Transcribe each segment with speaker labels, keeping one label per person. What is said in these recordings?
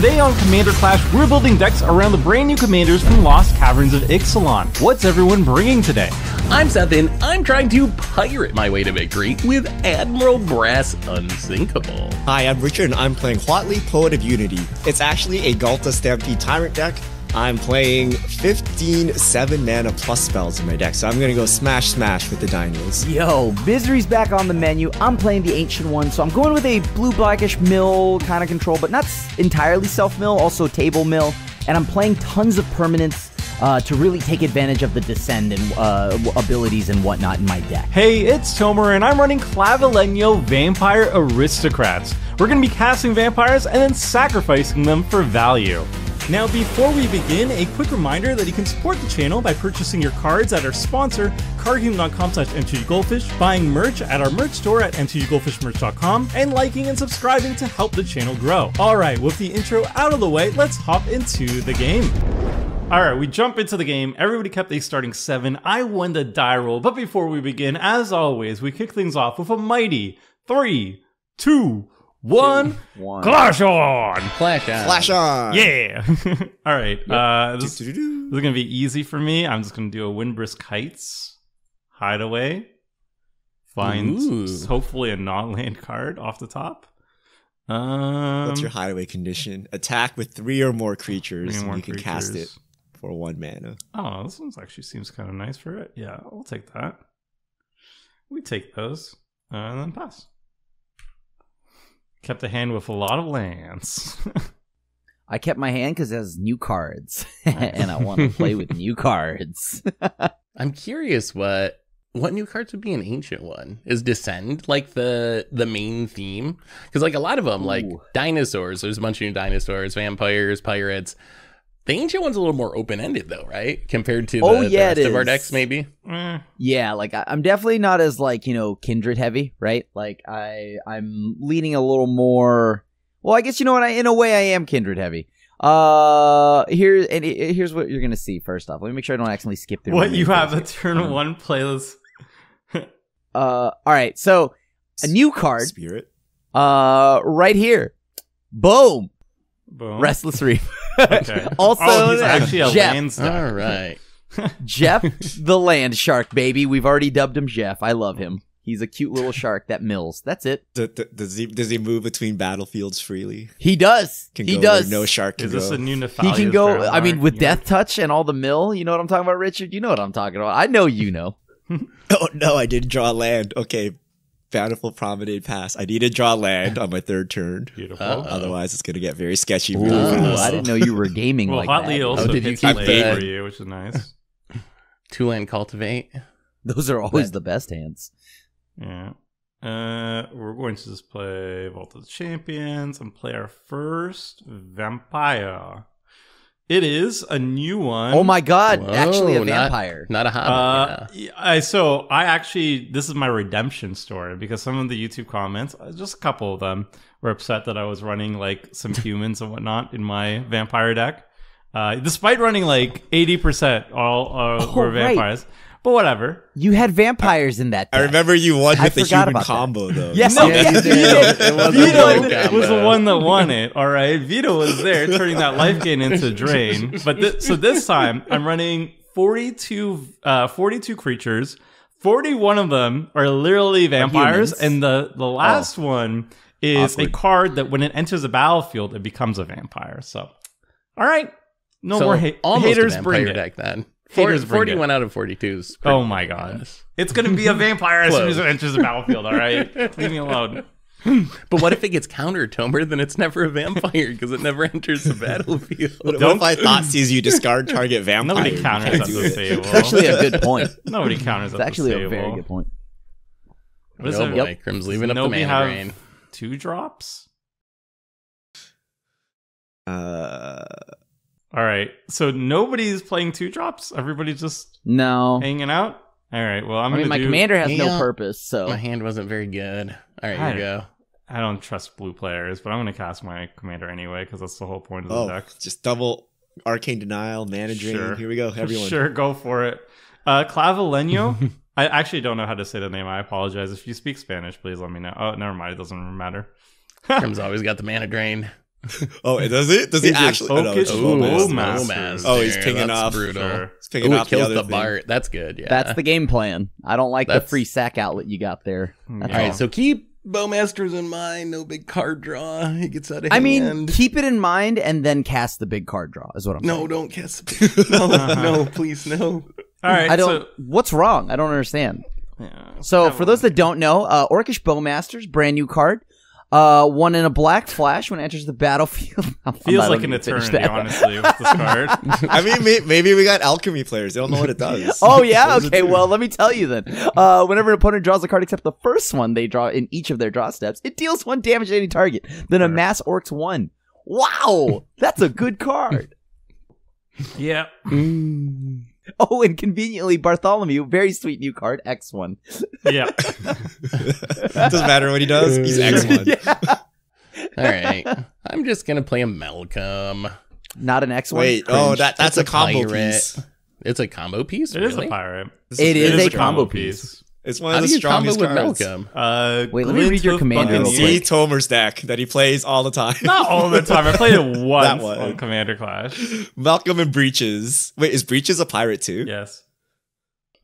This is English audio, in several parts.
Speaker 1: Today on Commander Clash, we're building decks around the brand new commanders from Lost Caverns of Ixalan. What's everyone bringing today?
Speaker 2: I'm Seth, and I'm trying to pirate my way to victory with Admiral Brass Unsinkable.
Speaker 3: Hi, I'm Richard, and I'm playing Huatli, Poet of Unity. It's actually a Ghalta Stampede Tyrant deck. I'm playing 15 7 mana plus spells in my deck, so I'm gonna go smash smash with the dinos.
Speaker 4: Yo, Misery's back on the menu. I'm playing the Ancient One, so I'm going with a blue blackish mill kind of control, but not entirely self mill, also table mill. And I'm playing tons of permanents uh, to really take advantage of the descend and uh, abilities and whatnot in my deck.
Speaker 1: Hey, it's Tomer, and I'm running Clavileño Vampire Aristocrats. We're going to be casting vampires and then sacrificing them for value. Now, before we begin, a quick reminder that you can support the channel by purchasing your cards at our sponsor, cardkingdom.com slash mtggoldfish, buying merch at our merch store at mtggoldfishmerch.com, and liking and subscribing to help the channel grow. Alright, with the intro out of the way, let's hop into the game. All right, we jump into the game. Everybody kept a starting seven. I won the die roll. But before we begin, as always, we kick things off with a mighty three, two, one.
Speaker 4: one.
Speaker 1: Clash on!
Speaker 2: Flash on.
Speaker 3: Flash on!
Speaker 1: Yeah. All right. Uh, this, this is gonna be easy for me. I'm just gonna do a Windbrisk Heights hideaway. Find
Speaker 2: Ooh.
Speaker 1: hopefully a non-land card off the top. Um,
Speaker 3: What's your hideaway condition? Attack with three or more creatures.
Speaker 1: three more
Speaker 3: you can cast it for one mana.
Speaker 1: Oh, this one actually seems kind of nice for it. Yeah, I'll take that. We take those uh, and then pass. Kept a hand with a lot of lands.
Speaker 4: I kept my hand because it has new cards, and I want to play with new cards.
Speaker 2: I'm curious what what new cards would be an ancient one? Is descend like the the main theme? Because like a lot of them, like dinosaurs. There's a bunch of new dinosaurs, vampires, pirates. The ancient one's a little more open ended though, right? Compared to the,
Speaker 4: Oh,
Speaker 2: the
Speaker 4: yeah,
Speaker 2: rest of our
Speaker 4: is.
Speaker 2: decks, maybe.
Speaker 1: Eh,
Speaker 4: Yeah, like I, I'm definitely not as like you know kindred heavy, right? Like I I'm leaning a little more. Well, I guess you know what? I in a way I am kindred heavy. Uh, here and he- here's what you're gonna see. First off, let me make sure I don't accidentally skip through.
Speaker 1: what you have a
Speaker 4: page.
Speaker 1: turn one playlist.
Speaker 4: Uh, all right. So a new card.
Speaker 3: Spirit.
Speaker 4: Uh, right here. Boom.
Speaker 1: Boom.
Speaker 4: Restless Reef.
Speaker 1: Okay.
Speaker 4: also,
Speaker 1: oh, he's actually a
Speaker 4: Jeff.
Speaker 1: land stack.
Speaker 2: All right.
Speaker 4: Jeff the Land Shark, baby. We've already dubbed him Jeff. I love him. He's a cute little shark that mills. That's it.
Speaker 3: D- d- Does he, does he move between battlefields freely?
Speaker 4: He does.
Speaker 3: Can
Speaker 4: he
Speaker 3: go
Speaker 4: does.
Speaker 3: Where no shark can
Speaker 1: Is this
Speaker 3: go.
Speaker 1: a new
Speaker 4: he
Speaker 1: Nephalia's
Speaker 4: can go.
Speaker 1: Drowned
Speaker 4: I mean,
Speaker 1: Art?
Speaker 4: with
Speaker 1: You-
Speaker 4: Death Touch and all the mill. You know what I'm talking about, Richard? You know what I'm talking about. I know you know.
Speaker 3: Oh no, I didn't draw land. Okay. Bountiful Promenade Pass. I need to draw land on my third turn.
Speaker 1: Beautiful.
Speaker 2: Uh-oh.
Speaker 3: Otherwise, it's going to get very sketchy.
Speaker 4: Ooh,
Speaker 3: Really
Speaker 2: Oh.
Speaker 3: fast.
Speaker 4: I didn't know you were gaming
Speaker 1: well,
Speaker 4: like
Speaker 1: Huatli
Speaker 4: that.
Speaker 1: also
Speaker 2: Oh, did you
Speaker 1: hits
Speaker 2: keep
Speaker 1: late
Speaker 3: the-
Speaker 1: for you, which is nice.
Speaker 2: Two land cultivate.
Speaker 4: Those are always the best hands.
Speaker 1: Yeah. Uh, we're going to just play Vault of the Champions and play our first Vampire. It is a new one.
Speaker 4: Oh my god!
Speaker 2: Whoa,
Speaker 4: actually, a vampire.
Speaker 2: Not a
Speaker 1: Uh,
Speaker 2: hobbit. yeah.
Speaker 1: yeah, I so I actually this is my redemption story because some of the YouTube comments, uh, just a couple of them, were upset that I was running like some humans and whatnot in my vampire deck, uh, despite running like eighty percent all uh,
Speaker 4: Oh,
Speaker 1: were
Speaker 4: right.
Speaker 1: Vampires. But whatever.
Speaker 4: You had vampires in that.
Speaker 3: I remember you won
Speaker 4: I
Speaker 3: with the human
Speaker 4: about that.
Speaker 3: combo, though.
Speaker 4: Yes,
Speaker 1: No,
Speaker 4: yeah,
Speaker 1: yeah,
Speaker 4: you
Speaker 1: Vito,
Speaker 2: It was
Speaker 1: Vito
Speaker 2: great
Speaker 1: was the one that won it. All right, Vito was there, turning that life gain into drain. But thi- so this time, I'm running 42, uh, 42 creatures. 41 of them are literally vampires,
Speaker 4: humans.
Speaker 1: and the the last one is a card that when it enters the battlefield, it becomes a vampire. So, all right, no
Speaker 2: so
Speaker 1: more ha- haters.
Speaker 2: a
Speaker 1: Bring
Speaker 2: vampire
Speaker 1: it.
Speaker 2: deck then.
Speaker 1: Haters
Speaker 2: 40, 41 out of 42 is
Speaker 1: Oh my
Speaker 2: good.
Speaker 1: god, it's gonna be a vampire as soon as it enters the battlefield. All right, leave me alone.
Speaker 2: But what if it gets countered, Tomer? Then it's never a vampire because it never enters the battlefield.
Speaker 3: What, what
Speaker 1: Don't-
Speaker 3: if I thought sees you discard target vampire?
Speaker 1: Nobody
Speaker 3: You
Speaker 1: counters
Speaker 3: can't
Speaker 1: at the table.
Speaker 4: It's actually a good point.
Speaker 1: Nobody counters
Speaker 4: It's actually
Speaker 1: the
Speaker 4: a very good point.
Speaker 1: What is
Speaker 2: oh
Speaker 1: it?
Speaker 2: boy, Crim's leaving
Speaker 1: Does
Speaker 2: up the
Speaker 1: nobody
Speaker 2: mana
Speaker 1: have two drops?
Speaker 3: Uh,
Speaker 1: All right. So nobody's playing two drops. Everybody's just
Speaker 4: No,
Speaker 1: hanging out. All right. Well, I'm
Speaker 4: I mean
Speaker 1: gonna
Speaker 4: my
Speaker 1: do.
Speaker 4: commander has no
Speaker 2: Yeah.
Speaker 4: purpose. So
Speaker 2: My hand wasn't very good. All right,
Speaker 1: I-
Speaker 2: here you go.
Speaker 1: I don't trust blue players, but I'm gonna cast my commander anyway because that's the whole point of the
Speaker 3: oh,
Speaker 1: deck.
Speaker 3: just double arcane denial, mana drain.
Speaker 1: Sure.
Speaker 3: Here we go, everyone.
Speaker 1: Sure, go for it. Uh, Clavileño. I actually don't know how to say the name. I apologize. If you speak Spanish, please let me know. Oh, never mind. It doesn't matter.
Speaker 2: Crim's always got the mana drain.
Speaker 3: Oh, it does it? Does he
Speaker 1: Is it
Speaker 3: actually? oh, no. Oh, he's
Speaker 2: There,
Speaker 3: pinging
Speaker 2: that's
Speaker 3: off.
Speaker 2: Brutal.
Speaker 1: Sure.
Speaker 3: He's pinging
Speaker 2: Ooh,
Speaker 3: off
Speaker 2: kills
Speaker 3: the
Speaker 2: the,
Speaker 3: other thing.
Speaker 2: Bart. That's good. Yeah.
Speaker 4: That's the game plan. I don't like the free sack outlet you got there. That's
Speaker 1: Yeah.
Speaker 2: All
Speaker 4: all.
Speaker 2: right, so keep Bowmasters in mind. No big card draw. He gets out of
Speaker 4: I
Speaker 2: hand.
Speaker 4: mean, keep it in mind and then cast the big card draw. Is what I'm saying.
Speaker 2: no,
Speaker 4: saying.
Speaker 2: don't cast. no, no, please, no.
Speaker 1: All right.
Speaker 4: I don't.
Speaker 1: So,
Speaker 4: what's wrong? I don't understand.
Speaker 1: yeah.
Speaker 4: So for those that don't know, uh, Orcish Bowmasters, brand new card. Uh, one in a black flash when it enters the battlefield. I'm
Speaker 1: feels like an eternity, honestly, with this card.
Speaker 3: I mean, may- maybe we got alchemy players. They don't know what it does.
Speaker 4: Oh yeah,
Speaker 3: What does it
Speaker 4: okay. Well, let me tell you then. Uh, whenever an opponent draws a card except the first one they draw in each of their draw steps, it deals one damage to any target. Then a mass orcs one. Wow, that's a good card.
Speaker 1: yeah.
Speaker 4: Oh, and conveniently Bartholomew, very sweet new card, X one.
Speaker 1: Yeah.
Speaker 3: Doesn't matter what he does. He's X one.
Speaker 4: yeah.
Speaker 2: All right, I'm just gonna play a Malcolm.
Speaker 4: Not an X one.
Speaker 3: Wait. Oh,
Speaker 2: Cringe.
Speaker 3: that that's
Speaker 2: It's
Speaker 3: a combo
Speaker 2: pirate.
Speaker 3: piece.
Speaker 2: It's a combo piece.
Speaker 1: It is
Speaker 2: really?
Speaker 1: a pirate.
Speaker 3: This
Speaker 4: It is
Speaker 1: It
Speaker 4: a
Speaker 1: a
Speaker 4: combo
Speaker 1: piece.
Speaker 3: It's one
Speaker 2: How
Speaker 3: of
Speaker 2: do
Speaker 3: the
Speaker 2: you combo
Speaker 3: strongest
Speaker 2: with. Malcolm?
Speaker 1: Uh,
Speaker 4: Wait, let me read your
Speaker 1: Glint-Horn
Speaker 4: commander real
Speaker 1: Buccaneer.
Speaker 3: See Tomer's deck that he plays all the time.
Speaker 1: Not all the time. I played it once
Speaker 3: one.
Speaker 1: on Commander Clash.
Speaker 3: Malcolm and Breeches. Wait, is Breeches a pirate too?
Speaker 1: Yes.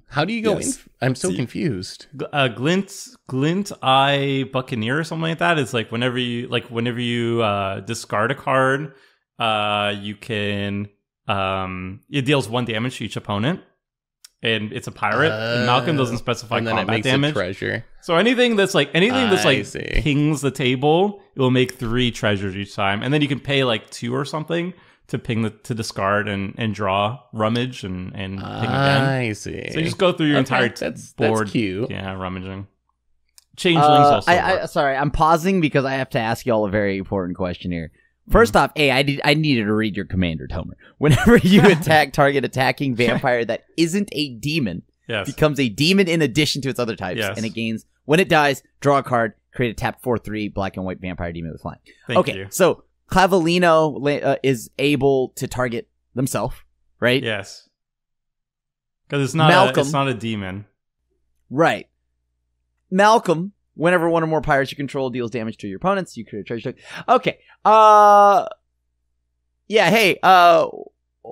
Speaker 2: How do you go
Speaker 3: Yes.
Speaker 2: in? I'm so
Speaker 3: See.
Speaker 2: confused.
Speaker 1: Uh, Glint, Glint Eye Buccaneer or something like that is like whenever you like whenever you uh, discard a card, uh, you can um, it deals one damage to each opponent, and it's a pirate. and Malcolm doesn't specify
Speaker 2: and then it
Speaker 1: combat
Speaker 2: makes
Speaker 1: damage.
Speaker 2: a treasure.
Speaker 1: So anything that's like anything that's like pings the table, it will make three treasures each time, and then you can pay like two or something to ping the to discard and and draw rummage and and ping again.
Speaker 2: I see.
Speaker 1: So you just go through your
Speaker 2: Okay,
Speaker 1: entire t-
Speaker 2: that's- that's
Speaker 1: board.
Speaker 2: cute.
Speaker 1: Yeah, rummaging. Changelings
Speaker 4: Uh,
Speaker 1: also.
Speaker 4: I, I, sorry, I'm pausing because I have to ask you all a very important question here. First off, A, I did I needed to read your commander, Tomer. Whenever you attack target attacking vampire that isn't a demon,
Speaker 1: yes.
Speaker 4: becomes a demon in addition to its other types,
Speaker 1: Yes.
Speaker 4: and it gains when it dies, draw a card, create a tap four three black and white vampire demon with flying.
Speaker 1: Thank
Speaker 4: okay,
Speaker 1: you.
Speaker 4: so Clavileño uh, is able to target themselves, right?
Speaker 1: Yes. Because it's not a,
Speaker 4: Malcolm.
Speaker 1: it's not a demon.
Speaker 4: Right. Malcolm, whenever one or more pirates you control deals damage to your opponents, you create a treasure token. Okay. Uh Yeah, hey, uh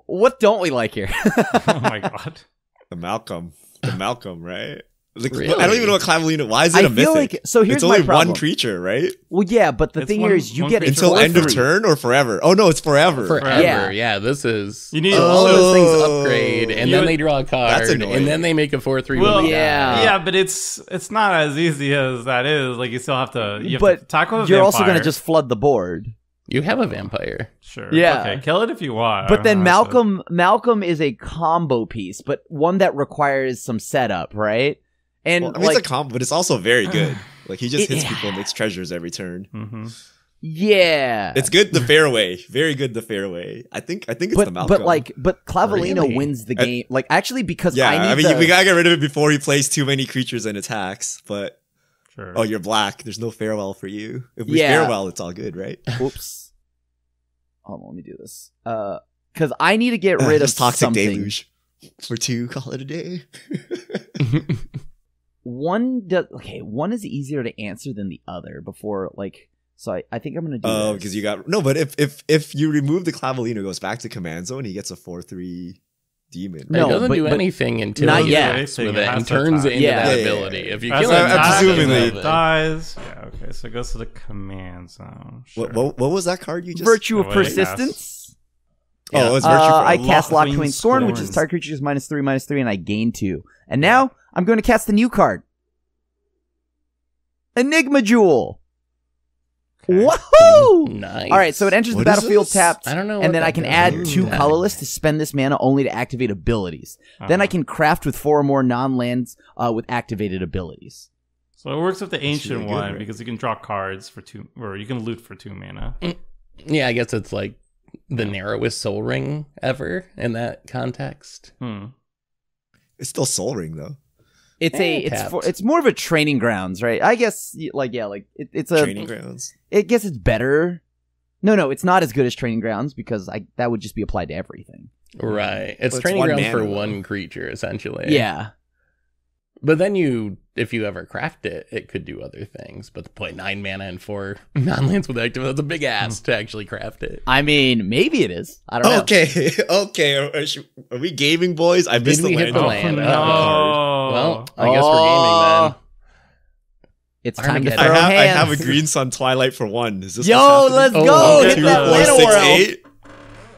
Speaker 4: what don't we like here?
Speaker 1: oh my god.
Speaker 3: The Malcolm. The Malcolm, right? Like,
Speaker 2: Really?
Speaker 3: I don't even know what Clavileño. Why is it
Speaker 4: I
Speaker 3: a
Speaker 4: feel
Speaker 3: mythic?
Speaker 4: like so here's
Speaker 3: it's only
Speaker 4: my problem.
Speaker 3: one creature, right?
Speaker 4: well, yeah, but the
Speaker 1: It's
Speaker 4: thing
Speaker 1: one-
Speaker 4: here is you get
Speaker 1: creature
Speaker 3: Until
Speaker 4: four
Speaker 3: end of turn or forever? Oh no, it's forever.
Speaker 2: Forever.
Speaker 4: Yeah.
Speaker 2: Yeah. this is.
Speaker 1: You need-
Speaker 2: all those oh. things
Speaker 3: Oh.
Speaker 2: upgrade, and then
Speaker 1: would-
Speaker 2: they draw a card,
Speaker 3: That's annoying.
Speaker 2: and then they make a four three.
Speaker 1: Well,
Speaker 4: Yeah.
Speaker 1: yeah, but it's it's not as easy as that is. Like you still have to You have
Speaker 4: but
Speaker 1: to tackle.
Speaker 4: You're also going to just flood the board.
Speaker 2: You have a vampire.
Speaker 1: sure.
Speaker 4: Yeah.
Speaker 1: Okay, kill it if you want.
Speaker 4: But then
Speaker 1: Honestly.
Speaker 4: Malcolm Malcolm is a combo piece, but one that requires some setup, right? And
Speaker 3: Well, I mean,
Speaker 4: like
Speaker 3: it's a comp, but it's also very good. Like he just
Speaker 4: It-
Speaker 3: hits people and makes treasures every turn.
Speaker 1: Mhm.
Speaker 4: yeah.
Speaker 3: It's good the fairway. Very good the fairway. I think I think it's
Speaker 4: but
Speaker 3: the Malcolm.
Speaker 4: but like but Clavileño
Speaker 2: Really?
Speaker 4: wins the
Speaker 3: Uh,
Speaker 4: game. Like actually because
Speaker 3: yeah,
Speaker 4: I need
Speaker 3: I, mean
Speaker 4: the-
Speaker 3: we gotta get rid of it before he plays too many creatures and attacks. But
Speaker 1: Sure.
Speaker 3: oh, you're black. There's no farewell for you. If we
Speaker 4: Yeah.
Speaker 3: farewell, it's all good, right?
Speaker 4: Whoops. Hold on, let me do this. Uh, because I need to get rid of
Speaker 3: toxic
Speaker 4: something.
Speaker 3: deluge for two. Call it a day.
Speaker 4: One does okay. One is easier to answer than the other. Before like, so I, I think I'm gonna do.
Speaker 3: Oh,
Speaker 4: this.
Speaker 3: because you got no. But if if if you remove the Clavileño, goes back to command zone. He gets a four three demon.
Speaker 4: No,
Speaker 2: it doesn't
Speaker 4: but-
Speaker 2: do
Speaker 4: but-
Speaker 2: anything until
Speaker 4: Not
Speaker 2: he
Speaker 4: yet.
Speaker 2: with
Speaker 1: it
Speaker 2: it and turns it into
Speaker 4: Yeah.
Speaker 2: that
Speaker 3: Yeah, yeah,
Speaker 2: ability.
Speaker 3: yeah.
Speaker 2: If you kill
Speaker 1: it-
Speaker 2: it,
Speaker 3: I'm
Speaker 1: it dies. Yeah. Okay. So it goes to the command zone. Sure.
Speaker 3: What, what what was that card you just?
Speaker 4: virtue of
Speaker 1: Oh, wait,
Speaker 4: persistence.
Speaker 3: Oh, it's virtue.
Speaker 4: Uh,
Speaker 3: for
Speaker 4: I cast
Speaker 1: Lockling
Speaker 4: Locked Scorn, which is
Speaker 1: Scorn.
Speaker 4: target creatures minus three, minus three, and I gain two. And now I'm going to cast the new card, Enigma Jewel.
Speaker 1: Okay.
Speaker 4: Woohoo!
Speaker 2: nice.
Speaker 4: All right, so it enters
Speaker 3: What
Speaker 4: the battlefield tapped,
Speaker 2: I don't know.
Speaker 4: and then I can add
Speaker 3: Ooh.
Speaker 4: two
Speaker 2: Yeah.
Speaker 4: colorless to spend this mana only to activate abilities. Then I
Speaker 1: Uh-huh.
Speaker 4: can craft with four or more non-lands uh, with activated abilities.
Speaker 1: So it works with the ancient
Speaker 3: really good,
Speaker 1: one
Speaker 3: right?
Speaker 1: because you can draw cards for two, or you can loot for two mana.
Speaker 2: Yeah, I guess it's like the narrowest sol ring ever in that context.
Speaker 1: Hmm.
Speaker 3: It's still Sol Ring though.
Speaker 4: It's
Speaker 2: Eh,
Speaker 4: a it's
Speaker 2: tapped.
Speaker 4: for, it's more of a training grounds, right? I guess like yeah, like it, it's a
Speaker 3: Training grounds.
Speaker 4: I guess it's better. No, no, it's not as good as training grounds because I that would just be applied to everything.
Speaker 2: Right. It's
Speaker 3: Well, it's
Speaker 2: training
Speaker 3: one
Speaker 2: grounds
Speaker 3: mana,
Speaker 2: for
Speaker 3: though.
Speaker 2: one creature, essentially.
Speaker 4: Yeah.
Speaker 2: But then you, if you ever craft it, it could do other things. But to play nine mana and four non-lands with active, that's a big ass to actually craft it.
Speaker 4: I mean, maybe it is. I don't know.
Speaker 3: Okay, okay. Are, are we gaming, boys? I missed
Speaker 2: we
Speaker 3: the
Speaker 2: hit
Speaker 3: land.
Speaker 2: the
Speaker 3: drop.
Speaker 2: land?
Speaker 1: no.
Speaker 2: Uh-oh. Well, I guess we're gaming oh. then.
Speaker 4: It's time to
Speaker 2: Armageddon.
Speaker 4: throw
Speaker 3: I have, I have a green sun twilight for one. Is this
Speaker 4: Yo, let's
Speaker 3: oh,
Speaker 4: go!
Speaker 2: Oh,
Speaker 4: Hit
Speaker 2: two,
Speaker 4: that
Speaker 2: four,
Speaker 4: Llanowar
Speaker 3: six,
Speaker 4: elf.
Speaker 3: eight?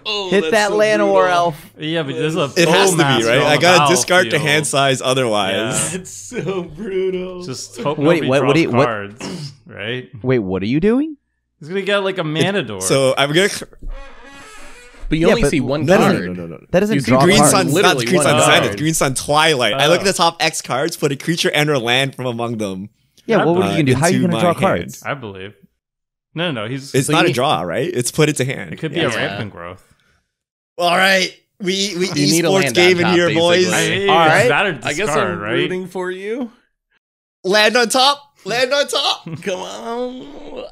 Speaker 2: Oh,
Speaker 4: Hit that
Speaker 2: so
Speaker 4: Llanowar elf.
Speaker 1: Yeah, but there's a
Speaker 3: It has to be right. I gotta discard to hand size otherwise. Yeah.
Speaker 2: That's so brutal.
Speaker 1: Just hope
Speaker 4: Wait,
Speaker 1: nobody
Speaker 4: what- what you- what-
Speaker 1: cards, right?
Speaker 4: Wait, what are you doing?
Speaker 1: He's gonna get like a Manador.
Speaker 3: So I'm gonna
Speaker 2: but you
Speaker 4: Yeah,
Speaker 2: only
Speaker 4: but
Speaker 2: see one
Speaker 3: no, no,
Speaker 2: card.
Speaker 3: no, no, no, no.
Speaker 4: That doesn't
Speaker 2: You
Speaker 4: draw
Speaker 3: Green
Speaker 4: cards.
Speaker 3: Sun, not Green Sun
Speaker 1: card.
Speaker 3: Zenith, Green Sun Twilight. I look at
Speaker 1: Oh.
Speaker 3: the top X cards, put a creature and or land from among them.
Speaker 4: Yeah, what were
Speaker 1: Uh,
Speaker 4: you gonna do? How are you gonna draw
Speaker 3: my
Speaker 4: cards?
Speaker 1: I believe. No, no, no. He's.
Speaker 3: It's
Speaker 2: So
Speaker 3: not
Speaker 2: you-
Speaker 3: a draw, right? It's put it to hand.
Speaker 1: it could be
Speaker 2: Yeah.
Speaker 1: a rampant growth.
Speaker 3: All right, we we
Speaker 2: You need a
Speaker 3: esports
Speaker 2: land
Speaker 3: game in
Speaker 2: top,
Speaker 3: here, boys.
Speaker 2: basically.
Speaker 1: I mean,
Speaker 4: All
Speaker 1: it's
Speaker 4: right.
Speaker 2: I guess I'm
Speaker 1: right?
Speaker 2: rooting for you.
Speaker 3: Land on top. Land on top.
Speaker 2: Come on.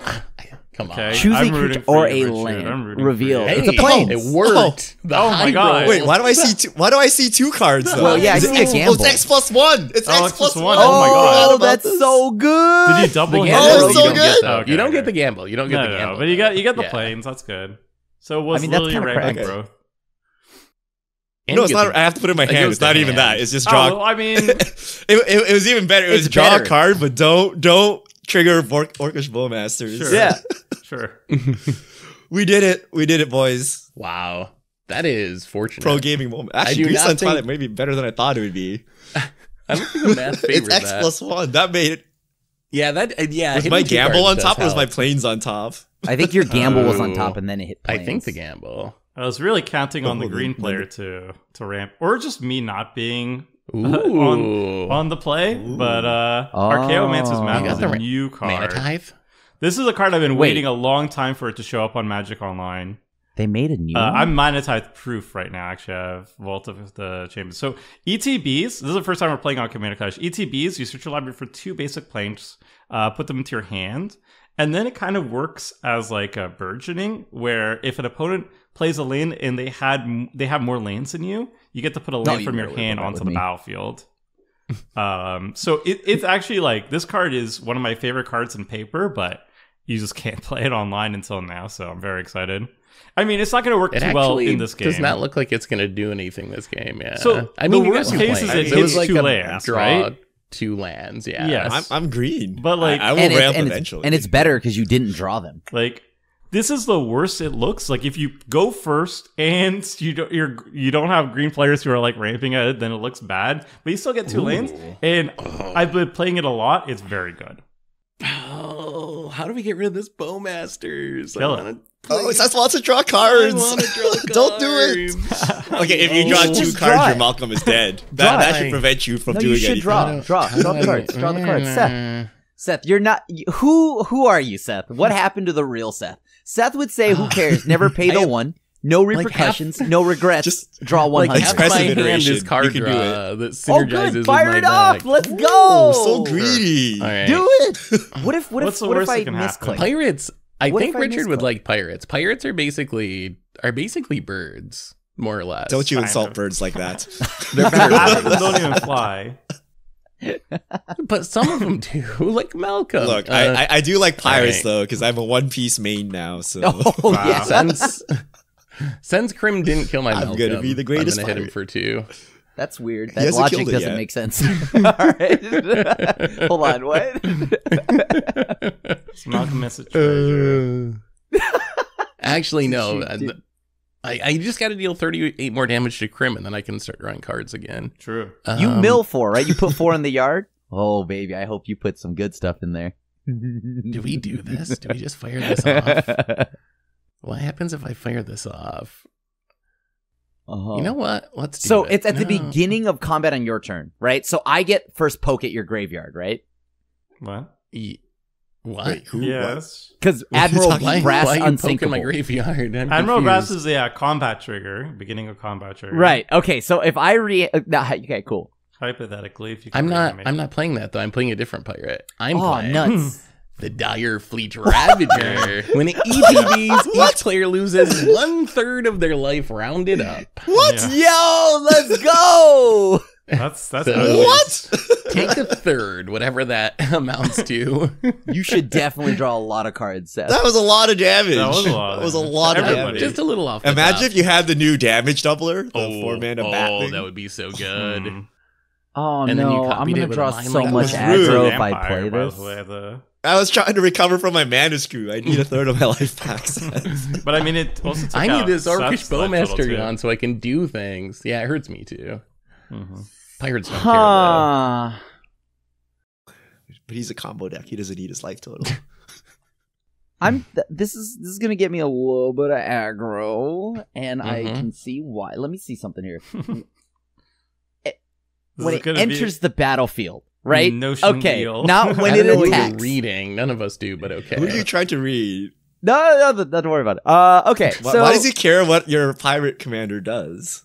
Speaker 2: Come on.
Speaker 1: Okay.
Speaker 4: Choose a
Speaker 1: I'm
Speaker 4: creature or
Speaker 1: you,
Speaker 4: a
Speaker 1: Richard.
Speaker 4: land.
Speaker 1: I'm rooting for
Speaker 4: Reveal.
Speaker 1: you.
Speaker 2: Hey,
Speaker 4: It's a plane.
Speaker 2: It worked. The
Speaker 1: Oh my God.
Speaker 2: roll.
Speaker 3: Wait, why do I see two? Why do I see two cards? Though?
Speaker 4: Well, yeah, I
Speaker 3: Is
Speaker 4: see
Speaker 3: it
Speaker 4: a
Speaker 3: X, oh,
Speaker 4: gamble.
Speaker 3: it's X plus one. It's
Speaker 1: Oh,
Speaker 3: X
Speaker 1: X
Speaker 3: plus
Speaker 1: plus
Speaker 3: one.
Speaker 1: one. Oh my God.
Speaker 4: Oh, that's
Speaker 3: this.
Speaker 4: so good.
Speaker 1: Did you
Speaker 2: The
Speaker 1: double
Speaker 2: gamble.
Speaker 3: Oh,
Speaker 2: you
Speaker 3: so
Speaker 2: don't
Speaker 3: good.
Speaker 2: get.
Speaker 1: Okay,
Speaker 2: you don't
Speaker 1: okay.
Speaker 2: get the gamble. You don't get
Speaker 1: No,
Speaker 2: the gamble.
Speaker 1: no, but you got you got the
Speaker 2: Yeah.
Speaker 1: planes. That's good. So was
Speaker 4: mean, that's
Speaker 1: literally
Speaker 4: kinda
Speaker 1: rampant
Speaker 3: crazy.
Speaker 1: growth.
Speaker 2: And
Speaker 3: No, it's not.
Speaker 2: the-
Speaker 3: I have to put it in my hand. It's not even
Speaker 2: hand.
Speaker 3: that. It's just
Speaker 1: Oh,
Speaker 3: draw.
Speaker 1: well, I mean,
Speaker 3: it, it, it was even better. It was draw
Speaker 4: better.
Speaker 3: a card, but don't don't trigger Or- Orcish Bowmasters.
Speaker 1: Sure.
Speaker 4: Yeah.
Speaker 1: sure.
Speaker 3: we did it. We did it, boys.
Speaker 2: Wow. That is fortunate.
Speaker 3: Pro gaming moment. Actually,
Speaker 2: do
Speaker 3: Green
Speaker 2: not
Speaker 3: Sun
Speaker 2: think-
Speaker 3: Twilight may be better than I thought it would be.
Speaker 2: I don't think the math favors
Speaker 3: it's X
Speaker 2: that.
Speaker 3: plus one. That made it.
Speaker 2: Yeah, that uh, yeah.
Speaker 3: Was my gamble on top? Or was my planes on top?
Speaker 4: I think your gamble was on
Speaker 2: Oh.
Speaker 4: top, and then it hit.
Speaker 2: I think the gamble.
Speaker 1: I was really counting on the green
Speaker 3: then-
Speaker 1: player to to ramp, or just me not being
Speaker 2: Ooh.
Speaker 1: on on the play. But uh, Archaeomancer's
Speaker 4: Oh.
Speaker 1: Map
Speaker 4: You
Speaker 1: is a
Speaker 2: ra-
Speaker 1: new card.
Speaker 2: tithe.
Speaker 1: This is a card I've been
Speaker 4: Wait.
Speaker 1: waiting a long time for it to show up on Magic Online.
Speaker 4: They made a new.
Speaker 1: Uh. I'm monetized proof right now. Actually, I have Vault of the Chambers. So ETBs. This is the first time we're playing on Commander Clash. ETBs. You search your library for two basic planes, uh, put them into your hand, and then it kind of works as like a burgeoning, where if an opponent plays a lane and they had they have more lanes than you, you get to put a lane
Speaker 4: you
Speaker 1: from your
Speaker 4: never
Speaker 1: hand onto the
Speaker 4: me.
Speaker 1: battlefield. um, so it, it's actually like this card is one of my favorite cards in paper, but you just can't play it online until now. So I'm very excited. I mean, it's not going to work
Speaker 2: It
Speaker 1: too well in this game.
Speaker 2: It does not look like it's going to do anything this game. Yeah.
Speaker 1: So,
Speaker 2: I mean,
Speaker 1: the worst case is
Speaker 2: planes.
Speaker 1: it hits
Speaker 2: like
Speaker 1: two lands, right?
Speaker 2: two lands. Yeah.
Speaker 1: Yes.
Speaker 3: I'm I'm green,
Speaker 1: But, like-
Speaker 3: I, I will ramp
Speaker 4: and, it's,
Speaker 3: eventually.
Speaker 4: and it's better because you didn't draw them.
Speaker 1: Like this is the worst it looks. Like if you go first and you don't you're you don't have green players who are like ramping at it, then it looks bad. But you still get two lanes. And I've been playing it a lot. It's very good.
Speaker 2: Oh, how do we get rid of this Bowmasters?
Speaker 1: Kill
Speaker 2: I
Speaker 1: it.
Speaker 2: wanna
Speaker 3: oh,
Speaker 2: play-
Speaker 3: it says lots of draw
Speaker 2: I
Speaker 3: cards.
Speaker 2: wanna draw
Speaker 3: Don't do it. Okay, if you oh, draw
Speaker 2: Oh.
Speaker 3: two
Speaker 4: Just
Speaker 3: cards,
Speaker 4: draw
Speaker 3: your. Malcolm is dead. That, that should prevent you from
Speaker 4: No,
Speaker 3: doing
Speaker 4: you should
Speaker 3: anything.
Speaker 4: draw. Draw. Draw the cards. Draw the cards. Seth. Seth, you're not. Who who are you, Seth? What happened to the real Seth? Seth would say, "Who cares? Never pay the
Speaker 3: am-
Speaker 4: one. No
Speaker 2: half-
Speaker 4: repercussions. no regrets.
Speaker 3: Just-
Speaker 4: draw one
Speaker 2: Like
Speaker 4: hundred.
Speaker 2: half my
Speaker 3: Expressive
Speaker 2: hand is card
Speaker 3: You can do
Speaker 2: draw
Speaker 3: it.
Speaker 2: that
Speaker 4: oh, good. Fire it off.
Speaker 2: deck.
Speaker 4: Let's go.
Speaker 3: Oh, so greedy.
Speaker 2: All right.
Speaker 4: Do it. What if? What if? What if I
Speaker 1: can happen?
Speaker 4: misclick?
Speaker 2: Pirates. I
Speaker 4: What
Speaker 2: think
Speaker 4: I
Speaker 2: Richard would like pirates. Pirates are basically are basically birds, more or less.
Speaker 3: Don't you insult birds like that.
Speaker 2: They're
Speaker 1: Half
Speaker 2: better
Speaker 1: don't even fly.
Speaker 2: but some of them do, like Malcolm.
Speaker 3: Look,
Speaker 2: Uh,
Speaker 3: I, I I do like pirates
Speaker 2: alright.
Speaker 3: though because I'm a One Piece main now. So
Speaker 4: Oh
Speaker 1: Wow.
Speaker 4: yeah.
Speaker 2: since since Crim didn't kill my
Speaker 3: I'm
Speaker 2: Malcolm,
Speaker 3: gonna be the greatest
Speaker 2: I'm gonna hit him for two.
Speaker 4: That's weird. That logic doesn't
Speaker 3: yet.
Speaker 4: make sense. All right. Hold on. What?
Speaker 1: It's Malcolm miss a treasure.
Speaker 2: Actually, no.
Speaker 4: Shoot,
Speaker 2: uh,
Speaker 4: dude.
Speaker 2: I, I just got to deal 38 more damage to Crim, and then I can start drawing cards again.
Speaker 1: True.
Speaker 4: You
Speaker 2: Um,
Speaker 4: mill four, right? You put four in the yard. Oh baby, I hope you put some good stuff in there.
Speaker 2: Do we do this? Do we just fire this off? What happens if I fire this off?
Speaker 4: Uh-huh.
Speaker 2: You know what? Let's do
Speaker 4: So
Speaker 2: it.
Speaker 4: it's at the beginning of combat on your turn, right? So I get first poke at your graveyard, right?
Speaker 1: What?
Speaker 2: Ye- What?
Speaker 3: Wait, who?
Speaker 1: Yes.
Speaker 4: Because
Speaker 3: What are you
Speaker 4: Admiral Brass
Speaker 2: why are you poking
Speaker 4: unsinkable.
Speaker 2: my graveyard? I'm
Speaker 1: Admiral
Speaker 2: confused.
Speaker 1: Brass is yeah, combat trigger, beginning of combat trigger.
Speaker 4: Right. Okay. So if I re, uh, nah, okay, cool.
Speaker 1: Hypothetically, if you can
Speaker 2: I'm not.
Speaker 1: reanimate.
Speaker 2: I'm not playing that though. I'm playing a different pirate. I'm
Speaker 4: oh,
Speaker 2: playing
Speaker 4: nuts.
Speaker 2: the Dire Fleet Ravager. when it ETBs, each player loses one third of their life rounded up.
Speaker 3: What?
Speaker 1: Yeah.
Speaker 4: Yo, let's go.
Speaker 1: That's that's
Speaker 2: So-
Speaker 3: What?
Speaker 2: Take a third, whatever that amounts to.
Speaker 4: You should definitely draw a lot of cards, Seth.
Speaker 3: That was a lot of damage.
Speaker 1: That was a lot of
Speaker 3: That was a
Speaker 1: damage.
Speaker 3: lot of
Speaker 1: Everybody.
Speaker 3: damage.
Speaker 2: Just a little off.
Speaker 3: Imagine
Speaker 2: top.
Speaker 3: if you had the new damage doubler, the
Speaker 2: oh,
Speaker 3: four mana
Speaker 2: oh,
Speaker 3: bat thing.
Speaker 2: that would be so good.
Speaker 1: Hmm.
Speaker 4: oh
Speaker 2: And then you
Speaker 4: no, I'm gonna draw so
Speaker 2: like
Speaker 4: much
Speaker 3: that. Was rude.
Speaker 4: aggro if I play this.
Speaker 1: way, the-
Speaker 3: I was trying to recover from my mana screw. I need a third of my life back.
Speaker 1: But I mean, it also took
Speaker 2: I need this Orcish
Speaker 1: Seth's life total,
Speaker 2: Bowmaster
Speaker 1: too.
Speaker 2: on so I can do things. Yeah, it hurts me too.
Speaker 1: Mhm.
Speaker 2: Pirates don't care
Speaker 4: Huh.
Speaker 3: but he's a combo deck. He doesn't need his life total.
Speaker 4: I'm. Th- this is this is gonna get me a little bit of aggro, and I
Speaker 2: Mhm.
Speaker 4: can see why. Let me see something here.
Speaker 1: This
Speaker 4: when
Speaker 1: is
Speaker 4: it
Speaker 1: gonna be
Speaker 4: enters the battlefield, right?
Speaker 1: Notion
Speaker 4: okay,
Speaker 1: deal.
Speaker 4: not when
Speaker 2: I
Speaker 4: it
Speaker 2: don't
Speaker 4: attacks.
Speaker 2: you're reading. None of us do, but okay.
Speaker 3: Who are you trying to read?
Speaker 4: No, no, no, don't worry about it. Uh, okay,
Speaker 3: Why,
Speaker 4: so
Speaker 3: why does he care what your pirate commander does?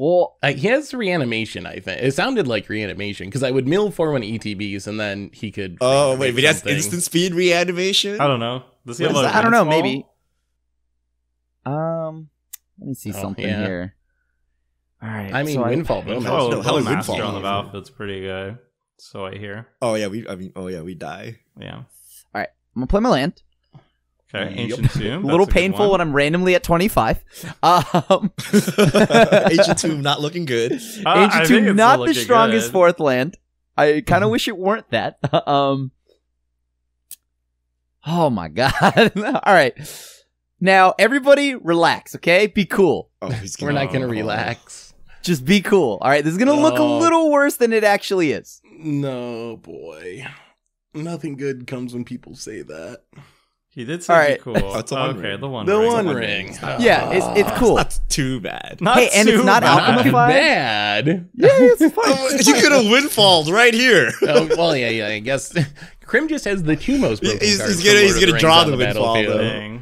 Speaker 4: Well,
Speaker 2: Uh, he has reanimation, I think. It sounded like reanimation because I would mill for one ETBs and then he could.
Speaker 3: Oh wait,
Speaker 2: reanimate
Speaker 3: but that's
Speaker 2: something.
Speaker 3: instant speed reanimation.
Speaker 1: I don't know. Does he have
Speaker 4: is
Speaker 1: a
Speaker 4: that? I don't know,
Speaker 1: windfall?
Speaker 4: maybe. um, let me see
Speaker 2: Oh,
Speaker 4: something
Speaker 2: yeah.
Speaker 4: here. All right,
Speaker 2: I mean,
Speaker 4: so
Speaker 2: Windfall
Speaker 1: Windfall,
Speaker 2: Bowmaster.
Speaker 3: No, how Windfall
Speaker 1: on the
Speaker 3: be?
Speaker 1: battlefield pretty good. So I hear.
Speaker 3: Oh yeah, we. I mean, oh yeah, we die.
Speaker 1: Yeah.
Speaker 4: All right, I'm gonna play my land.
Speaker 1: Okay.
Speaker 3: Yep.
Speaker 1: Ancient Tomb.
Speaker 4: a little
Speaker 1: that's
Speaker 4: painful
Speaker 1: one.
Speaker 4: when I'm randomly at 25. Um,
Speaker 3: Ancient Tomb not looking good.
Speaker 1: Uh, I
Speaker 4: Ancient Tomb, not the strongest
Speaker 1: good.
Speaker 4: fourth land. I kind of wish it weren't that. um. Oh my god! All right, now everybody relax. Okay, be cool.
Speaker 3: Oh, he's
Speaker 2: We're not going to
Speaker 3: oh.
Speaker 2: relax.
Speaker 4: Just be cool. All right, this is gonna look a
Speaker 2: Oh.
Speaker 4: little worse than it actually is.
Speaker 2: No, boy. Nothing good comes when people say that.
Speaker 1: He did say
Speaker 4: right.
Speaker 1: cool.
Speaker 3: Oh, it's a one
Speaker 1: okay,
Speaker 3: ring.
Speaker 1: the one
Speaker 2: The
Speaker 1: ring.
Speaker 2: one
Speaker 3: One
Speaker 2: ring.
Speaker 3: ring.
Speaker 4: Yeah, it's it's cool.
Speaker 3: Not too bad.
Speaker 1: Not
Speaker 4: Hey, and it's not
Speaker 1: bad.
Speaker 4: Alchemy
Speaker 2: Not
Speaker 4: Fire?
Speaker 2: bad.
Speaker 4: Yeah, it's fine.
Speaker 3: Oh, you could have windfalled right here.
Speaker 2: oh, well, yeah, yeah. I guess Krim just has the two most broken
Speaker 3: He's-
Speaker 2: cards
Speaker 3: he's gonna-
Speaker 2: Lord
Speaker 3: he's
Speaker 2: the
Speaker 3: gonna
Speaker 2: Rings
Speaker 3: draw
Speaker 2: on
Speaker 3: the windfall, though.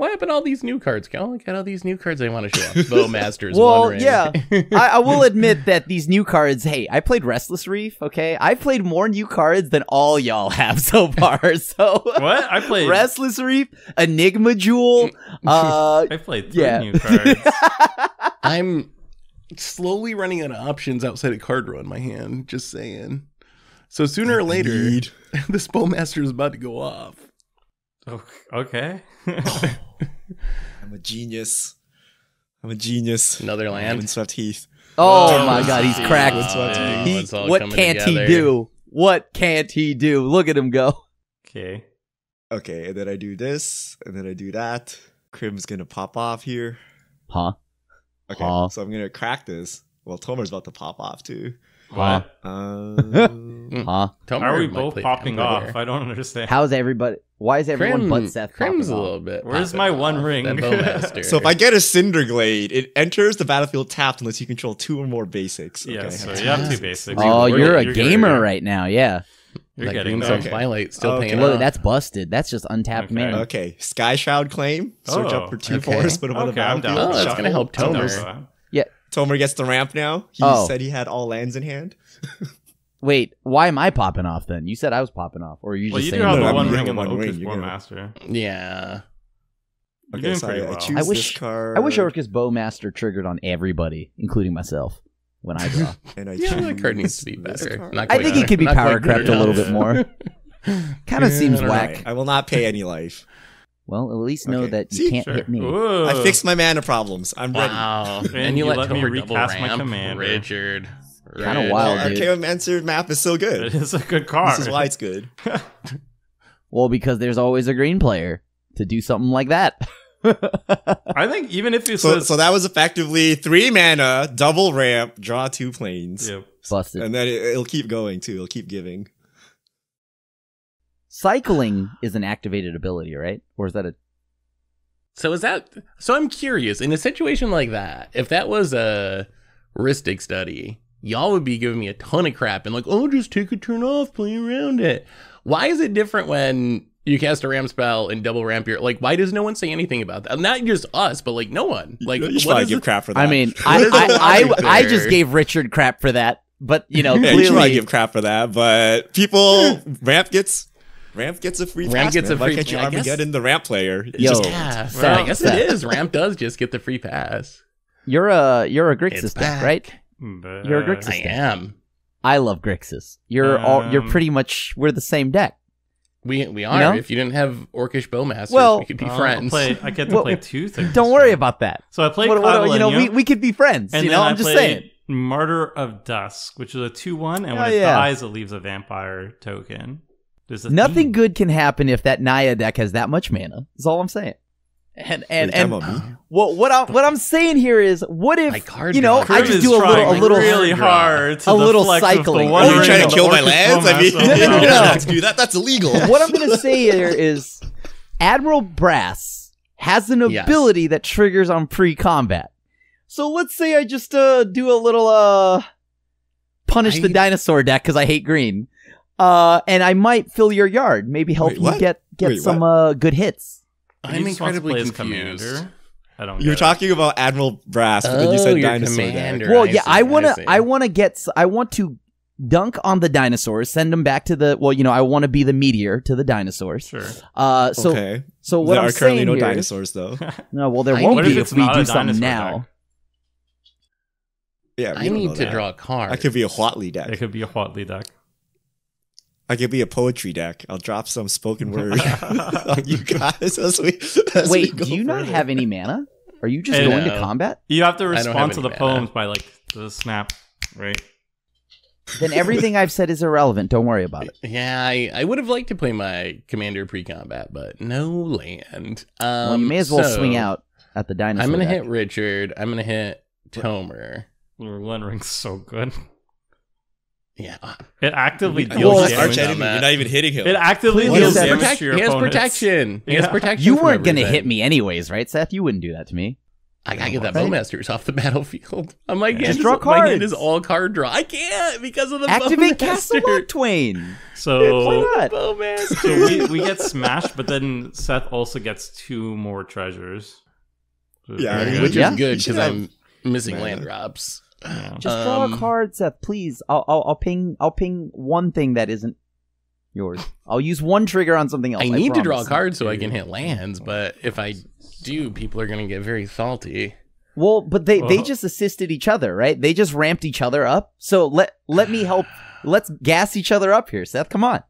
Speaker 1: Dang.
Speaker 2: What happened to all these new cards? Oh, look at all these new cards I want to show off. Bowmasters.
Speaker 4: Well,
Speaker 2: One Ring.
Speaker 4: yeah. I, I will admit that these new cards. Hey, I played Restless Reef. Okay, I played more new cards than all y'all have so far. So
Speaker 1: What? I played.
Speaker 4: Restless Reef, Enigma Jewel. Uh,
Speaker 1: I played three
Speaker 4: Yeah.
Speaker 1: new cards.
Speaker 2: I'm slowly running out of options outside of card row in my hand. Just saying. So sooner or later,
Speaker 3: Indeed.
Speaker 2: this Bowmaster is about to go off.
Speaker 1: Oh, okay.
Speaker 3: I'm a genius. I'm a genius.
Speaker 2: Another land.
Speaker 3: Windswept Heath.
Speaker 4: oh my God, he's cracked.
Speaker 2: Oh,
Speaker 4: He-
Speaker 2: it's
Speaker 4: what can't
Speaker 2: together.
Speaker 4: he do? What can't he do? Look at him go.
Speaker 1: okay.
Speaker 3: Okay, and then I do this, and then I do that. Crim's gonna pop off here.
Speaker 4: Huh?
Speaker 3: Okay,
Speaker 4: Huh.
Speaker 3: so I'm gonna crack this. Well, Tomer's about to pop off too.
Speaker 1: What?
Speaker 3: Um,
Speaker 4: Huh?
Speaker 2: Tomer
Speaker 1: How are we
Speaker 2: might
Speaker 1: both
Speaker 2: play
Speaker 1: popping
Speaker 2: down
Speaker 1: off?
Speaker 2: there.
Speaker 1: I don't understand.
Speaker 4: How's everybody? Why is everyone
Speaker 2: Crim,
Speaker 4: but Seth?
Speaker 2: Crim's
Speaker 4: popping
Speaker 2: a
Speaker 4: off?
Speaker 2: little bit.
Speaker 1: Where's
Speaker 2: popping
Speaker 1: my
Speaker 2: off.
Speaker 1: one ring?
Speaker 2: That Bowmaster.
Speaker 3: so if I get a Cinder Glade, it enters the battlefield tapped unless you control two or more basics.
Speaker 1: yeah,
Speaker 3: Okay,
Speaker 1: so you have
Speaker 3: two
Speaker 1: two basics.
Speaker 4: Oh,
Speaker 1: You're
Speaker 4: you're a
Speaker 1: getting-
Speaker 4: gamer
Speaker 1: you're
Speaker 4: right now. Yeah.
Speaker 1: You're
Speaker 2: like
Speaker 1: getting
Speaker 2: Green
Speaker 1: there.
Speaker 2: Sun Twilight still
Speaker 3: Okay.
Speaker 2: paying
Speaker 4: Look,
Speaker 2: off.
Speaker 4: that's busted. That's just untapped
Speaker 1: Okay.
Speaker 4: mana.
Speaker 3: Okay, Sky Shroud claim. Search
Speaker 1: Oh,
Speaker 3: up for two
Speaker 2: okay.
Speaker 3: forests, put them on the
Speaker 1: Okay, I'm down.
Speaker 3: battlefield.
Speaker 2: Oh, that's
Speaker 3: shuffle.
Speaker 2: gonna help
Speaker 1: I'm down
Speaker 2: Tomer.
Speaker 1: for that.
Speaker 3: Tomer gets the ramp now. He
Speaker 4: Oh.
Speaker 3: said he had all lands in hand.
Speaker 4: Wait, why am I popping off then? You said I was popping off, or are you
Speaker 1: Well,
Speaker 4: just
Speaker 1: you do
Speaker 4: saying?
Speaker 1: have
Speaker 3: No,
Speaker 1: the
Speaker 3: I'm
Speaker 1: one ring and
Speaker 3: one ring,
Speaker 1: Oakus
Speaker 3: you're gonna-
Speaker 1: Master.
Speaker 2: yeah.
Speaker 1: You're
Speaker 3: Okay,
Speaker 1: doing
Speaker 3: so I, I choose
Speaker 4: I wish-
Speaker 3: this card.
Speaker 4: I wish Orcish Bowmaster triggered on everybody, including myself, when I draw.
Speaker 3: And I
Speaker 2: Yeah, that card needs to be better. Not
Speaker 4: I
Speaker 2: quite
Speaker 4: think he could be power
Speaker 2: good
Speaker 4: crept a little bit more. kind of
Speaker 2: Yeah,
Speaker 4: seems
Speaker 2: I don't
Speaker 4: whack.
Speaker 3: I will not pay any life.
Speaker 4: Well, at least know
Speaker 3: Okay.
Speaker 4: that you
Speaker 3: See?
Speaker 4: can't
Speaker 1: Sure.
Speaker 4: hit me.
Speaker 1: Ooh.
Speaker 3: I fixed my mana problems. I'm ready.
Speaker 2: Wow.
Speaker 1: And
Speaker 2: And you,
Speaker 1: you
Speaker 2: let,
Speaker 1: let me
Speaker 2: Tomer double
Speaker 1: recast my
Speaker 2: ramp?
Speaker 1: commander.
Speaker 2: Richard.
Speaker 4: Kinda
Speaker 2: Richard.
Speaker 4: wild,
Speaker 3: Well,
Speaker 4: dude.
Speaker 3: Archaeomancer map is so
Speaker 1: It
Speaker 3: good.
Speaker 1: is a good card.
Speaker 3: This is why it's good.
Speaker 4: Well, because there's always a green player to do something like that.
Speaker 1: I think even if you
Speaker 3: So,
Speaker 1: said
Speaker 3: so that was effectively three mana, double ramp, draw two planes,
Speaker 1: Yep.
Speaker 4: Busted.
Speaker 3: and then it, it'll keep going too. It'll keep giving.
Speaker 4: Cycling is an activated ability, right? Or is that a
Speaker 2: So is that so I'm curious, in a situation like that, if that was a Rhystic study, y'all would be giving me a ton of crap and like, oh just take a turn off, play around it. Why is it different when you cast a ram spell and double ramp your like why does no one say anything about that? Not just us, but like no one. Like
Speaker 3: you should
Speaker 2: what
Speaker 3: give
Speaker 2: it-
Speaker 3: crap for that.
Speaker 4: I mean, I, I, I, I just gave Richard crap for that, but you know,
Speaker 3: yeah, you should probably
Speaker 4: clearly,
Speaker 3: give crap for that. But people, ramp gets. Ramp gets a free
Speaker 2: Ramp
Speaker 3: pass,
Speaker 2: gets
Speaker 3: man.
Speaker 2: a
Speaker 3: Why can't you
Speaker 2: I guess-
Speaker 3: Armageddon the ramp player? It's
Speaker 4: Yo.
Speaker 3: just-
Speaker 2: Yeah,
Speaker 4: Seth,
Speaker 2: I guess
Speaker 4: Seth.
Speaker 2: it is. Ramp does just get the free pass.
Speaker 4: you're a you're a Grixis deck,
Speaker 2: back.
Speaker 4: right?
Speaker 1: But,
Speaker 4: You're a uh, Grixis
Speaker 2: I am.
Speaker 4: I love Grixis. You're all. You're
Speaker 1: Um,
Speaker 4: pretty much. We're the same deck.
Speaker 2: We we are.
Speaker 4: know?
Speaker 2: If you didn't have Orcish Bowmasters,
Speaker 4: Well-
Speaker 2: we could be uh,
Speaker 1: I'll
Speaker 2: friends.
Speaker 1: Play, I get to
Speaker 4: Well,
Speaker 1: play two things.
Speaker 4: Don't worry about that.
Speaker 1: So I played
Speaker 4: What- what- you know, we, we could be friends.
Speaker 1: and
Speaker 4: you know,
Speaker 1: I
Speaker 4: I'm just saying.
Speaker 1: Martyr of Dusk, which is a two-one, and oh, when
Speaker 4: Oh,
Speaker 1: it
Speaker 4: yeah.
Speaker 1: dies, it leaves a vampire token. There's a
Speaker 4: Nothing
Speaker 1: theme.
Speaker 4: good can happen if that Naya deck has that much mana. Is all I'm saying. And and
Speaker 3: Wait,
Speaker 4: and what what I'm what I'm saying here is, what if you know. I just do a little a little
Speaker 1: really hard to
Speaker 4: A little
Speaker 1: deflect with the
Speaker 4: cycling.
Speaker 1: Wondering
Speaker 3: you're trying to kill my lands? I mean,
Speaker 4: No, no, no, no.
Speaker 3: do that. That's illegal.
Speaker 4: what I'm gonna say here is Admiral Brass has an
Speaker 2: Yes.
Speaker 4: ability that triggers on pre-combat. So let's say I just uh do a little uh punish the dinosaur deck because I hate green. Uh, and I might fill your yard, maybe help
Speaker 3: Wait,
Speaker 4: you
Speaker 3: what?
Speaker 4: get get
Speaker 3: Wait,
Speaker 4: some uh good hits.
Speaker 2: I'm
Speaker 1: just wants to
Speaker 2: incredibly confused.
Speaker 1: commander, I don't.
Speaker 3: You're
Speaker 1: get it.
Speaker 3: talking about Admiral Brass, but then
Speaker 2: Oh,
Speaker 3: you said
Speaker 2: your
Speaker 3: dinosaur
Speaker 2: commander.
Speaker 4: Well,
Speaker 2: I
Speaker 4: yeah,
Speaker 2: see,
Speaker 4: I wanna
Speaker 2: I.
Speaker 4: I wanna get s- I want to dunk on the dinosaurs, send them back to the well, you know, I want to be the meteor to the dinosaurs.
Speaker 1: Sure.
Speaker 4: Uh, so
Speaker 3: okay.
Speaker 4: so what
Speaker 3: there
Speaker 4: I'm
Speaker 3: are currently
Speaker 4: saying
Speaker 3: no
Speaker 4: here is-
Speaker 3: dinosaurs, though.
Speaker 4: no, well, there
Speaker 2: I-
Speaker 4: won't
Speaker 1: What if
Speaker 4: be if we do
Speaker 1: a
Speaker 4: something now.
Speaker 1: deck?
Speaker 3: Yeah, we
Speaker 2: I
Speaker 3: don't
Speaker 2: need
Speaker 3: know
Speaker 2: to
Speaker 3: that.
Speaker 2: draw a card.
Speaker 3: That could be a Huatli deck.
Speaker 1: It could be a Huatli deck.
Speaker 3: I could be a poetry deck. I'll drop some spoken word on you guys as we. As we
Speaker 4: Wait,
Speaker 3: go
Speaker 4: do you not have any mana? Are you just
Speaker 1: Hey,
Speaker 4: going to combat?
Speaker 1: You have to
Speaker 2: I don't have
Speaker 1: respond to the
Speaker 2: mana.
Speaker 1: poems by like the snap, right?
Speaker 4: Then everything I've said is irrelevant. Don't worry about it.
Speaker 2: Yeah, I, I would have liked to play my commander pre-combat, but no land. Um,
Speaker 4: well, you may as well
Speaker 2: so
Speaker 4: swing out at the dinosaur.
Speaker 2: I'm gonna
Speaker 4: deck.
Speaker 2: hit Richard. I'm gonna hit Tomer.
Speaker 1: Your Len Ring's so good.
Speaker 2: Yeah,
Speaker 1: It actively deals
Speaker 3: Well,
Speaker 2: it's
Speaker 3: arch
Speaker 1: damage.
Speaker 3: enemy. You're not even hitting him.
Speaker 1: It actively
Speaker 4: Please
Speaker 1: deals
Speaker 4: don't
Speaker 2: he has,
Speaker 1: damage
Speaker 2: protect-
Speaker 1: to your
Speaker 2: he has
Speaker 1: opponents.
Speaker 2: protection. He has protection.
Speaker 4: You weren't gonna hit me anyways, right, Seth? You wouldn't do that to me.
Speaker 2: I gotta get that
Speaker 4: Right?
Speaker 2: Bowmasters off the battlefield. I'm like,
Speaker 4: Just
Speaker 2: yeah,
Speaker 4: draw
Speaker 2: My hand is all card draw. I can't because of the
Speaker 4: Activate
Speaker 2: Bowmaster.
Speaker 4: Castle Twain.
Speaker 1: So,
Speaker 4: Why not?
Speaker 1: So we, we get smashed, but then Seth also gets two more treasures. So
Speaker 3: Yeah,
Speaker 1: very
Speaker 3: I
Speaker 2: which
Speaker 4: Yeah.
Speaker 2: is good because I'm missing land drops.
Speaker 1: Yeah.
Speaker 4: Just draw
Speaker 2: Um,
Speaker 4: a card, Seth, please. I'll, I'll I'll ping I'll ping one thing that isn't yours. I'll use one trigger on something else.
Speaker 2: I need to draw
Speaker 4: a
Speaker 2: card so I can hit lands, but if I do, people are gonna get very salty.
Speaker 4: Well, but they they just assisted each other, right? They just ramped each other up. So let let me help. Let's gas each other up here, Seth. Come on.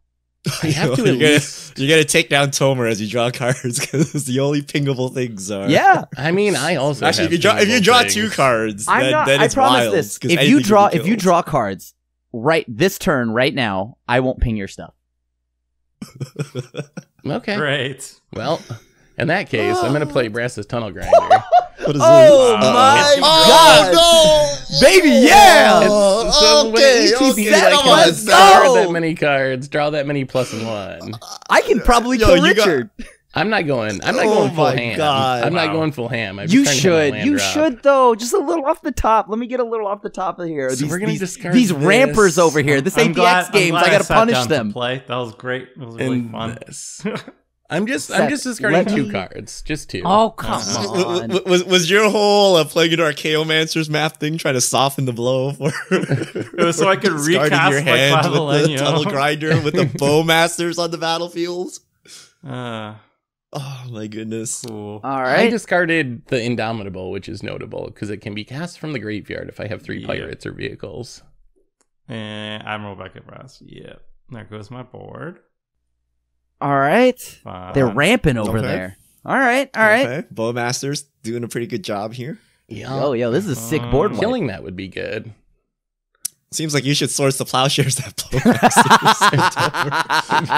Speaker 2: I have to
Speaker 3: you're
Speaker 2: at
Speaker 3: gonna. You're gonna take down Tomer as you draw cards because the only pingable things are.
Speaker 4: Yeah.
Speaker 2: I mean, I also
Speaker 3: Actually, if you draw if you draw
Speaker 2: things.
Speaker 3: two cards,
Speaker 4: I'm
Speaker 3: then,
Speaker 4: not.
Speaker 3: then
Speaker 4: I promise
Speaker 3: wild,
Speaker 4: this.
Speaker 3: 'cause
Speaker 4: If you draw if you draw cards right this turn right now, I won't ping your stuff.
Speaker 2: Okay.
Speaker 1: Great.
Speaker 2: Well, in that case, I'm gonna play Brass's Tunnel Grinder.
Speaker 3: What is
Speaker 4: Oh
Speaker 3: this?
Speaker 4: Uh, my
Speaker 3: Oh,
Speaker 4: god,
Speaker 3: no!
Speaker 4: baby, yeah.
Speaker 3: Oh,
Speaker 2: so when
Speaker 3: okay,
Speaker 2: ETB,
Speaker 3: okay,
Speaker 2: I
Speaker 3: come
Speaker 2: can
Speaker 3: on,
Speaker 4: let's
Speaker 2: draw
Speaker 4: go.
Speaker 2: that many cards, draw that many plus one.
Speaker 4: I can probably
Speaker 3: Yo,
Speaker 4: kill
Speaker 3: you got-
Speaker 4: Richard.
Speaker 2: I'm not going. I'm not
Speaker 3: Oh
Speaker 2: going full
Speaker 3: my
Speaker 2: ham.
Speaker 3: God.
Speaker 2: I'm not going full ham. I'm
Speaker 4: You
Speaker 2: just trying to hit my
Speaker 4: should. You
Speaker 2: drop.
Speaker 4: should though. Just a little off the top. Let me get a little off the top of here.
Speaker 2: So
Speaker 4: these
Speaker 2: we're gonna
Speaker 4: these,
Speaker 2: discard
Speaker 4: these
Speaker 2: this.
Speaker 4: rampers over here. This
Speaker 1: I'm
Speaker 4: ain't
Speaker 1: glad-
Speaker 4: the X
Speaker 1: I'm
Speaker 4: games.
Speaker 1: glad
Speaker 4: I gotta
Speaker 1: sat
Speaker 4: punish
Speaker 1: down to
Speaker 4: them.
Speaker 1: Play. That was great. It was really
Speaker 2: And
Speaker 1: fun.
Speaker 2: this. I'm just.
Speaker 4: Seth,
Speaker 2: I'm just discarding two
Speaker 4: me-
Speaker 2: cards. Just two.
Speaker 4: Oh come
Speaker 1: Uh,
Speaker 4: on.
Speaker 3: w- was was your whole uh, playing into Archaeomancer's map thing trying to soften the blow for
Speaker 1: It was so I could recast
Speaker 3: your
Speaker 1: my
Speaker 3: hand with the tunnel grinder with the bowmasters on the battlefields.
Speaker 1: Uh,
Speaker 3: Oh my goodness!
Speaker 1: cool.
Speaker 4: All
Speaker 2: I discarded the Indomitable, which is notable because it can be cast from the graveyard if I have three
Speaker 1: Yeah.
Speaker 2: pirates or vehicles.
Speaker 1: And Admiral Beckett Brass. Yep. There goes my board.
Speaker 4: All right.
Speaker 1: Fine.
Speaker 4: They're ramping over
Speaker 3: okay.
Speaker 4: there. All right. All right.
Speaker 3: Okay, bowmasters doing a pretty good job here.
Speaker 2: Yeah.
Speaker 4: Oh, yo, this is a sick board. Mm. wipe.
Speaker 2: Killing that would be good.
Speaker 3: Seems like you should source the plowshares that bowmasters.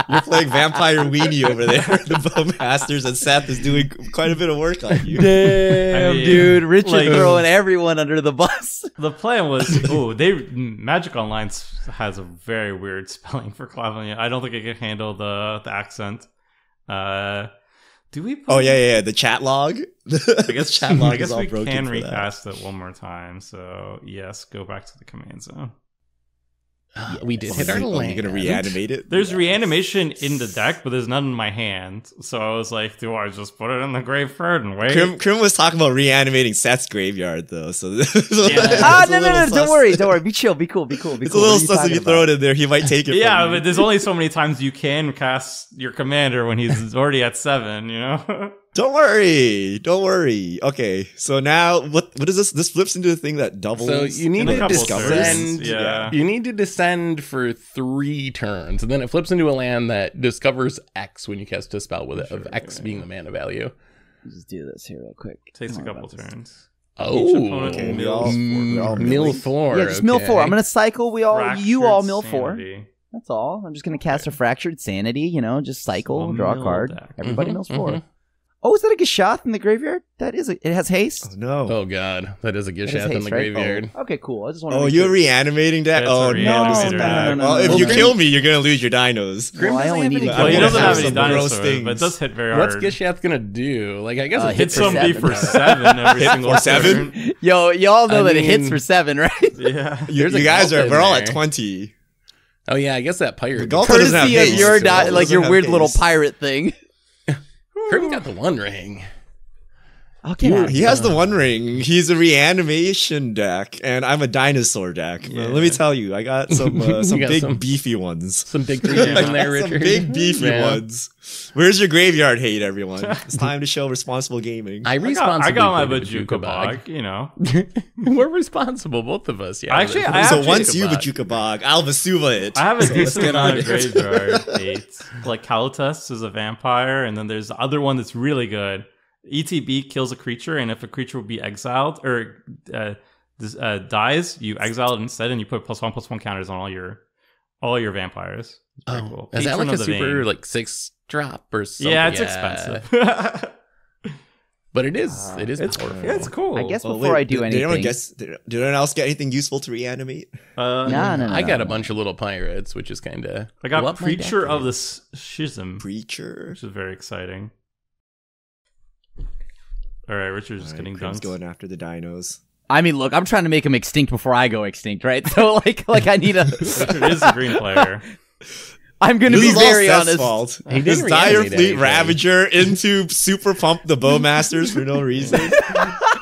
Speaker 3: You're playing vampire weenie over there. The bowmasters and Seth is doing quite a bit of work on you.
Speaker 4: Damn,
Speaker 1: I mean,
Speaker 4: dude. Richard
Speaker 1: like-
Speaker 4: throwing everyone under the bus.
Speaker 1: The plan was, oh, they Magic Online has a very weird spelling for Clavelenio. I don't think it can handle the the accent. Uh, do we? Put,
Speaker 3: Oh yeah, yeah, yeah. The chat log.
Speaker 1: I guess
Speaker 3: chat log
Speaker 1: I guess
Speaker 3: is all
Speaker 1: we
Speaker 3: broken
Speaker 1: can
Speaker 3: for that.
Speaker 1: recast it one more time. So yes, go back to the command zone.
Speaker 2: Uh, we did hit our
Speaker 3: you-
Speaker 2: land.
Speaker 3: You're gonna reanimate it.
Speaker 1: There's reanimation in the deck, but there's none in my hand. So I was like, do I just put it in the graveyard and wait?
Speaker 3: Crim, Crim was talking about reanimating Seth's graveyard though, so this is a-
Speaker 2: Yeah.
Speaker 3: it's
Speaker 4: ah, no, no, no.
Speaker 3: sus.
Speaker 4: Don't worry. Don't worry. Be chill. Be cool. Be cool. Be
Speaker 3: It's
Speaker 4: cool.
Speaker 3: a little
Speaker 4: What are you
Speaker 3: sus if you
Speaker 4: about?
Speaker 3: throw it in there. He might take it.
Speaker 1: yeah,
Speaker 3: from
Speaker 1: but there's only so many times you can cast your commander when he's already at seven. You know.
Speaker 3: Don't worry. Don't worry. Okay. So now what what is this? This flips into a thing that doubles.
Speaker 2: So you need to descend.
Speaker 1: yeah.
Speaker 2: You need to descend for three turns, and then it flips into a land that discovers X when you cast a spell with it, of X being the mana value.
Speaker 4: Just do this here real quick.
Speaker 1: Takes a couple
Speaker 4: about this.
Speaker 1: turns.
Speaker 2: Oh,
Speaker 3: Okay, we
Speaker 1: mills
Speaker 3: all-
Speaker 1: four
Speaker 3: we all
Speaker 2: Mm,
Speaker 3: milling.
Speaker 2: mill four.
Speaker 4: Yeah, just mill four. I'm gonna cycle. We all, you all mill
Speaker 1: Fractured
Speaker 4: four. That's all. I'm just gonna cast a fractured sanity. You know, just cycle,
Speaker 1: So
Speaker 4: draw a card.
Speaker 1: deck.
Speaker 4: Everybody
Speaker 2: Mhm,
Speaker 4: mills 4
Speaker 2: mhm.
Speaker 4: Oh, is that a Gishath in the graveyard? That is. A, it has haste.
Speaker 3: Oh no.
Speaker 2: Oh god, that is a
Speaker 4: It has
Speaker 2: Gishath in the
Speaker 4: right?
Speaker 2: graveyard.
Speaker 4: Oh, okay, cool. I just want.
Speaker 3: Oh, you're reanimating that?
Speaker 1: It's a
Speaker 3: oh no,
Speaker 1: reanimator.
Speaker 3: no,
Speaker 1: No, no, no,
Speaker 3: Well, if you kill me, you're gonna lose your dinos.
Speaker 2: Grim
Speaker 4: Well, I only
Speaker 2: have
Speaker 4: need
Speaker 2: any
Speaker 4: to-
Speaker 1: Well, he doesn't have
Speaker 3: have
Speaker 1: any
Speaker 3: some gross
Speaker 1: but it
Speaker 3: things.
Speaker 1: does hit very hard. What's.
Speaker 2: Gishath gonna do? Like I guess
Speaker 4: Uh,
Speaker 2: it
Speaker 4: hit
Speaker 1: Hits
Speaker 4: for
Speaker 1: somebody
Speaker 4: seven.
Speaker 1: for seven every
Speaker 3: Hit
Speaker 1: single
Speaker 3: for seven?
Speaker 1: turn.
Speaker 4: Yo, y'all know
Speaker 2: I
Speaker 4: that it hits for seven, right?
Speaker 1: Yeah.
Speaker 3: You,
Speaker 2: There's a
Speaker 3: guys are we're all at twenty.
Speaker 2: Oh yeah, I guess that pirate.
Speaker 3: The Ghalta doesn't have
Speaker 4: Courtesy of your di- like your
Speaker 3: have
Speaker 4: weird little pirate thing.
Speaker 2: Krim got the one ring.
Speaker 4: I'll.
Speaker 3: He has the One Ring. He's a reanimation deck, and I'm a dinosaur deck. But let me tell you, I got some uh, some
Speaker 2: got
Speaker 3: big
Speaker 2: some-
Speaker 3: beefy ones.
Speaker 2: Some big trees
Speaker 1: Yeah.
Speaker 2: in there,
Speaker 3: Some
Speaker 2: Richard.
Speaker 3: big beefy
Speaker 2: Yeah.
Speaker 3: ones. Where's your graveyard hate, everyone? It's time to show responsible gaming.
Speaker 2: I
Speaker 1: I got,
Speaker 2: responsibly
Speaker 1: I got my
Speaker 2: played a
Speaker 1: Bojuka bog, you know.
Speaker 2: We're responsible, both of us. Yeah.
Speaker 1: Actually,
Speaker 2: but-
Speaker 1: I
Speaker 3: so
Speaker 1: actually-
Speaker 3: once you
Speaker 2: Bog.
Speaker 3: Bojuka Bog, I'll Vesuva it.
Speaker 1: I have a
Speaker 3: So let's
Speaker 1: decent
Speaker 3: get on
Speaker 1: amount of graveyard hate. Like Kalitas is a vampire, and then there's the other one that's really good. ETB kills a creature, and if a creature would be exiled or uh, uh, dies, you exile it instead, and you put plus one plus one counters on all your all your vampires. It's pretty
Speaker 2: Oh,
Speaker 1: cool.
Speaker 2: is that like a super
Speaker 1: Vein.
Speaker 2: like six drop or something?
Speaker 1: yeah, it's expensive.
Speaker 2: but it is. It is
Speaker 1: it's
Speaker 2: powerful.
Speaker 1: yeah, it's cool.
Speaker 4: I guess
Speaker 3: Oh,
Speaker 4: before
Speaker 3: wait,
Speaker 4: I do
Speaker 3: did,
Speaker 4: anything.
Speaker 3: Did anyone, guess, did, did anyone else get anything useful to reanimate?
Speaker 1: Uh,
Speaker 4: No, no, no.
Speaker 2: I got
Speaker 4: no,
Speaker 2: a bunch of little pirates, which is kind of.
Speaker 1: I got Preacher of the S- Schism,
Speaker 3: Preacher.
Speaker 1: which is very exciting. All right, Richard's just
Speaker 3: Alright,
Speaker 1: getting
Speaker 3: Crim's
Speaker 1: dunked.
Speaker 3: going after the dinos.
Speaker 4: I mean, look, I'm trying to make him extinct before I go extinct, right? So, like, like I need a.
Speaker 1: Richard is a green player.
Speaker 4: I'm going to be
Speaker 3: is all
Speaker 4: very honest.
Speaker 3: fault.
Speaker 2: He
Speaker 3: His
Speaker 2: didn't
Speaker 3: dire fleet
Speaker 2: anything.
Speaker 3: ravager into super pump the bowmasters for no reason,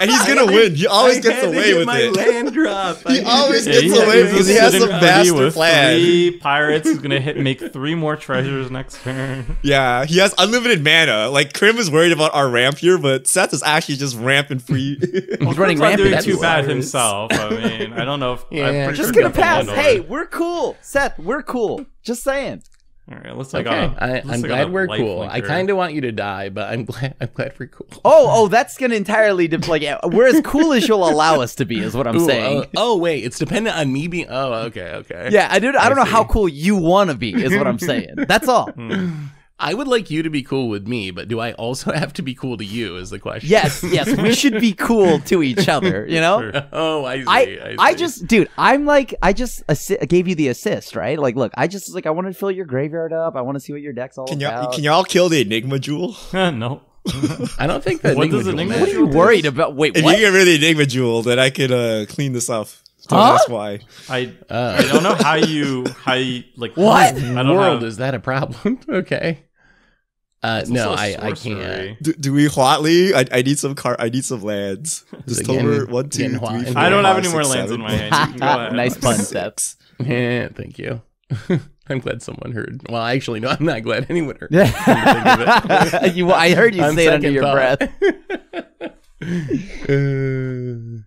Speaker 3: and he's gonna win. He always gets away with it.
Speaker 2: land drop.
Speaker 3: He always
Speaker 1: Yeah,
Speaker 3: gets
Speaker 1: he-
Speaker 3: away
Speaker 1: he's
Speaker 3: because he
Speaker 1: just
Speaker 3: has
Speaker 1: sitting
Speaker 3: some master
Speaker 1: with
Speaker 3: plan.
Speaker 1: Three pirates. He's gonna hit make three more treasures next turn.
Speaker 3: Yeah, he has unlimited mana. Like Crim is worried about our ramp here, but Seth is actually just ramping free.
Speaker 4: He's running
Speaker 1: Crim's doing too bad himself. I mean, I don't know if
Speaker 2: Yeah,
Speaker 1: I'm
Speaker 4: Just
Speaker 1: sure
Speaker 4: gonna pass. Hey, we're cool, Seth. We're cool. Just saying.
Speaker 1: All right, let's like
Speaker 2: Okay,
Speaker 1: a,
Speaker 2: I, I'm
Speaker 1: like
Speaker 2: glad we're
Speaker 1: life
Speaker 2: cool. I kind of want you to die, but I'm glad. I'm glad we're cool.
Speaker 4: Oh, oh, that's gonna entirely de- like yeah, we're as cool as you'll allow us to be, is what I'm
Speaker 2: Ooh,
Speaker 4: saying.
Speaker 2: oh, oh, wait, it's dependent on me being. Oh, okay, okay.
Speaker 4: yeah, I do. I don't know how cool you want to be, is what I'm saying. That's all.
Speaker 1: Hmm.
Speaker 2: I would like you to be cool with me, but do I also have to be cool to you? Is the question?
Speaker 4: Yes, yes, we should be cool to each other. You know.
Speaker 1: Sure.
Speaker 2: Oh, I see.
Speaker 4: I,
Speaker 2: I,
Speaker 4: I just, dude, I'm like, I just assi- gave you the assist, right? Like, look, I just like, I want to fill your graveyard up. I want to see what your deck's all
Speaker 3: can y'all
Speaker 4: about.
Speaker 3: can y'all kill the Enigma Jewel?
Speaker 1: no.
Speaker 2: I don't think that.
Speaker 1: What
Speaker 2: Enigma
Speaker 1: does Enigma?
Speaker 4: What are you worried about? Wait,
Speaker 3: If
Speaker 4: what?
Speaker 3: you get rid of the Enigma Jewel, then I could uh, clean this up. Don't
Speaker 4: Huh?
Speaker 3: ask why.
Speaker 1: I
Speaker 2: Uh,
Speaker 1: I don't know how you how you like
Speaker 4: What?
Speaker 1: I don't
Speaker 2: world
Speaker 1: have,
Speaker 2: is that a problem? okay. Uh,
Speaker 1: it's
Speaker 2: no, I, I can't.
Speaker 3: Do, do we Huatli? I, I need some car. I need some lands. Just
Speaker 2: Again-
Speaker 3: over one, two,
Speaker 2: again,
Speaker 3: three,
Speaker 2: Hwa-
Speaker 3: four,
Speaker 1: I don't have any more
Speaker 3: six,
Speaker 1: lands in my hand. You can go ahead.
Speaker 4: nice pun, Seth.
Speaker 3: Six.
Speaker 2: Yeah, thank you. I'm glad someone heard. Well, actually, no, I'm not glad anyone heard. Yeah.
Speaker 4: you, I heard you
Speaker 2: On
Speaker 4: say it under your
Speaker 2: thought.
Speaker 4: breath.
Speaker 2: Uh,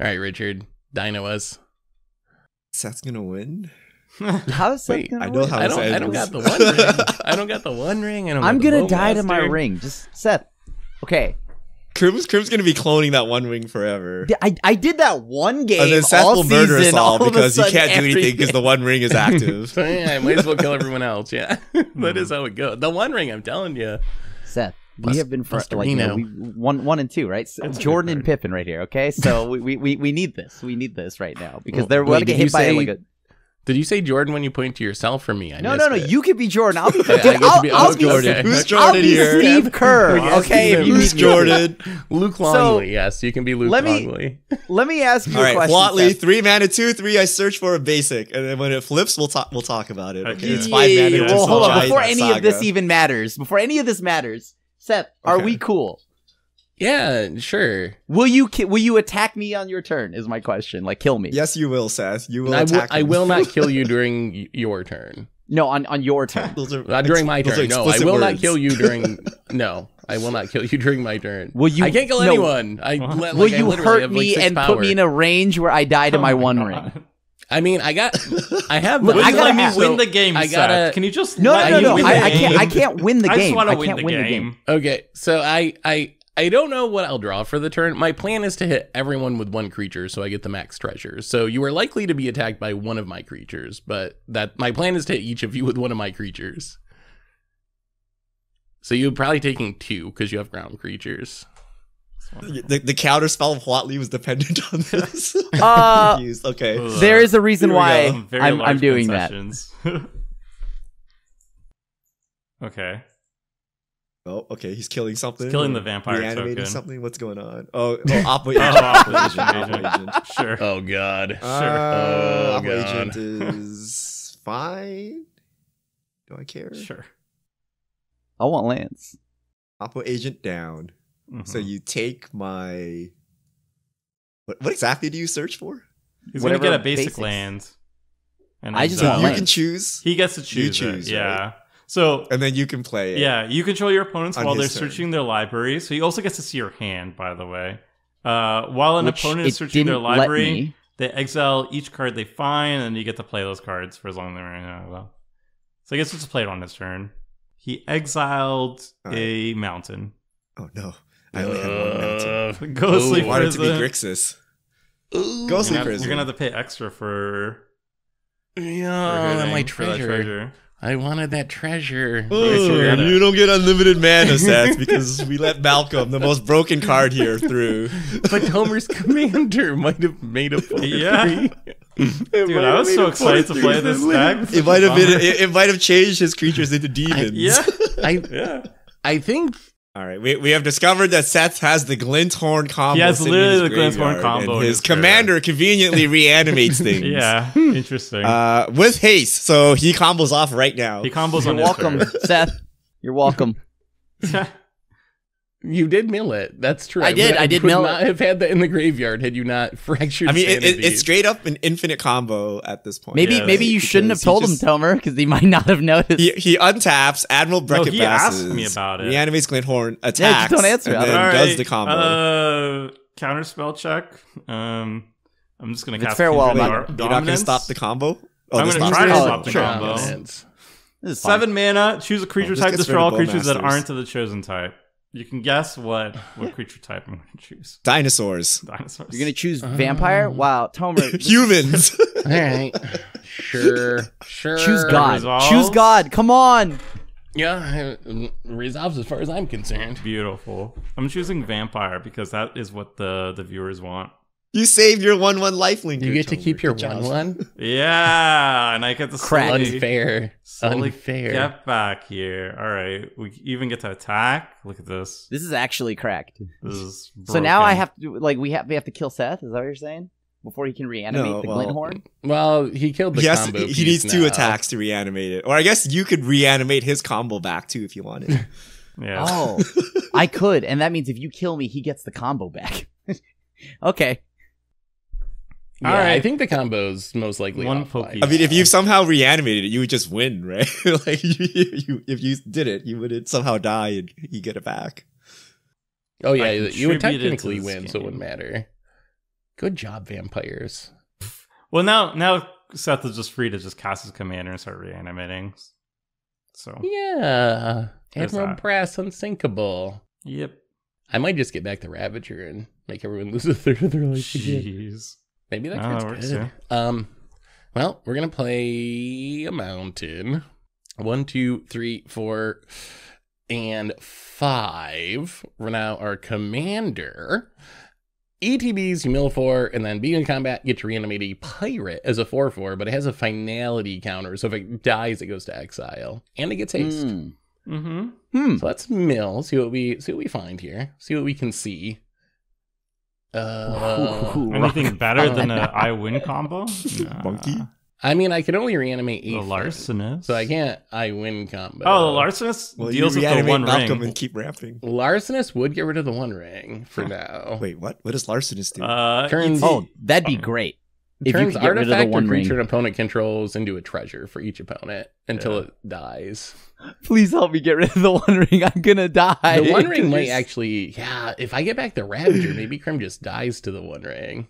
Speaker 2: all right, Richard, Dino us.
Speaker 3: Seth's gonna win.
Speaker 4: How is that
Speaker 2: Wait,
Speaker 4: gonna
Speaker 3: I know
Speaker 4: work?
Speaker 3: how
Speaker 2: I don't. I don't got the one ring. I don't got the one ring. I don't.
Speaker 4: I'm gonna die to my ring. Just Seth. Okay,
Speaker 3: Crim's Crim's gonna be cloning that one wing forever.
Speaker 4: I, I did that one game
Speaker 3: And then Seth
Speaker 4: all
Speaker 3: will murder us
Speaker 4: season,
Speaker 3: all because
Speaker 4: you
Speaker 3: can't do anything because the one ring is active.
Speaker 2: So yeah, I might as well kill everyone else. Yeah, hmm. that is how it goes. The one ring, I'm telling you.
Speaker 4: Seth, we have been for
Speaker 2: must
Speaker 4: like you know, we, one one and two, right? S-
Speaker 1: That's
Speaker 4: Jordan and. Pippin right here. Okay, so we, we, we, we need this. We need this right now because
Speaker 2: Well,
Speaker 4: they're
Speaker 2: wait,
Speaker 4: going to get hit by
Speaker 2: say-
Speaker 4: like a.
Speaker 2: Did you say Jordan when you point to yourself or me? I
Speaker 4: No, no, no.
Speaker 2: it.
Speaker 4: You could be Jordan. I'll be.
Speaker 2: I
Speaker 4: Dude,
Speaker 2: get to
Speaker 4: I'll,
Speaker 2: be-
Speaker 4: I'll
Speaker 2: oh,
Speaker 4: be
Speaker 2: Jordan.
Speaker 3: Who's
Speaker 4: I'll
Speaker 3: Jordan
Speaker 4: be
Speaker 3: here?
Speaker 4: Steve Kerr. Okay, if you
Speaker 3: Who's. Jordan?
Speaker 2: Luke Longley. yes, you can be Luke
Speaker 4: let me-
Speaker 2: Longley.
Speaker 4: Let me ask you
Speaker 3: All
Speaker 4: a question.
Speaker 3: Huatli,
Speaker 4: Seth.
Speaker 3: three mana, two, three. I search for a basic, and then when it flips, we'll talk. We'll talk about it. Okay,
Speaker 1: Okay.
Speaker 3: it's five mana.
Speaker 4: yeah. Well, hold on. Before any of this even matters, before any of this matters, Seth, are
Speaker 3: Okay.
Speaker 4: we cool?
Speaker 2: Yeah, sure.
Speaker 4: Will you ki- will you attack me on your turn? Is my question. Like kill me.
Speaker 3: Yes, you will, Seth. You will
Speaker 2: I will.
Speaker 3: attack.
Speaker 2: I
Speaker 3: him.
Speaker 2: will not kill you during your turn.
Speaker 4: No, on on your turn.
Speaker 3: Those are
Speaker 2: Not during my
Speaker 3: those
Speaker 2: turn. No, I
Speaker 3: explicit
Speaker 2: will not kill you during. no, I will not kill you during my turn.
Speaker 4: Will you-
Speaker 2: I can't kill
Speaker 4: no.
Speaker 2: anyone. I let,
Speaker 4: Will
Speaker 2: like, I
Speaker 4: you hurt
Speaker 2: have, like,
Speaker 4: me
Speaker 2: six
Speaker 4: and put me in a range where I die to
Speaker 1: Oh
Speaker 4: my,
Speaker 1: my
Speaker 4: one
Speaker 1: God.
Speaker 4: ring?
Speaker 2: I mean, I got. I have.
Speaker 1: Will
Speaker 2: I
Speaker 1: you
Speaker 2: gotta
Speaker 1: let me
Speaker 2: have-
Speaker 1: win
Speaker 2: so
Speaker 1: the game,
Speaker 2: I gotta.
Speaker 1: Can you just
Speaker 4: No,
Speaker 1: let
Speaker 4: no,
Speaker 1: me
Speaker 4: no, no.
Speaker 1: win
Speaker 4: I,
Speaker 1: the
Speaker 4: I can't. I can't win the game.
Speaker 1: I just want to win
Speaker 4: can't
Speaker 1: the game.
Speaker 2: Okay, so I I I don't know what I'll draw for the turn. My plan is to hit everyone with one creature, so I get the max treasure. So you are likely to be attacked by one of my creatures, but that my plan is to hit each of you with one of my creatures. So you're probably taking two because you have ground creatures.
Speaker 3: The, the counter spell of Huatli was dependent on this.
Speaker 4: Uh,
Speaker 3: Okay.
Speaker 4: There is a reason why I'm, I'm doing that.
Speaker 1: okay.
Speaker 3: Oh, okay. He's killing something.
Speaker 1: He's killing the vampire
Speaker 3: Reanimating
Speaker 1: token.
Speaker 3: something. What's going on? Oh, oh Oppo
Speaker 1: Oh,
Speaker 3: agent.
Speaker 1: Oppo
Speaker 3: Oppo
Speaker 1: agent,
Speaker 3: agent.
Speaker 1: agent. Sure.
Speaker 2: Oh god.
Speaker 3: Uh,
Speaker 2: Oh,
Speaker 3: Oppo
Speaker 2: God.
Speaker 3: agent is fine. Do I care?
Speaker 1: Sure.
Speaker 4: I want Lance.
Speaker 3: Oppo agent down.
Speaker 1: Mhm.
Speaker 3: So you take my. What, what exactly do you search for?
Speaker 1: He's
Speaker 4: whatever
Speaker 1: gonna get a basic
Speaker 4: basics.
Speaker 1: land. And
Speaker 4: I just
Speaker 1: exile
Speaker 4: want
Speaker 3: you
Speaker 4: land.
Speaker 3: can choose,
Speaker 1: He gets to choose.
Speaker 3: You choose,
Speaker 1: it.
Speaker 3: right?
Speaker 1: Yeah. So
Speaker 3: and then you can play. it.
Speaker 1: yeah, you control your opponents while they're
Speaker 3: turn.
Speaker 1: searching their library. So he also gets to see your hand, by the way. Uh, while an
Speaker 4: which
Speaker 1: opponent is searching their library, they exile each card they find, and you get to play those cards for as long as they're in there. Well, so I guess we'll just play it on his turn. He exiled
Speaker 3: Alright.
Speaker 1: a mountain.
Speaker 3: Oh no, I only had one mountain.
Speaker 2: Uh,
Speaker 1: Ghostly
Speaker 2: Ooh.
Speaker 3: I wanted to be
Speaker 1: prison.
Speaker 3: Grixis.
Speaker 2: ooh.
Speaker 3: Ghostly
Speaker 1: You're gonna,
Speaker 3: prison.
Speaker 1: you're gonna have to pay extra for, for
Speaker 2: Yeah,
Speaker 1: hitting,
Speaker 2: my
Speaker 1: for that
Speaker 2: treasure.
Speaker 1: treasure.
Speaker 2: I wanted that treasure.
Speaker 3: Oh,
Speaker 1: get it.
Speaker 3: you don't get unlimited mana sets because we let Malcolm, the most broken card here, through.
Speaker 2: But Homer's commander might have made a four
Speaker 1: Yeah. Dude, I was so excited to play this deck.
Speaker 3: It might have been. It, it might have changed his creatures into demons.
Speaker 1: Yeah.
Speaker 2: I
Speaker 1: Yeah.
Speaker 2: I think
Speaker 3: All right, we, we have discovered that Seth has the Glint-Horn combo.
Speaker 1: He has literally
Speaker 3: in his
Speaker 1: the Glint-Horn
Speaker 3: graveyard,
Speaker 1: combo
Speaker 3: his
Speaker 1: his graveyard.
Speaker 3: commander conveniently reanimates things.
Speaker 1: Yeah. Interesting.
Speaker 3: Uh, with haste, so he combos off right now.
Speaker 1: he combos
Speaker 4: You're
Speaker 1: on his
Speaker 4: welcome,
Speaker 1: turn.
Speaker 4: Seth. You're welcome.
Speaker 2: you did mill it. That's true.
Speaker 4: I did,
Speaker 2: would-
Speaker 4: I did mill
Speaker 2: not
Speaker 4: it.
Speaker 2: have had that in the graveyard had you not fractured.
Speaker 3: I mean, it, it, it's straight up an infinite combo at this point.
Speaker 4: Maybe
Speaker 1: Yeah,
Speaker 4: maybe you shouldn't have
Speaker 3: he
Speaker 4: told him,
Speaker 3: just-
Speaker 4: Tomer, because he might not have noticed.
Speaker 3: He, he untaps Admiral
Speaker 1: No,
Speaker 3: Bracket
Speaker 1: he asked me about it.
Speaker 3: Reanimates Glint-Horn, attacks,
Speaker 4: don't answer.
Speaker 3: and
Speaker 4: I
Speaker 3: then
Speaker 4: don't-
Speaker 3: does
Speaker 1: Alright,
Speaker 3: the combo.
Speaker 1: Uh, counter spell check. Um, I'm just gonna
Speaker 4: It's
Speaker 1: cast
Speaker 4: farewell,
Speaker 1: Kindred
Speaker 4: man.
Speaker 3: You're not going to stop the combo? Oh,
Speaker 1: I'm gonna try to
Speaker 3: the
Speaker 1: stop the combo.
Speaker 2: Dominance.
Speaker 4: This is fine.
Speaker 1: Seven mana. Choose a creature
Speaker 3: Oh,
Speaker 1: type.
Speaker 3: gets
Speaker 1: Destroy all creatures that aren't of the chosen type. You can guess what what creature type I'm gonna choose.
Speaker 3: Dinosaurs.
Speaker 1: Dinosaurs.
Speaker 4: You're gonna choose oh. vampire? Wow, Tomer. this-
Speaker 3: Humans.
Speaker 2: All right. Sure. Sure.
Speaker 4: choose God.
Speaker 1: Resolves.
Speaker 4: Choose God. Come on.
Speaker 2: Yeah, it resolves as far as I'm concerned.
Speaker 1: Beautiful. I'm choosing vampire because that is what the the viewers want.
Speaker 3: You saved your 1 1 lifelink.
Speaker 2: You get to keep your one one.
Speaker 1: Yeah, and I get to
Speaker 4: Crack.
Speaker 1: slowly-
Speaker 2: Unfair.
Speaker 1: slowly
Speaker 2: Unfair.
Speaker 1: Get back here. All right, we even get to attack. Look at this.
Speaker 4: This is actually cracked.
Speaker 1: This is
Speaker 4: So now I have to like we have we have to kill Seth. Is that what you're saying? Before he can reanimate
Speaker 3: No,
Speaker 4: the
Speaker 3: well-
Speaker 4: Glint-Horn?
Speaker 2: Well, he killed the
Speaker 3: He, has
Speaker 2: combo.
Speaker 3: to, he
Speaker 2: piece
Speaker 3: needs two attacks to reanimate it. Or I guess you could reanimate his combo back too if you wanted.
Speaker 1: Yeah.
Speaker 4: Oh, I could, and that means if you kill me, he gets the combo back. okay.
Speaker 2: Yeah,
Speaker 1: All right.
Speaker 2: I think the combo's most likely
Speaker 1: One
Speaker 2: off by
Speaker 3: I mean, if you somehow reanimated it, you would just win, right? like, you, you, if you did it, you would somehow die and you get it back.
Speaker 2: Oh yeah,
Speaker 1: I
Speaker 2: you would
Speaker 1: contributed to
Speaker 2: technically
Speaker 1: this
Speaker 2: win, so it wouldn't matter. Good job, vampires.
Speaker 1: Well, now now Seth is just free to just cast his commander and start reanimating. So
Speaker 2: Yeah,
Speaker 1: There's
Speaker 2: Admiral
Speaker 1: that.
Speaker 2: Brass unsinkable.
Speaker 1: yep.
Speaker 2: I might just get back to Ravager and make everyone lose a third of their life again.
Speaker 1: Jeez.
Speaker 2: Maybe that
Speaker 1: Oh,
Speaker 2: card's
Speaker 1: that works,
Speaker 2: good. Um, well, we're gonna play a mountain. One, two, three, four, and five. We're now our commander. ETBs, you mill four, and then being in combat, get to reanimate a pirate as a 4 4, but it has a finality counter. So if it dies, it goes to exile. And it gets haste.
Speaker 4: Hmm.
Speaker 1: Mm-hmm.
Speaker 4: Hmm.
Speaker 2: So let's mill, see what we see what we find here. See what we can see. Uh,
Speaker 4: Ooh,
Speaker 1: Anything
Speaker 4: rock.
Speaker 1: better than an I win combo? Nah.
Speaker 3: Monkey?
Speaker 2: I mean, I can only reanimate
Speaker 1: The
Speaker 2: eight.
Speaker 1: larcenist.
Speaker 2: So I can't I win combo.
Speaker 1: Oh, the larcenist
Speaker 3: Well,
Speaker 1: deals
Speaker 3: you
Speaker 1: with the one
Speaker 3: Malcolm
Speaker 1: ring.
Speaker 3: and keep ramping.
Speaker 2: Larcenist would get rid of the one ring for now.
Speaker 3: Wait, what? What does Larcenist do?
Speaker 1: Uh,
Speaker 2: Turns-
Speaker 4: Oh, that'd be great.
Speaker 5: If
Speaker 2: Turns
Speaker 5: could get the
Speaker 2: artifact or
Speaker 5: one ring.
Speaker 2: creature an opponent controls into a treasure for each opponent until
Speaker 1: Yeah.
Speaker 2: it dies.
Speaker 5: Please help me get rid of the one ring. I'm gonna die.
Speaker 2: The one ring might actually, yeah. If I get back the Ravager, maybe Crim just dies to the one ring.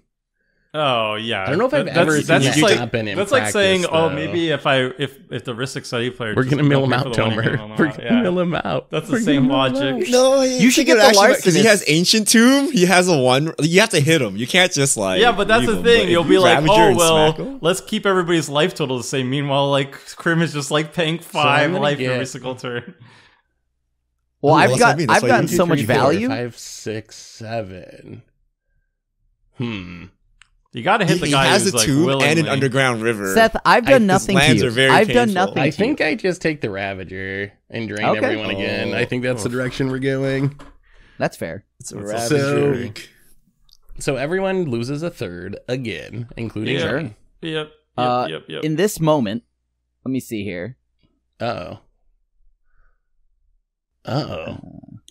Speaker 1: Oh yeah.
Speaker 2: I don't know if I've
Speaker 1: That-
Speaker 2: ever
Speaker 1: that's,
Speaker 2: seen
Speaker 1: that's
Speaker 2: that
Speaker 1: like,
Speaker 2: happen in
Speaker 1: That's like
Speaker 2: practice,
Speaker 1: saying, oh, maybe if I if if the Rhystic Study player,
Speaker 2: We're gonna mill him out,
Speaker 1: for the one,
Speaker 2: Tomer.
Speaker 1: you're gonna mill
Speaker 2: We're gonna
Speaker 1: Yeah.
Speaker 2: mill him out.
Speaker 1: That's the
Speaker 2: We're gonna
Speaker 1: same
Speaker 2: mill him
Speaker 1: logic.
Speaker 2: out.
Speaker 3: No,
Speaker 5: You should get the
Speaker 3: because he has ancient tomb. He has a one. You have to hit him. You can't just like.
Speaker 1: Yeah, but that's the thing. You'll be like, oh well, let's keep everybody's life total the same. Meanwhile, like Crim is just like paying five life
Speaker 2: get-
Speaker 1: every single turn.
Speaker 3: Ooh,
Speaker 5: Well, I've got
Speaker 3: I mean.
Speaker 5: I've
Speaker 3: why
Speaker 5: gotten
Speaker 3: you-
Speaker 5: so
Speaker 2: Two,
Speaker 5: much
Speaker 2: four,
Speaker 5: value.
Speaker 2: Five, six, seven. Hmm.
Speaker 1: You got to hit
Speaker 3: He,
Speaker 1: the
Speaker 3: he
Speaker 1: guy
Speaker 3: has
Speaker 1: who's
Speaker 3: a
Speaker 1: like
Speaker 3: tomb
Speaker 1: willingly.
Speaker 3: and an underground river.
Speaker 5: Seth, I've done
Speaker 3: his
Speaker 5: nothing to
Speaker 3: lands
Speaker 5: you.
Speaker 3: are very
Speaker 5: I've done nothing
Speaker 2: I
Speaker 5: to
Speaker 2: think
Speaker 5: you.
Speaker 2: I just take the Ravager and drain
Speaker 5: Okay.
Speaker 2: everyone again.
Speaker 3: Oh.
Speaker 2: I think that's the direction we're going.
Speaker 5: That's fair.
Speaker 3: It's a
Speaker 1: That's
Speaker 3: Ravager.
Speaker 2: So everyone loses a third again, including
Speaker 1: Yeah.
Speaker 2: me.
Speaker 1: Yep. Yep.
Speaker 5: Uh,
Speaker 1: yep. Yep.
Speaker 5: In this moment, let me see here.
Speaker 2: Uh oh. Uh oh.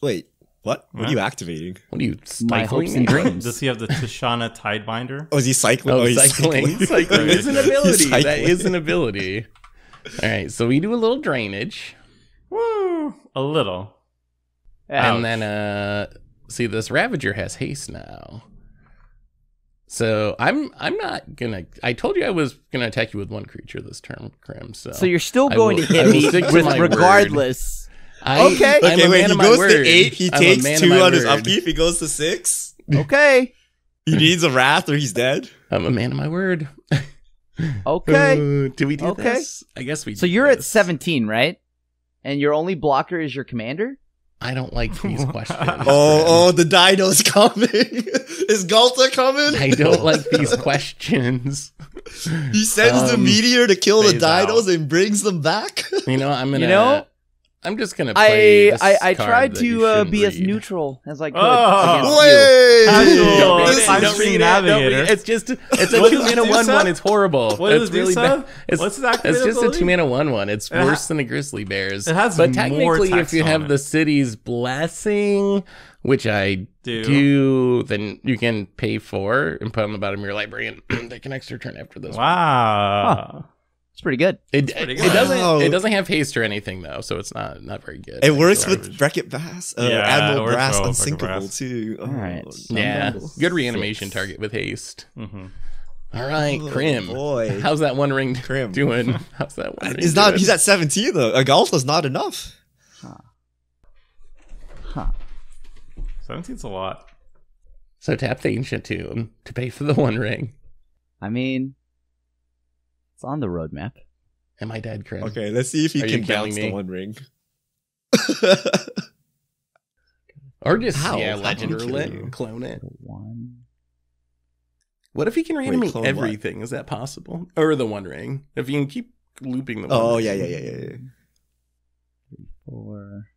Speaker 3: Wait, what? What are you activating?
Speaker 2: What are you
Speaker 5: My hopes and
Speaker 2: me?
Speaker 5: dreams.
Speaker 1: Does he have the Tishana Tidebinder?
Speaker 3: Oh, is he cycling?
Speaker 2: Oh,
Speaker 3: he's
Speaker 2: cycling. Cycling is an ability. That
Speaker 3: cycling.
Speaker 2: is an ability. All right, so we do a little drainage,
Speaker 1: Woo! A little.
Speaker 2: and then uh, see this Ravager has haste now. So I'm I'm not gonna. I told you I was gonna attack you with one creature this turn, Crim. So
Speaker 5: So you're still
Speaker 2: I
Speaker 5: going
Speaker 2: will-
Speaker 5: to
Speaker 2: I
Speaker 5: hit
Speaker 2: will
Speaker 5: me
Speaker 2: stick to
Speaker 5: with
Speaker 2: my word.
Speaker 5: regardless.
Speaker 2: I,
Speaker 5: Okay.
Speaker 2: I'm
Speaker 3: Okay, wait. He
Speaker 2: of my
Speaker 3: goes
Speaker 2: word.
Speaker 3: to eight. He
Speaker 2: I'm
Speaker 3: takes two on his
Speaker 2: word.
Speaker 3: upkeep. He goes to six.
Speaker 5: Okay.
Speaker 3: He needs a wrath or he's dead.
Speaker 2: I'm a man of my word.
Speaker 5: Okay.
Speaker 2: Uh, do we do
Speaker 5: Okay.
Speaker 2: this? I guess we.
Speaker 5: So
Speaker 2: do
Speaker 5: you're at 17, right? And your only blocker is your commander?
Speaker 2: I don't like these questions.
Speaker 3: Oh, oh, the dino's coming. is Ghalta coming?
Speaker 2: I don't like these questions.
Speaker 3: He sends the
Speaker 2: Um,
Speaker 3: meteor to kill the
Speaker 1: phase out.
Speaker 3: dinos and brings them back.
Speaker 2: You know, I'm gonna.
Speaker 5: You know,
Speaker 2: I'm just gonna. Play
Speaker 5: I
Speaker 2: this
Speaker 5: I, I
Speaker 2: card
Speaker 5: tried to uh,
Speaker 2: shouldn't
Speaker 5: be as neutral as I could
Speaker 1: Oh.
Speaker 5: against you.
Speaker 3: Wait,
Speaker 1: Casual.
Speaker 2: Don't read it.
Speaker 1: is-
Speaker 2: Don't
Speaker 1: Timestream
Speaker 2: read it.
Speaker 1: Navigator.
Speaker 2: it. It's just it's a two
Speaker 1: does it
Speaker 2: mana
Speaker 1: do,
Speaker 2: one
Speaker 1: Seth?
Speaker 2: one. It's horrible.
Speaker 1: What does
Speaker 2: it's
Speaker 1: it do,
Speaker 2: really bad. It's,
Speaker 1: What's his
Speaker 2: it's
Speaker 1: activated
Speaker 2: just a
Speaker 1: ability?
Speaker 2: two mana one one. It's
Speaker 1: It
Speaker 2: worse than the Grizzly Bears.
Speaker 1: It has
Speaker 2: but
Speaker 1: more
Speaker 2: technically, if you have
Speaker 1: it.
Speaker 2: the city's blessing, which I
Speaker 1: Do.
Speaker 2: do, then you can pay for and put on the bottom of your library, and they can extra turn after this.
Speaker 1: Wow.
Speaker 5: It's pretty good.
Speaker 2: It, it,
Speaker 1: pretty
Speaker 2: it doesn't
Speaker 3: Wow.
Speaker 2: it doesn't have haste or anything though, so it's not not very good.
Speaker 3: It works
Speaker 2: actually.
Speaker 3: with Beckett Bass, uh,
Speaker 1: Yeah,
Speaker 3: Admiral
Speaker 1: works
Speaker 3: Brass, Unsinkable
Speaker 1: Brass.
Speaker 3: too. Oh,
Speaker 5: All right.
Speaker 2: yeah, good reanimation target with haste.
Speaker 1: hmm
Speaker 2: All right,
Speaker 3: Oh,
Speaker 2: Crim.
Speaker 3: boy.
Speaker 2: How's that one ring
Speaker 3: Crim.
Speaker 2: doing? How's that one? ring
Speaker 3: He's not.
Speaker 2: doing?
Speaker 3: He's at seventeen though. A Ghalta's not enough.
Speaker 5: Huh.
Speaker 1: 17's a lot.
Speaker 2: So tap the ancient tomb to pay for the one ring.
Speaker 5: I mean, it's on the roadmap.
Speaker 2: Am I dead, Crim?
Speaker 3: Okay, let's see if he
Speaker 2: Are you
Speaker 3: can
Speaker 2: killing
Speaker 3: bounce
Speaker 2: me?
Speaker 3: the one ring.
Speaker 2: Or just
Speaker 3: How?
Speaker 2: yeah,
Speaker 3: How can you
Speaker 2: or
Speaker 3: kill you?
Speaker 2: clone it.
Speaker 5: One.
Speaker 2: What if he can reanimate
Speaker 3: clone what?
Speaker 2: everything? Is that possible? Or the one ring? If you can keep looping the one
Speaker 3: oh
Speaker 2: ring.
Speaker 3: yeah, yeah, yeah, yeah, yeah.
Speaker 5: Four.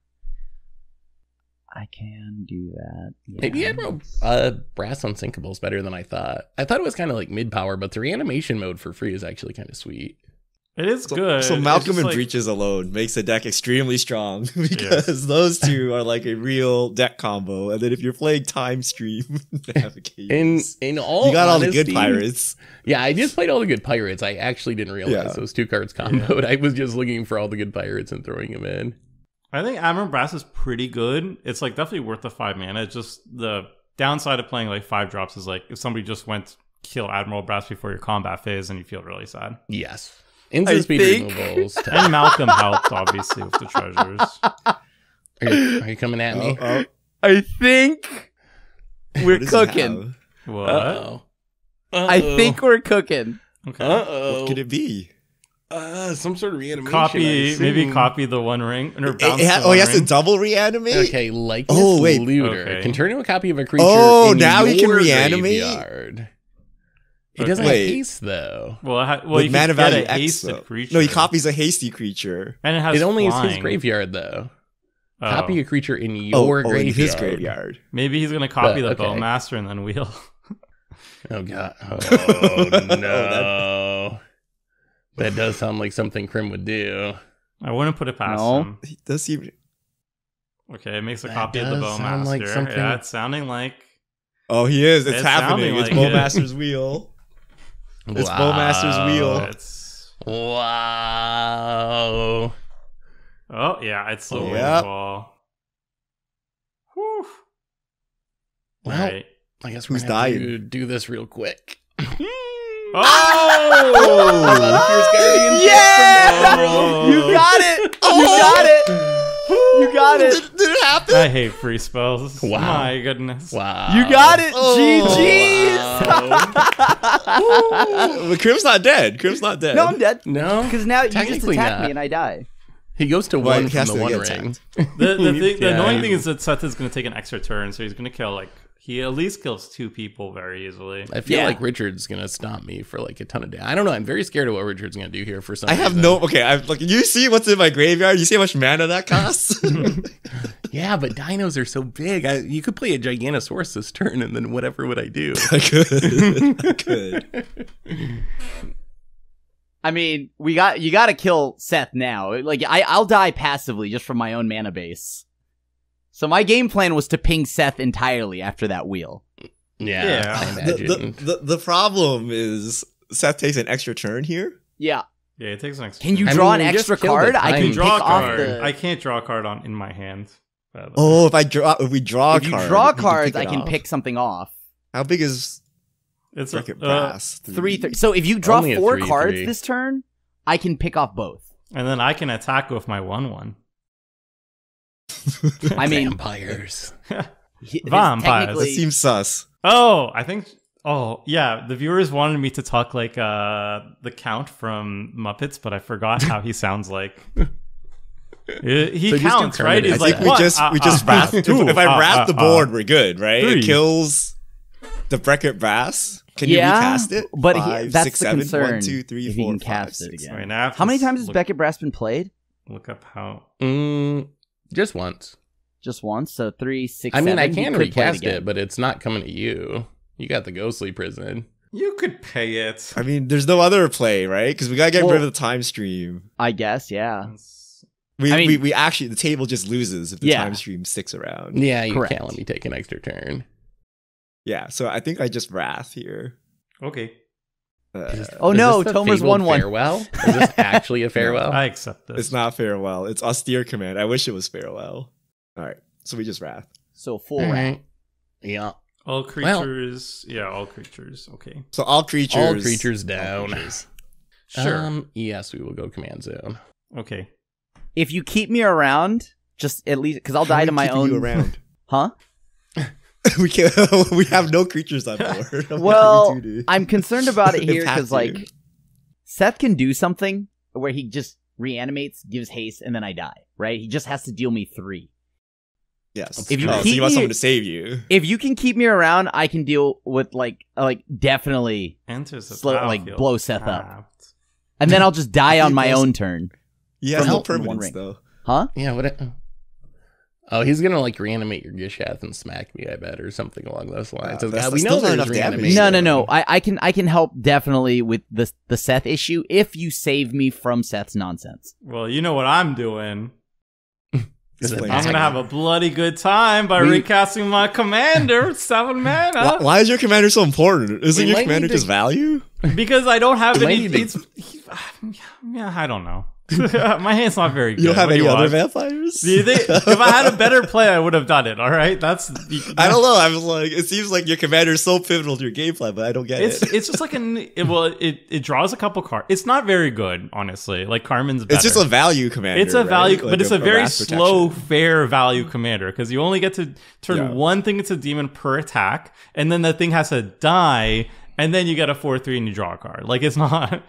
Speaker 5: I can do that.
Speaker 2: Maybe
Speaker 5: yeah.
Speaker 2: Admiral uh, Brass Unsinkable is better than I thought. I thought it was kind of like mid power, but the reanimation mode for free is actually kind of sweet.
Speaker 1: It is
Speaker 3: So,
Speaker 1: good.
Speaker 3: so Malcolm and
Speaker 1: like-
Speaker 3: Breeches alone makes the deck extremely strong because those two are like a real deck combo. And then if you're playing Timestream Navigators,
Speaker 2: In in all
Speaker 3: you got all the good pirates.
Speaker 2: Yeah, I just played all the good pirates. I actually didn't realize
Speaker 3: Yeah.
Speaker 2: those two cards comboed. I was just looking for all the good pirates and throwing them in.
Speaker 1: I think Admiral Brass is pretty good. It's like definitely worth the five mana. It's just the downside of playing like five drops is like if somebody just went kill Admiral Brass before your combat phase, and you feel really sad.
Speaker 2: Yes. Instant speed
Speaker 5: think-
Speaker 2: removals.
Speaker 1: And Malcolm helped obviously with the treasures.
Speaker 2: Are you, are you coming at me?
Speaker 3: Oh, oh,
Speaker 5: I think we're
Speaker 3: what does he
Speaker 5: cooking.
Speaker 3: have?
Speaker 1: What?
Speaker 2: Uh-oh.
Speaker 5: I think we're cooking.
Speaker 1: Okay.
Speaker 2: Uh-oh.
Speaker 3: What could it be?
Speaker 2: Uh, some sort of reanimation.
Speaker 1: Copy, maybe copy the One Ring or
Speaker 3: It-
Speaker 1: bounce
Speaker 3: it ha-
Speaker 1: the
Speaker 3: oh,
Speaker 1: One
Speaker 3: he has to double reanimate.
Speaker 2: Okay, like
Speaker 3: Oh, wait.
Speaker 2: looter
Speaker 1: Okay.
Speaker 2: can turn into a copy of a creature.
Speaker 3: Oh,
Speaker 2: in
Speaker 3: now he can
Speaker 2: your
Speaker 3: reanimate?
Speaker 2: Graveyard. It
Speaker 1: Okay.
Speaker 2: doesn't
Speaker 3: Wait.
Speaker 2: have haste though.
Speaker 1: Well, it ha- well,
Speaker 3: With
Speaker 1: you
Speaker 3: mana
Speaker 1: can get
Speaker 3: value
Speaker 1: a
Speaker 3: X.
Speaker 1: hasted
Speaker 3: though.
Speaker 1: creature.
Speaker 3: No, he copies a hasty creature.
Speaker 1: and it has.
Speaker 2: It only is his graveyard though.
Speaker 1: Oh.
Speaker 2: Copy a creature in
Speaker 3: Oh,
Speaker 2: your
Speaker 3: oh, in
Speaker 2: graveyard.
Speaker 3: his graveyard.
Speaker 1: Maybe he's gonna copy
Speaker 2: But,
Speaker 1: the
Speaker 2: okay.
Speaker 1: Bowmaster and then wheel.
Speaker 2: Oh god. Oh no.
Speaker 3: that-
Speaker 2: that does sound like something Crim would do.
Speaker 1: I wouldn't put it past
Speaker 5: No.
Speaker 1: him.
Speaker 3: He does seem.
Speaker 1: Okay, it makes a
Speaker 2: That
Speaker 1: copy of the
Speaker 2: does
Speaker 1: Bowmaster.
Speaker 2: sound like something-
Speaker 1: Yeah, it's sounding like
Speaker 3: Oh, he is. It's,
Speaker 1: It's
Speaker 3: happening.
Speaker 1: sounding
Speaker 3: It's
Speaker 1: like it.
Speaker 3: Bowmaster's wheel. It's Bowmaster's wheel.
Speaker 1: It's
Speaker 2: Wow.
Speaker 1: oh yeah, it's the
Speaker 3: Oh,
Speaker 1: wheel
Speaker 3: yeah.
Speaker 1: Whew.
Speaker 2: Well,
Speaker 1: Right.
Speaker 2: I guess we're gonna have
Speaker 3: dying?
Speaker 2: to do this real quick.
Speaker 1: Oh!
Speaker 4: Yeah!
Speaker 1: Oh.
Speaker 4: You got it! Oh. You got it! You got it!
Speaker 3: Did, did it happen?
Speaker 1: I hate free spells.
Speaker 2: Wow.
Speaker 1: My goodness.
Speaker 2: Wow.
Speaker 4: You got it!
Speaker 3: Oh,
Speaker 4: GG's!
Speaker 3: but Crim's not dead. Crim's not dead.
Speaker 4: no, I'm dead.
Speaker 2: No,
Speaker 4: Because now you just
Speaker 2: Technically
Speaker 4: attack
Speaker 2: not.
Speaker 4: me and I die.
Speaker 2: he goes to
Speaker 3: Well,
Speaker 2: one
Speaker 3: he
Speaker 2: from the one ring.
Speaker 1: The, the, thing, the
Speaker 2: Yeah.
Speaker 1: annoying thing is that Seth is going to take an extra turn, so he's going to kill like he at least kills two people very easily.
Speaker 2: I feel
Speaker 4: Yeah.
Speaker 2: like Richard's gonna stop me for like a ton of damage. I don't know. I'm very scared of what Richard's gonna do here for some.
Speaker 3: I have
Speaker 2: reason.
Speaker 3: no. Okay, I'm like. You see what's in my graveyard? You see how much mana that costs?
Speaker 2: Yeah, but dinos are so big. I, you could play a Giganosaurus this turn, and then whatever would I do?
Speaker 3: I could. I could.
Speaker 4: I mean, we got you got to kill Seth now. Like I, I'll die passively just from my own mana base. So my game plan was to ping Seth entirely after that wheel.
Speaker 2: Yeah,
Speaker 1: Yeah.
Speaker 3: The, the, the, the problem is Seth takes an extra turn here.
Speaker 4: Yeah.
Speaker 1: Yeah, it takes an extra.
Speaker 4: Can you
Speaker 2: I
Speaker 4: draw
Speaker 2: mean,
Speaker 4: an extra card? I can
Speaker 1: can draw a
Speaker 4: pick
Speaker 1: card.
Speaker 4: the.
Speaker 1: I can't draw a card on in my hand. by the way.
Speaker 3: Oh, if I draw, if we draw,
Speaker 4: if
Speaker 3: a
Speaker 4: you
Speaker 3: card,
Speaker 4: draw
Speaker 3: we can
Speaker 4: cards, I can
Speaker 3: off.
Speaker 4: pick something off.
Speaker 3: How big is
Speaker 1: it's a,
Speaker 3: Wreck-It
Speaker 1: uh,
Speaker 3: Brass?
Speaker 4: Three, three. So if you draw
Speaker 2: Only
Speaker 4: four
Speaker 2: three,
Speaker 4: cards
Speaker 2: three.
Speaker 4: this turn, I can pick off both.
Speaker 1: and then I can attack with my one one.
Speaker 4: I mean,
Speaker 2: vampires.
Speaker 4: he-
Speaker 1: Vampires.
Speaker 3: That seems sus.
Speaker 1: Oh, I think. Oh, yeah. The viewers wanted me to talk like uh the Count from Muppets, but I forgot how he sounds like. he he
Speaker 2: So just do
Speaker 1: counts, right? He's
Speaker 3: I
Speaker 1: like
Speaker 3: think we just
Speaker 1: uh,
Speaker 3: we just
Speaker 1: uh,
Speaker 3: wrap.
Speaker 1: uh,
Speaker 3: if,
Speaker 1: two,
Speaker 3: if I
Speaker 1: uh,
Speaker 3: wrap
Speaker 1: uh,
Speaker 3: the
Speaker 1: uh,
Speaker 3: board, we're good, right?
Speaker 1: three.
Speaker 3: It kills the Breckett Brass. Can you recast it?
Speaker 4: but he-
Speaker 3: Five,
Speaker 4: that's
Speaker 3: six,
Speaker 4: the
Speaker 3: seven,
Speaker 4: concern,
Speaker 3: one, two, three,
Speaker 4: if he
Speaker 3: four,
Speaker 4: can
Speaker 3: five,
Speaker 4: cast it again.
Speaker 1: Wait,
Speaker 3: seven.
Speaker 1: now
Speaker 4: How many times has
Speaker 1: look,
Speaker 4: Beckett Brass been played?
Speaker 1: Look up how.
Speaker 2: Mm, just once.
Speaker 4: Just once. So three, six.
Speaker 2: I mean, I
Speaker 4: seven. He
Speaker 2: can
Speaker 4: could
Speaker 2: recast
Speaker 4: again.
Speaker 2: it, but it's not coming to you. You got the ghostly prison.
Speaker 1: You could pay it.
Speaker 3: I mean, there's no other play, right? Because we gotta get
Speaker 4: Well-
Speaker 3: rid of the time stream.
Speaker 4: I guess, yeah.
Speaker 3: We,
Speaker 4: I mean-
Speaker 3: we we actually the table just loses if the
Speaker 4: Yeah.
Speaker 3: time stream sticks around.
Speaker 2: Yeah, you
Speaker 4: Correct.
Speaker 2: can't let me take an extra turn.
Speaker 3: Yeah, so I think I just wrath here.
Speaker 1: Okay,
Speaker 3: Uh,
Speaker 4: Oh no,
Speaker 2: this the
Speaker 4: Tomer's
Speaker 2: fabled
Speaker 4: one one.
Speaker 2: Farewell? Is this actually a farewell?
Speaker 1: I accept this.
Speaker 3: it's not farewell. It's austere command. I wish it was farewell. All right, so we just wrath.
Speaker 4: So full
Speaker 2: All
Speaker 4: rat.
Speaker 2: right. Yeah.
Speaker 1: all creatures. yeah, all creatures. Okay,
Speaker 3: So all creatures.
Speaker 2: All creatures down.
Speaker 3: creatures.
Speaker 1: sure.
Speaker 2: Um, yes, we will go command zone.
Speaker 1: okay,
Speaker 4: If you keep me around, just at least because I'll
Speaker 3: How
Speaker 4: die to my own.
Speaker 3: You around.
Speaker 4: Huh?
Speaker 3: we can't. we have no creatures on board. What
Speaker 4: Well,
Speaker 3: we?
Speaker 4: I'm concerned about it here because like Seth can do something where he just reanimates, gives haste, and then I die. Right? He just has to deal me three.
Speaker 3: yes.
Speaker 4: if you
Speaker 3: oh, so you want someone to save you.
Speaker 4: If you can keep me around, I can deal with like like definitely,
Speaker 1: enters the
Speaker 4: Slow- like, blow Seth up. and then I'll just die on my own turn.
Speaker 3: Yeah, has
Speaker 4: From
Speaker 3: no
Speaker 4: the- from one
Speaker 3: permanence
Speaker 4: ring.
Speaker 3: though.
Speaker 4: Huh?
Speaker 2: Yeah, what? Oh, he's gonna like reanimate your Gishath and smack me, I bet, or something along those lines.
Speaker 3: Wow,
Speaker 2: So,
Speaker 3: that's-
Speaker 2: we know there's
Speaker 3: enough damage.
Speaker 2: reanimation.
Speaker 4: No, no, no. I, I can I can help definitely with the the Seth issue if you save me from Seth's nonsense.
Speaker 1: Well, you know what I'm doing.
Speaker 2: Is it
Speaker 3: Explain.
Speaker 1: I'm gonna have a bloody good time by
Speaker 4: We-
Speaker 1: recasting my commander seven
Speaker 3: Why,
Speaker 1: mana
Speaker 3: why is your commander so important? Isn't
Speaker 2: We
Speaker 3: your
Speaker 2: might
Speaker 3: commander
Speaker 2: to-
Speaker 3: just value?
Speaker 1: because I don't have any.
Speaker 2: need to-
Speaker 1: He's, he, yeah, I don't know. my hand's not very good.
Speaker 3: You don't have
Speaker 1: What do
Speaker 3: any other
Speaker 1: want?
Speaker 3: vampires?
Speaker 1: Do you think if I had a better play, I would have done it? All right, that's.
Speaker 3: I don't know. I was like, it seems like your commander is so pivotal to your gameplay, but I don't get
Speaker 1: It's
Speaker 3: it.
Speaker 1: it's just like an it, well it it draws a couple cards. It's not very good, honestly. Like Carmen's. Better.
Speaker 3: It's just a value commander.
Speaker 1: It's a
Speaker 3: right?
Speaker 1: value,
Speaker 3: Like
Speaker 1: but it's a, very slow, fair value commander because you only get to turn
Speaker 3: Yeah.
Speaker 1: one thing into a demon per attack, and then the thing has to die, and then you get a four three and you draw a card. Like it's not,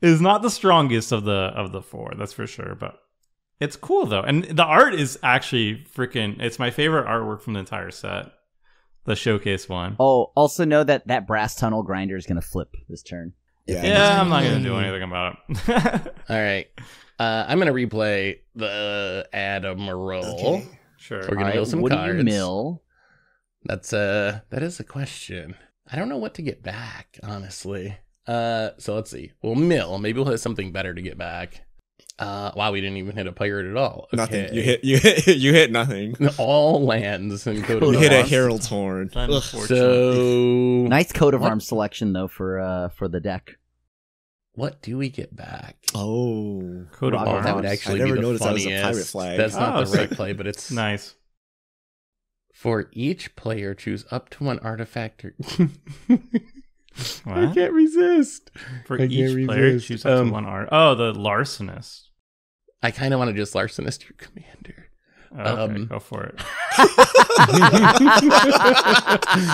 Speaker 1: it's not the strongest of the of the four, that's for sure. But it's cool though, and the art is actually freaking. It's my favorite artwork from the entire set, the showcase one.
Speaker 4: Oh, also know that that brass tunnel grinder is gonna flip this turn.
Speaker 3: Yeah.
Speaker 1: Yeah, I'm not gonna do anything about it.
Speaker 2: All right. Uh, I'm gonna replay the Admiral.
Speaker 3: Okay.
Speaker 1: sure.
Speaker 2: We're gonna
Speaker 4: Alright,
Speaker 2: mill some
Speaker 4: what do you mill?
Speaker 2: That's uh that is a question. I don't know what to get back, honestly. Uh so let's see. We'll mill. Maybe we'll hit something better to get back. Uh, wow, we didn't even hit a pirate at all.
Speaker 3: Nothing. You hit. You hit. You hit nothing.
Speaker 2: all lands and code of
Speaker 3: You hit a
Speaker 2: arms.
Speaker 3: Herald's horn.
Speaker 2: So
Speaker 4: Nice coat of
Speaker 2: What?
Speaker 4: arms selection though for uh for the deck.
Speaker 2: what do we get back?
Speaker 3: Oh.
Speaker 1: Coat of arms.
Speaker 2: that would
Speaker 3: I
Speaker 2: actually
Speaker 3: never
Speaker 2: be the
Speaker 3: noticed that was a pirate flag.
Speaker 2: That's not
Speaker 1: Oh,
Speaker 2: the right play, but it's
Speaker 1: Nice.
Speaker 2: for each player choose up to one artifact. Or... I can't resist.
Speaker 1: For
Speaker 2: I
Speaker 1: each player,
Speaker 2: resist.
Speaker 1: choose up
Speaker 2: Um,
Speaker 1: to one art. Oh, the larcenist.
Speaker 2: I kind of want to just larcenist your commander.
Speaker 1: Okay,
Speaker 2: Um,
Speaker 1: go for it.
Speaker 2: All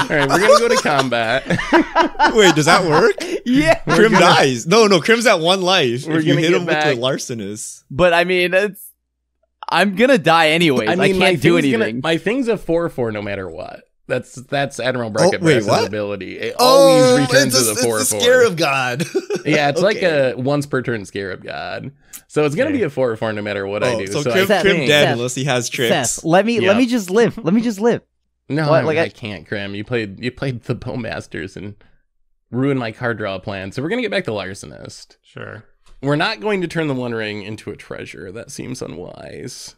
Speaker 2: right, we're gonna go to combat.
Speaker 3: Wait, does that work?
Speaker 4: yeah.
Speaker 3: Crim dies. No, no, Crim's at one life.
Speaker 2: We're
Speaker 3: if you hit him
Speaker 2: back-
Speaker 3: with the larcenist.
Speaker 4: But I mean, it's I'm gonna die anyways. I,
Speaker 2: my
Speaker 4: can't do
Speaker 2: thing's gonna-
Speaker 4: anything.
Speaker 2: my thing's a four four no matter what. That's that's Admiral
Speaker 3: Oh,
Speaker 2: Bracket
Speaker 3: wait,
Speaker 2: ability. It always oh, returns
Speaker 3: it's
Speaker 2: to
Speaker 3: a-
Speaker 2: the four
Speaker 3: it's the
Speaker 2: four.
Speaker 3: Scarab God.
Speaker 2: Yeah, it's like a once per turn Scarab God. So it's gonna
Speaker 1: Okay.
Speaker 2: be a four or four no matter what I
Speaker 3: Oh,
Speaker 2: do.
Speaker 3: so,
Speaker 2: So,
Speaker 3: Crim,
Speaker 2: I
Speaker 4: Seth,
Speaker 3: Crim dead
Speaker 4: Seth,
Speaker 3: unless he has tricks.
Speaker 4: Seth, let me
Speaker 2: Yeah.
Speaker 4: let me just live. Let me just live.
Speaker 2: no,
Speaker 4: What,
Speaker 2: I,
Speaker 4: like
Speaker 2: I
Speaker 4: I-
Speaker 2: can't, Crim. You played you played the Bowmasters and ruined my card draw plan. So we're gonna get back to Larcenist.
Speaker 1: Sure.
Speaker 2: We're not going to turn the One Ring into a treasure. That seems unwise.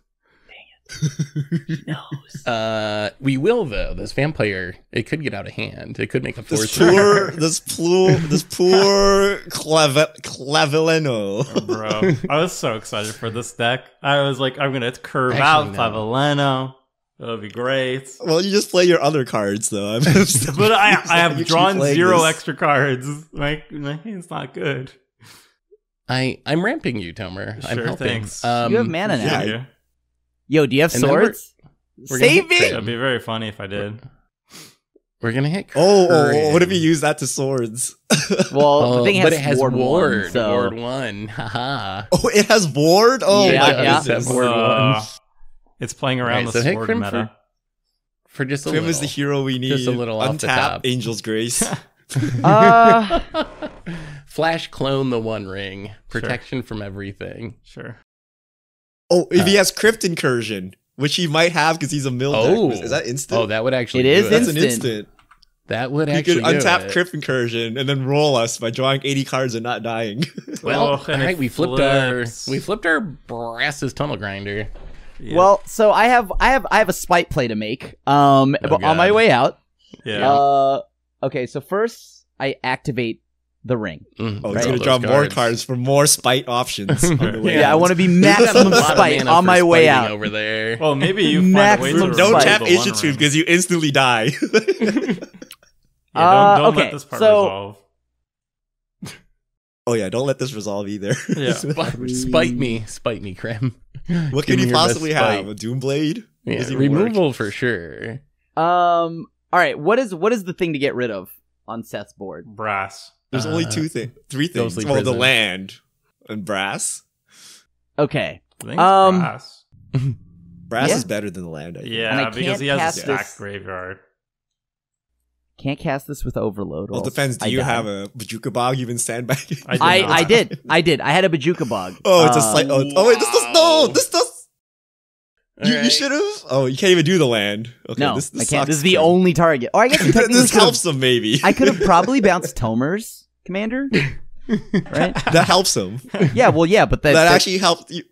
Speaker 2: Uh, we will though. This vampire, it could get out of hand. It could make a
Speaker 3: This poor, this poor, this poor clave, Clavileño.
Speaker 1: Bro, I was so excited for this deck. I was like, I'm gonna curve
Speaker 2: Actually,
Speaker 1: out
Speaker 2: no.
Speaker 1: Clavileño. That'll be great.
Speaker 3: Well, you just play your other cards though. I'm
Speaker 1: But I, I have drawn zero
Speaker 3: this.
Speaker 1: extra cards. My my hand's not good.
Speaker 2: I I'm ramping you, Tomer. I'm helping.
Speaker 1: thanks.
Speaker 2: Um,
Speaker 4: you have mana now.
Speaker 3: yeah.
Speaker 1: Yeah.
Speaker 4: Yo, do you have
Speaker 2: And then we're-
Speaker 4: swords?
Speaker 2: we're
Speaker 4: Save
Speaker 2: hit
Speaker 4: me.
Speaker 2: crit.
Speaker 1: That'd be very funny if I did.
Speaker 2: We're gonna hit.
Speaker 3: Oh, oh, oh, what if
Speaker 2: Courage.
Speaker 3: you use that to swords?
Speaker 4: Well,
Speaker 2: Oh,
Speaker 4: the thing has,
Speaker 2: but it has
Speaker 4: ward,
Speaker 2: ward.
Speaker 4: one, so
Speaker 2: Ward one. Haha.
Speaker 3: oh, it has ward. Oh
Speaker 4: Yeah,
Speaker 3: my
Speaker 4: yeah.
Speaker 3: goodness.
Speaker 2: Ward
Speaker 1: Uh,
Speaker 2: one.
Speaker 1: It's playing around
Speaker 2: Right,
Speaker 1: the
Speaker 2: so
Speaker 1: sword
Speaker 2: Crim
Speaker 1: meta.
Speaker 2: For just a
Speaker 3: Crim
Speaker 2: little.
Speaker 3: is the hero we need.
Speaker 2: Just a little off the
Speaker 3: Untap
Speaker 2: top.
Speaker 3: Angel's Grace.
Speaker 4: uh,
Speaker 2: Flash clone the One Ring. Protection from everything.
Speaker 1: Sure.
Speaker 3: Oh, if he has Crypt Incursion, which he might have because he's a mill
Speaker 2: Oh.
Speaker 3: deck. Is that instant?
Speaker 2: Oh, that would actually.
Speaker 4: It
Speaker 2: do
Speaker 4: is
Speaker 3: That's an
Speaker 4: instant.
Speaker 3: instant.
Speaker 2: That would
Speaker 3: You
Speaker 2: actually
Speaker 3: could
Speaker 2: do
Speaker 3: untap
Speaker 2: it.
Speaker 3: Crypt Incursion and then roll us by drawing 80 cards and not dying.
Speaker 2: Well,
Speaker 1: Oh, and
Speaker 2: all
Speaker 1: it
Speaker 2: right, we flipped
Speaker 1: flips.
Speaker 2: our we flipped our brass's tunnel grinder.
Speaker 1: Yeah.
Speaker 4: well, so I have I have I have a spite play to make. Um,
Speaker 2: Oh,
Speaker 4: on my way out.
Speaker 1: yeah.
Speaker 4: Uh, okay, so first I activate the ring.
Speaker 2: Mm,
Speaker 3: Oh,
Speaker 4: Right.
Speaker 3: he's gonna
Speaker 2: those
Speaker 3: draw more cards for more spite options on the way
Speaker 4: Yeah, I want to be
Speaker 2: You
Speaker 4: maximum spite on my way out.
Speaker 2: over there.
Speaker 1: well, maybe you find a way to
Speaker 4: Maximum
Speaker 3: Don't tap
Speaker 1: the
Speaker 3: Ancient
Speaker 1: one
Speaker 3: because you instantly die.
Speaker 1: Yeah, don't,
Speaker 4: Uh,
Speaker 1: don't
Speaker 4: okay,
Speaker 1: let this part
Speaker 4: so-
Speaker 1: resolve.
Speaker 3: oh yeah, don't let this resolve either.
Speaker 1: Yeah.
Speaker 2: Spite, spite me, spite me, Crim.
Speaker 3: what
Speaker 2: Give
Speaker 3: could
Speaker 2: me
Speaker 3: he possibly have? A Doomblade?
Speaker 2: Yeah,
Speaker 3: Does he work?
Speaker 2: removal for sure.
Speaker 4: Um, all right, what is what is the thing to get rid of on Seth's board?
Speaker 1: Brass.
Speaker 3: There's only
Speaker 2: Uh,
Speaker 3: two things, three things.
Speaker 2: Ghostly
Speaker 3: Well, the land and brass.
Speaker 4: Okay, Um,
Speaker 1: brass.
Speaker 3: Brass
Speaker 4: Yeah.
Speaker 3: is better than the land. I think.
Speaker 1: Yeah,
Speaker 4: I
Speaker 1: because he has a
Speaker 4: cast
Speaker 1: stacked
Speaker 4: this-
Speaker 1: graveyard.
Speaker 4: can't cast this with overload. or
Speaker 3: Well, it depends. Do
Speaker 4: I
Speaker 3: you
Speaker 4: die.
Speaker 3: have a Bojuka Bog you've been sandbagging?
Speaker 1: I did
Speaker 4: I. I did I did I had a Bojuka bog.
Speaker 3: Oh, it's a
Speaker 4: Uh,
Speaker 3: slight. Oh, oh, wait, this does no.
Speaker 2: Wow.
Speaker 3: This does. You, you should have. Oh, you can't even do the land. Okay,
Speaker 4: No,
Speaker 3: this, this
Speaker 4: I can't.
Speaker 3: sucks,
Speaker 4: This is the
Speaker 3: Crim.
Speaker 4: only target. Or I guess
Speaker 3: this helps him maybe.
Speaker 4: I could have probably bounced Tomer's commander, right?
Speaker 3: that helps him.
Speaker 4: Yeah, well, yeah, but that,
Speaker 3: that
Speaker 4: that-
Speaker 3: actually helped you.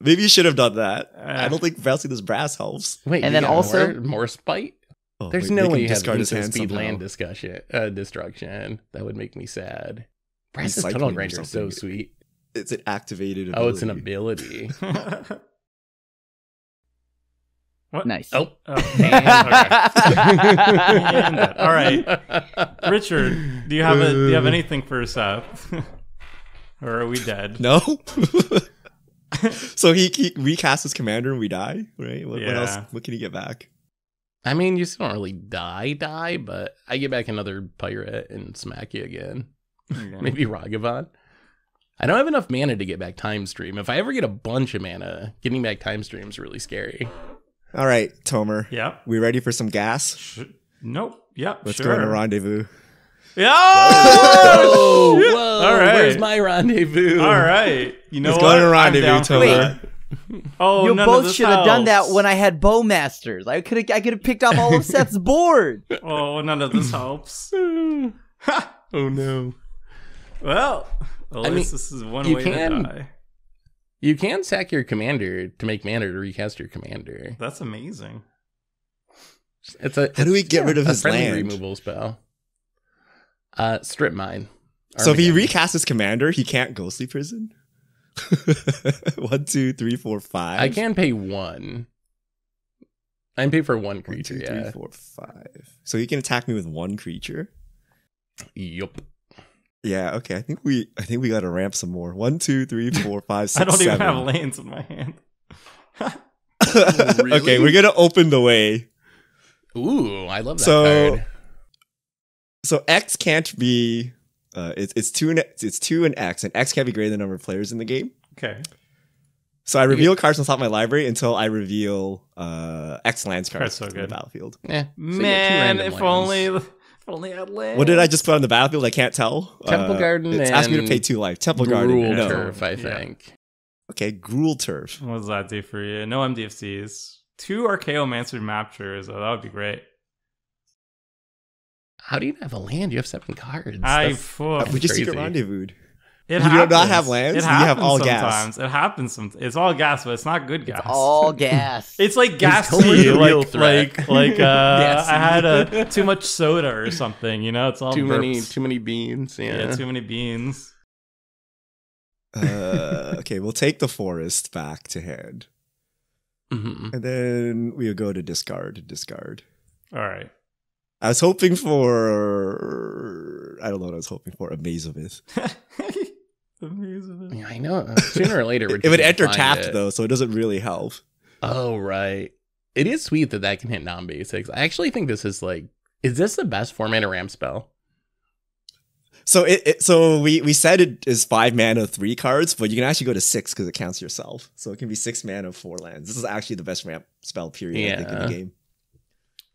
Speaker 3: Maybe you should have done that.
Speaker 1: Uh,
Speaker 3: I don't think bouncing this brass helps.
Speaker 2: Wait,
Speaker 4: And then also-
Speaker 2: more, more spite.
Speaker 3: Oh,
Speaker 2: There's
Speaker 3: wait,
Speaker 2: no
Speaker 3: make
Speaker 2: way
Speaker 3: him
Speaker 2: you have
Speaker 3: his hand
Speaker 2: speed
Speaker 3: somehow.
Speaker 2: land discussion, uh, destruction. That would make me sad. Brass's tunnel
Speaker 3: or
Speaker 2: grinder is so sweet.
Speaker 3: It's an activated.
Speaker 2: Oh, it's an
Speaker 3: ability.
Speaker 2: Ability.
Speaker 1: what?
Speaker 4: nice.
Speaker 2: Oh,
Speaker 1: Oh, And- okay. All right.
Speaker 2: right.
Speaker 1: Richard, do you have a do you have anything for Seth? Uh, or are we dead?
Speaker 3: No. so he, he recasts his commander and we die, right? What, what else?
Speaker 1: Yeah.
Speaker 3: What can he get back?
Speaker 2: I mean, you still don't really die, die, but I get back another pirate and smack you again.
Speaker 1: Okay.
Speaker 2: Maybe Ragavan. I don't have enough mana to get back Timestream. If I ever get a bunch of mana, getting back Timestream is really scary.
Speaker 3: All right, Tomer.
Speaker 1: Yep.
Speaker 3: We ready for some gas?
Speaker 1: Sh- nope. Yep.
Speaker 3: Let's
Speaker 1: sure.
Speaker 3: go on a rendezvous.
Speaker 1: Yeah.
Speaker 2: Oh,
Speaker 1: shit.
Speaker 2: whoa,
Speaker 1: All right.
Speaker 2: Where's my rendezvous?
Speaker 1: All right. You know
Speaker 3: Let's
Speaker 1: what?
Speaker 3: go on a
Speaker 1: I'm
Speaker 3: rendezvous, Tomer.
Speaker 1: that. Oh,
Speaker 4: you
Speaker 1: none
Speaker 4: both
Speaker 1: this
Speaker 4: should have done that when I had Bowmasters. I could have I could have picked off all of Seth's board.
Speaker 1: Oh, none of this helps.
Speaker 2: Oh no.
Speaker 1: Well, at
Speaker 2: I
Speaker 1: least
Speaker 2: mean,
Speaker 1: this is one way
Speaker 2: can-
Speaker 1: to die.
Speaker 2: You can sack your commander to make mana to recast your commander.
Speaker 1: That's amazing.
Speaker 2: It's a
Speaker 3: How do we
Speaker 2: it's,
Speaker 3: get rid of
Speaker 2: a
Speaker 3: his
Speaker 2: friendly
Speaker 3: land?
Speaker 2: removal spell? Uh, strip mine.
Speaker 3: So if he recasts his commander, he can't ghostly prison. one, two, three, four, five.
Speaker 2: I can pay one. I can pay for one
Speaker 3: One,
Speaker 2: creature.
Speaker 3: two,
Speaker 2: yeah.
Speaker 3: four, five. So he can attack me with one creature.
Speaker 2: Yup.
Speaker 3: Yeah. Okay. I think we. I think we got to ramp some more. One, two, three, four, five, six,
Speaker 1: I don't even
Speaker 3: seven.
Speaker 1: have lands in my hand.
Speaker 2: Really?
Speaker 3: okay, we're gonna open the way.
Speaker 2: Ooh, I love that
Speaker 3: So-
Speaker 2: card.
Speaker 3: So X can't be. Uh, it's it's two and it's two and X, and X can't be greater than the number of players in the game.
Speaker 1: okay.
Speaker 3: So I reveal cards on top of my library until I reveal uh, X lands cards
Speaker 1: That's so
Speaker 3: in the battlefield.
Speaker 2: Yeah, so you
Speaker 1: Man, if
Speaker 2: lands.
Speaker 1: only, if only I had lands.
Speaker 3: What did I just put on the battlefield? I can't tell.
Speaker 2: Temple
Speaker 3: Uh,
Speaker 2: Garden
Speaker 3: It's asking me to pay two life. Temple
Speaker 2: Gruul
Speaker 3: Garden. No.
Speaker 2: turf, I
Speaker 1: Yeah.
Speaker 2: think.
Speaker 3: Okay, Gruul Turf.
Speaker 1: What does that do for you? No MDFCs. Two Archaeomancer Maptures. Oh, that would be great.
Speaker 2: How do you have a land? You have seven cards.
Speaker 1: I
Speaker 2: That's-
Speaker 1: fuck.
Speaker 3: we just secret
Speaker 2: crazy.
Speaker 3: Rendezvous.
Speaker 1: It
Speaker 3: You do not
Speaker 1: happens.
Speaker 3: have lands?
Speaker 1: It
Speaker 3: You have
Speaker 1: happens
Speaker 3: all gas.
Speaker 1: sometimes. It happens. Some. It's all gas, but it's not good gas.
Speaker 4: It's all gas.
Speaker 1: It's like gassy,
Speaker 2: totally a real
Speaker 1: like
Speaker 2: threat.
Speaker 1: like like uh,
Speaker 2: Gassy.
Speaker 1: I had a too much soda or something. You know, it's all
Speaker 2: too many, too many beans. Yeah.
Speaker 1: yeah, too many beans.
Speaker 3: Uh, okay, we'll take the forest back to hand,
Speaker 2: Mhm.
Speaker 3: and then we'll go to discard. Discard.
Speaker 1: All right.
Speaker 3: I was hoping for. I don't know what I was hoping for. A maze.
Speaker 1: Amazing.
Speaker 2: Yeah, I know. Uh, sooner or later, we're
Speaker 3: It would enter
Speaker 2: gonna
Speaker 3: tapped
Speaker 2: it.
Speaker 3: though, so it doesn't really help.
Speaker 2: Oh right. It is sweet that that can hit non-basics. I actually think this is like, is this the best four mana ramp spell?
Speaker 3: So it, it so we we said it is five mana three cards, but you can actually go to six because it counts yourself. So it can be six mana four lands. This is actually the best ramp spell period I think in the game.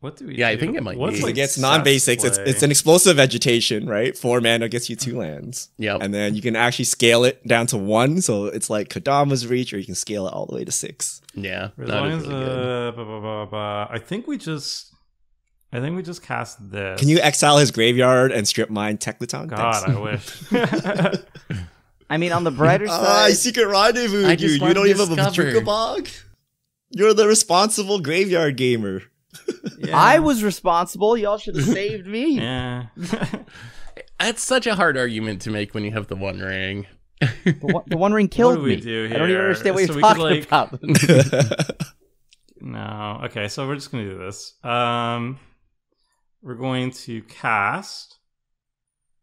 Speaker 1: What do we?
Speaker 2: Yeah, I think it might
Speaker 1: What's
Speaker 2: be.
Speaker 1: like
Speaker 3: it gets non basics. It's
Speaker 1: play?
Speaker 3: it's an explosive vegetation, right? Four mana gets you two lands,
Speaker 2: Yep.
Speaker 3: and then you can actually scale it down to one. So it's like Kodama's reach, or you can scale it all the way to six.
Speaker 2: yeah.
Speaker 1: As long as,
Speaker 2: really
Speaker 1: uh, blah, blah, blah, blah. I think we just, I think we just cast this.
Speaker 3: Can you exile his graveyard and strip mine Teclaton?
Speaker 1: God, I wish.
Speaker 4: I mean, on the brighter
Speaker 3: Ah,
Speaker 4: side,
Speaker 3: secret rendezvous,
Speaker 2: I
Speaker 3: dude. You don't
Speaker 2: to
Speaker 3: even have a
Speaker 2: discover.
Speaker 3: Jukabog? You're the responsible graveyard gamer.
Speaker 1: Yeah.
Speaker 4: I was responsible. Y'all should have saved me.
Speaker 1: Yeah.
Speaker 2: That's such a hard argument to make when you have the one ring.
Speaker 4: The, one, the One Ring killed
Speaker 1: do we
Speaker 4: me.
Speaker 1: do
Speaker 4: I don't even understand what
Speaker 1: So
Speaker 4: you're talking
Speaker 1: like-
Speaker 4: about.
Speaker 1: no. Okay, so we're just gonna do this. Um, we're going to cast.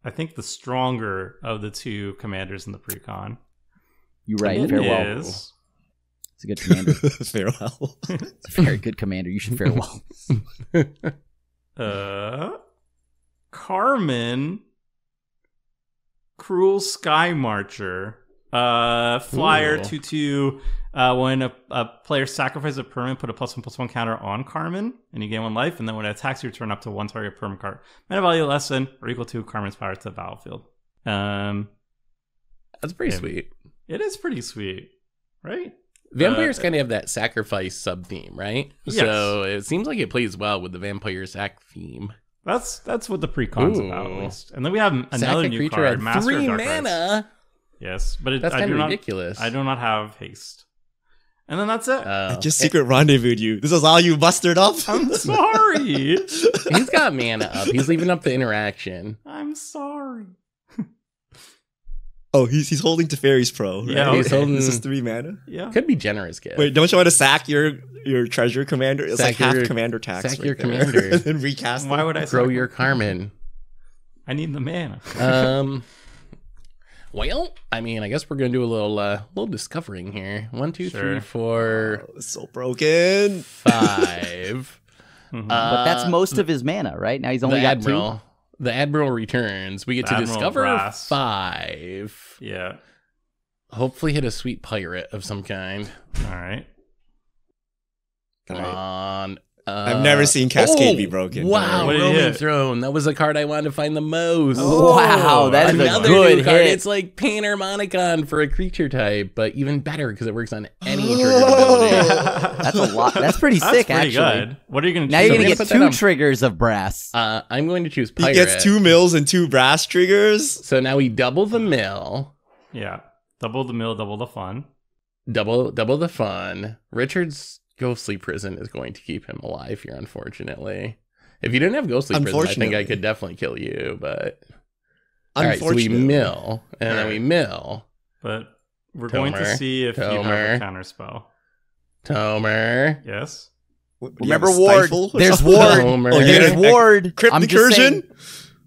Speaker 1: I think the stronger of the two commanders in the precon.
Speaker 4: You right.
Speaker 1: It
Speaker 4: Farewell.
Speaker 1: is-
Speaker 4: It's a good commander.
Speaker 3: Farewell.
Speaker 4: It's a very good commander. You should farewell.
Speaker 1: Uh, Carmen, Cruel Skymarcher, uh, flyer
Speaker 2: Ooh.
Speaker 1: two two. Uh, when a, a player sacrifices a permanent, put a plus one plus one counter on Carmen, and you gain one life. And then when it attacks, you return up to one target permanent card. Mana value less than or equal to Carmen's power to the battlefield. Um,
Speaker 2: That's pretty
Speaker 1: Yeah.
Speaker 2: sweet.
Speaker 1: it is pretty sweet, right?
Speaker 2: Vampires
Speaker 1: Uh,
Speaker 2: kind of have that sacrifice sub theme, right?
Speaker 1: Yes.
Speaker 2: So it seems like it plays well with the vampire sack theme.
Speaker 1: That's that's what the precon's about, at least. And then we have another
Speaker 2: Sack
Speaker 1: new
Speaker 2: creature
Speaker 1: card,
Speaker 2: at
Speaker 1: Master
Speaker 2: three
Speaker 1: of Dark Arts.
Speaker 2: mana.
Speaker 1: Yes, but it,
Speaker 2: That's
Speaker 1: I
Speaker 2: kind
Speaker 1: do
Speaker 2: of
Speaker 1: not
Speaker 2: ridiculous.
Speaker 1: I do not have haste. And then that's it.
Speaker 2: Oh.
Speaker 3: I just secret rendezvoused you. This is all you mustered up?
Speaker 1: I'm sorry.
Speaker 2: He's got mana up. He's leaving up the interaction.
Speaker 1: I'm sorry.
Speaker 3: Oh, he's he's holding Teferi's Pro, right?
Speaker 1: Yeah,
Speaker 2: He's holding.
Speaker 3: This is three mana.
Speaker 1: Yeah.
Speaker 2: Could be generous gift.
Speaker 3: Wait, don't you want to sack your your treasure commander? It's
Speaker 2: Sack
Speaker 3: like half
Speaker 2: your-
Speaker 3: commander tax.
Speaker 2: sack
Speaker 3: right
Speaker 2: your
Speaker 3: there.
Speaker 2: commander.
Speaker 3: and then recast.
Speaker 1: Why would I
Speaker 2: Grow your? Carmen.
Speaker 1: I need the mana.
Speaker 2: Um. Well, I mean, I guess we're gonna do a little, uh, little discovering here. One, two, three,
Speaker 1: Sure.
Speaker 2: four,
Speaker 3: Oh, it's so broken.
Speaker 2: five.
Speaker 1: Mhm.
Speaker 4: but that's
Speaker 2: Uh,
Speaker 4: most of his mana, right? Now he's only
Speaker 2: the
Speaker 4: got
Speaker 2: admiral. The admiral returns. We get
Speaker 1: The
Speaker 2: to
Speaker 1: Admiral
Speaker 2: discover
Speaker 1: Brass.
Speaker 2: five.
Speaker 1: yeah.
Speaker 2: Hopefully, hit a sweet pirate of some kind.
Speaker 1: All right.
Speaker 2: Come
Speaker 3: Alright.
Speaker 2: on.
Speaker 3: I've never seen Cascade be broken.
Speaker 2: Wow,
Speaker 1: What
Speaker 2: Roman? Throne. That was a card I wanted to find the most.
Speaker 4: two. Wow, that is a
Speaker 2: Another
Speaker 4: good
Speaker 2: new card.
Speaker 4: hit.
Speaker 2: It's like Panharmonicon for a creature type, but even better because it works on any triggered ability.
Speaker 4: That's a lot. That's pretty
Speaker 1: That's
Speaker 4: sick,
Speaker 1: pretty
Speaker 4: actually.
Speaker 1: good. What are you going to
Speaker 4: Now you're gonna get two triggers of brass.
Speaker 2: Uh, I'm going to choose Pirate.
Speaker 3: He gets two mills and two brass triggers.
Speaker 2: So now we double the mill.
Speaker 1: Yeah. Double the mill, double the fun.
Speaker 2: double double the fun. Richard's ghostly prison is going to keep him alive here, unfortunately. If you didn't have ghostly prison, I think I could definitely kill you. But all right, so we mill and then we mill.
Speaker 1: But we're going to see if you have
Speaker 2: Tomer.
Speaker 1: a counter spell.
Speaker 2: Tomer.
Speaker 1: Yes.
Speaker 3: What, do you have
Speaker 4: Remember Ward. There's? Ward.
Speaker 2: Tomer.
Speaker 3: Oh, you're
Speaker 4: There's Ward.
Speaker 3: Crypt
Speaker 4: I'm just
Speaker 3: incursion?